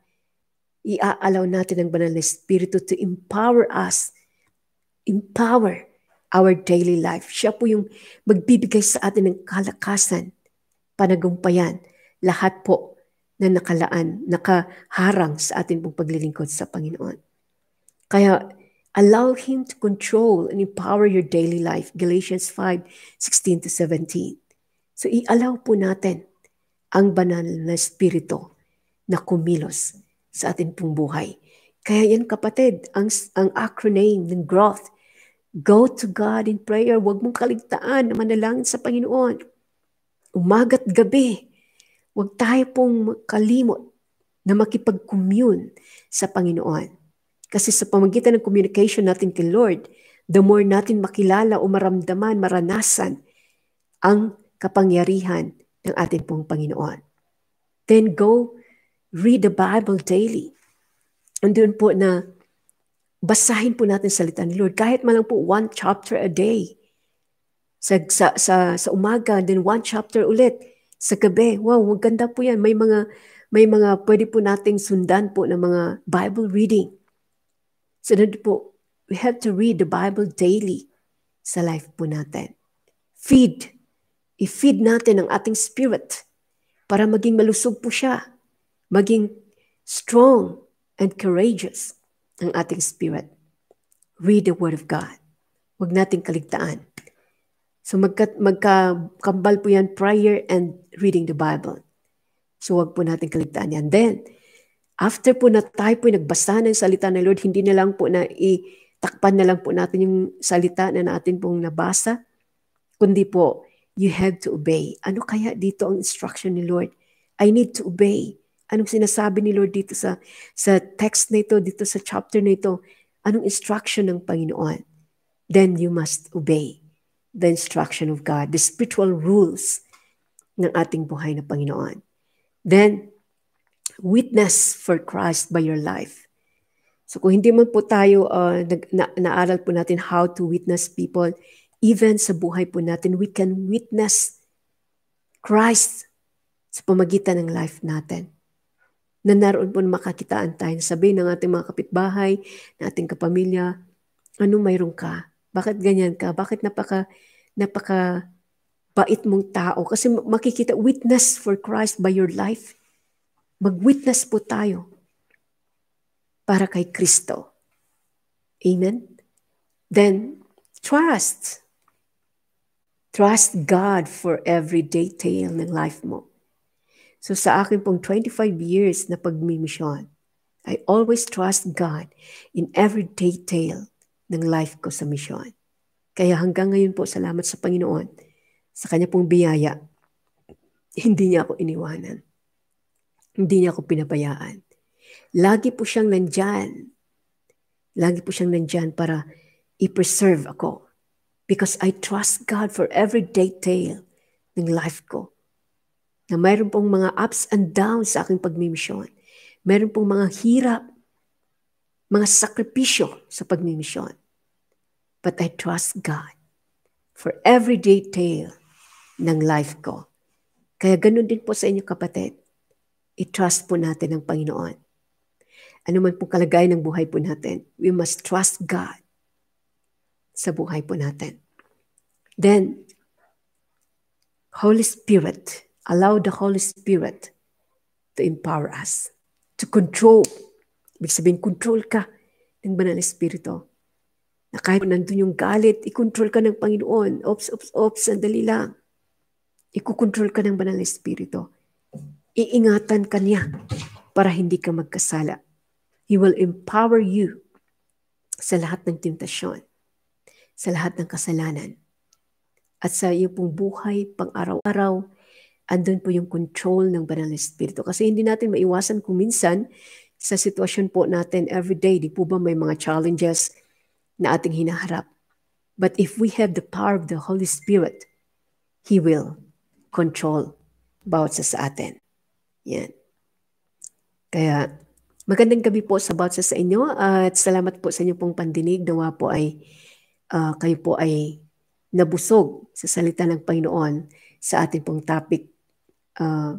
i-allow natin ang banal na Espiritu to empower us, empower our daily life. Siya po yung magbibigay sa atin ng kalakasan, panagumpayan, lahat po na nakalaan, nakaharang sa ating pong paglilingkod sa Panginoon. Kaya, allow Him to control and empower your daily life. Galatians 5, 16 to 17. So, i-allow po natin ang banal na Espiritu na kumilos sa ating pong buhay. Kaya yan kapatid, ang, ang acronym ng growth, go to God in prayer. Huwag mong kaligtaan na manalangin sa Panginoon. Umaga't gabi, huwag tayo pong kalimot na makipag-commune sa Panginoon. Kasi sa pamagitan ng communication natin kay Lord, the more natin makilala o maramdaman, maranasan ang kapangyarihan ng ating pong Panginoon. Then go read the Bible daily. Andun po na basahin po natin salita ni Lord. Kahit man lang po one chapter a day. Sa, sa, sa, sa umaga, then one chapter ulit. Sa gabi, wow, maganda po yan. May mga, may mga pwede po nating sundan po ng mga Bible reading. Then po, we have to read the Bible daily sa life po natin. Feed. I-feed natin ang ating spirit para maging malusog po siya maging strong and courageous ang ating spirit. Read the Word of God. Huwag nating kaligtaan. So magka, magkakambal po yan prayer and reading the Bible. So wag po natin kaligtaan yan. Then, after po na tayo po nagbasa ng salita ng Lord, hindi na lang po na itakpan na lang po natin yung salita na natin pong nabasa, kundi po, you have to obey. Ano kaya dito ang instruction ni Lord? I need to obey. Anong sinasabi ni Lord dito sa, sa text na ito, dito sa chapter na ito? Anong instruction ng Panginoon? Then you must obey the instruction of God, the spiritual rules ng ating buhay na Panginoon. Then, witness for Christ by your life. So kung hindi man po tayo, uh, na, naaral po natin how to witness people, even sa buhay po natin, we can witness Christ sa pamagitan ng life natin na naroon po makakitaan tayo. Sabihin ng ating mga kapitbahay, ng ating kapamilya, ano mayroon ka? Bakit ganyan ka? Bakit napaka, napaka bait mong tao? Kasi makikita, witness for Christ by your life. Mag-witness po tayo para kay Kristo. Amen? Then, trust. Trust God for every detail ng life mo. So sa akin pong 25 years na pagmimisyon, I always trust God in every detail ng life ko sa misyon. Kaya hanggang ngayon po, salamat sa Panginoon sa Kanya pong biyaya. Hindi niya ako iniwanan. Hindi niya ako pinabayaan. Lagi po siyang nandyan. Lagi po siyang nandyan para i-preserve ako. Because I trust God for every detail ng life ko na mayroon pong mga ups and downs sa aking pagmimisyon. Mayroon pong mga hirap, mga sakripisyo sa pagmimisyon. But I trust God for every detail ng life ko. Kaya ganun din po sa inyo kapatid. I-trust po natin ang Panginoon. Ano man pong kalagayan ng buhay po natin, we must trust God sa buhay po natin. Then, Holy Spirit, allow the Holy Spirit to empower us, to control. Ibig sabihin, control ka ng banal na Espiritu. Na kahit nandun yung galit, i-control ka ng Panginoon. Ops, ops, ops, sandali lang. Ikukontrol ka ng banal na Espiritu. Iingatan ka niya para hindi ka magkasala. He will empower you sa lahat ng tentasyon, sa lahat ng kasalanan, at sa iyong pong buhay pang araw-araw andun po yung control ng banal na Espiritu. Kasi hindi natin maiwasan kung minsan sa sitwasyon po natin everyday, di po ba may mga challenges na ating hinaharap. But if we have the power of the Holy Spirit, He will control bawat sa sa atin. Yan. Kaya magandang gabi po sa bawat sa inyo at salamat po sa inyo pong pandinig. Nawa po ay uh, kayo po ay nabusog sa salita ng Panginoon sa ating pong topic uh,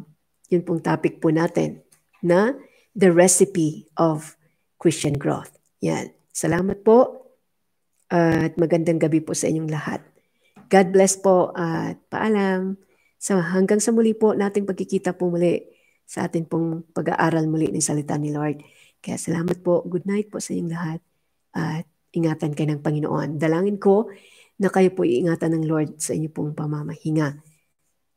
yun pong topic po natin na the recipe of Christian growth. Yan. Salamat po at magandang gabi po sa inyong lahat. God bless po at paalam. So hanggang sa muli po nating pagkikita po muli sa ating pong pag-aaral muli ng salita ni Lord. Kaya salamat po. Good night po sa inyong lahat. At ingatan kayo ng Panginoon. Dalangin ko na kayo po iingatan ng Lord sa inyo pong pamamahinga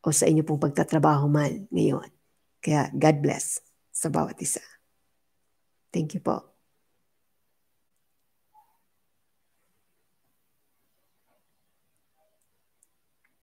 o sa inyo pong pagtatrabaho man ngayon. Kaya God bless sa bawat isa. Thank you po.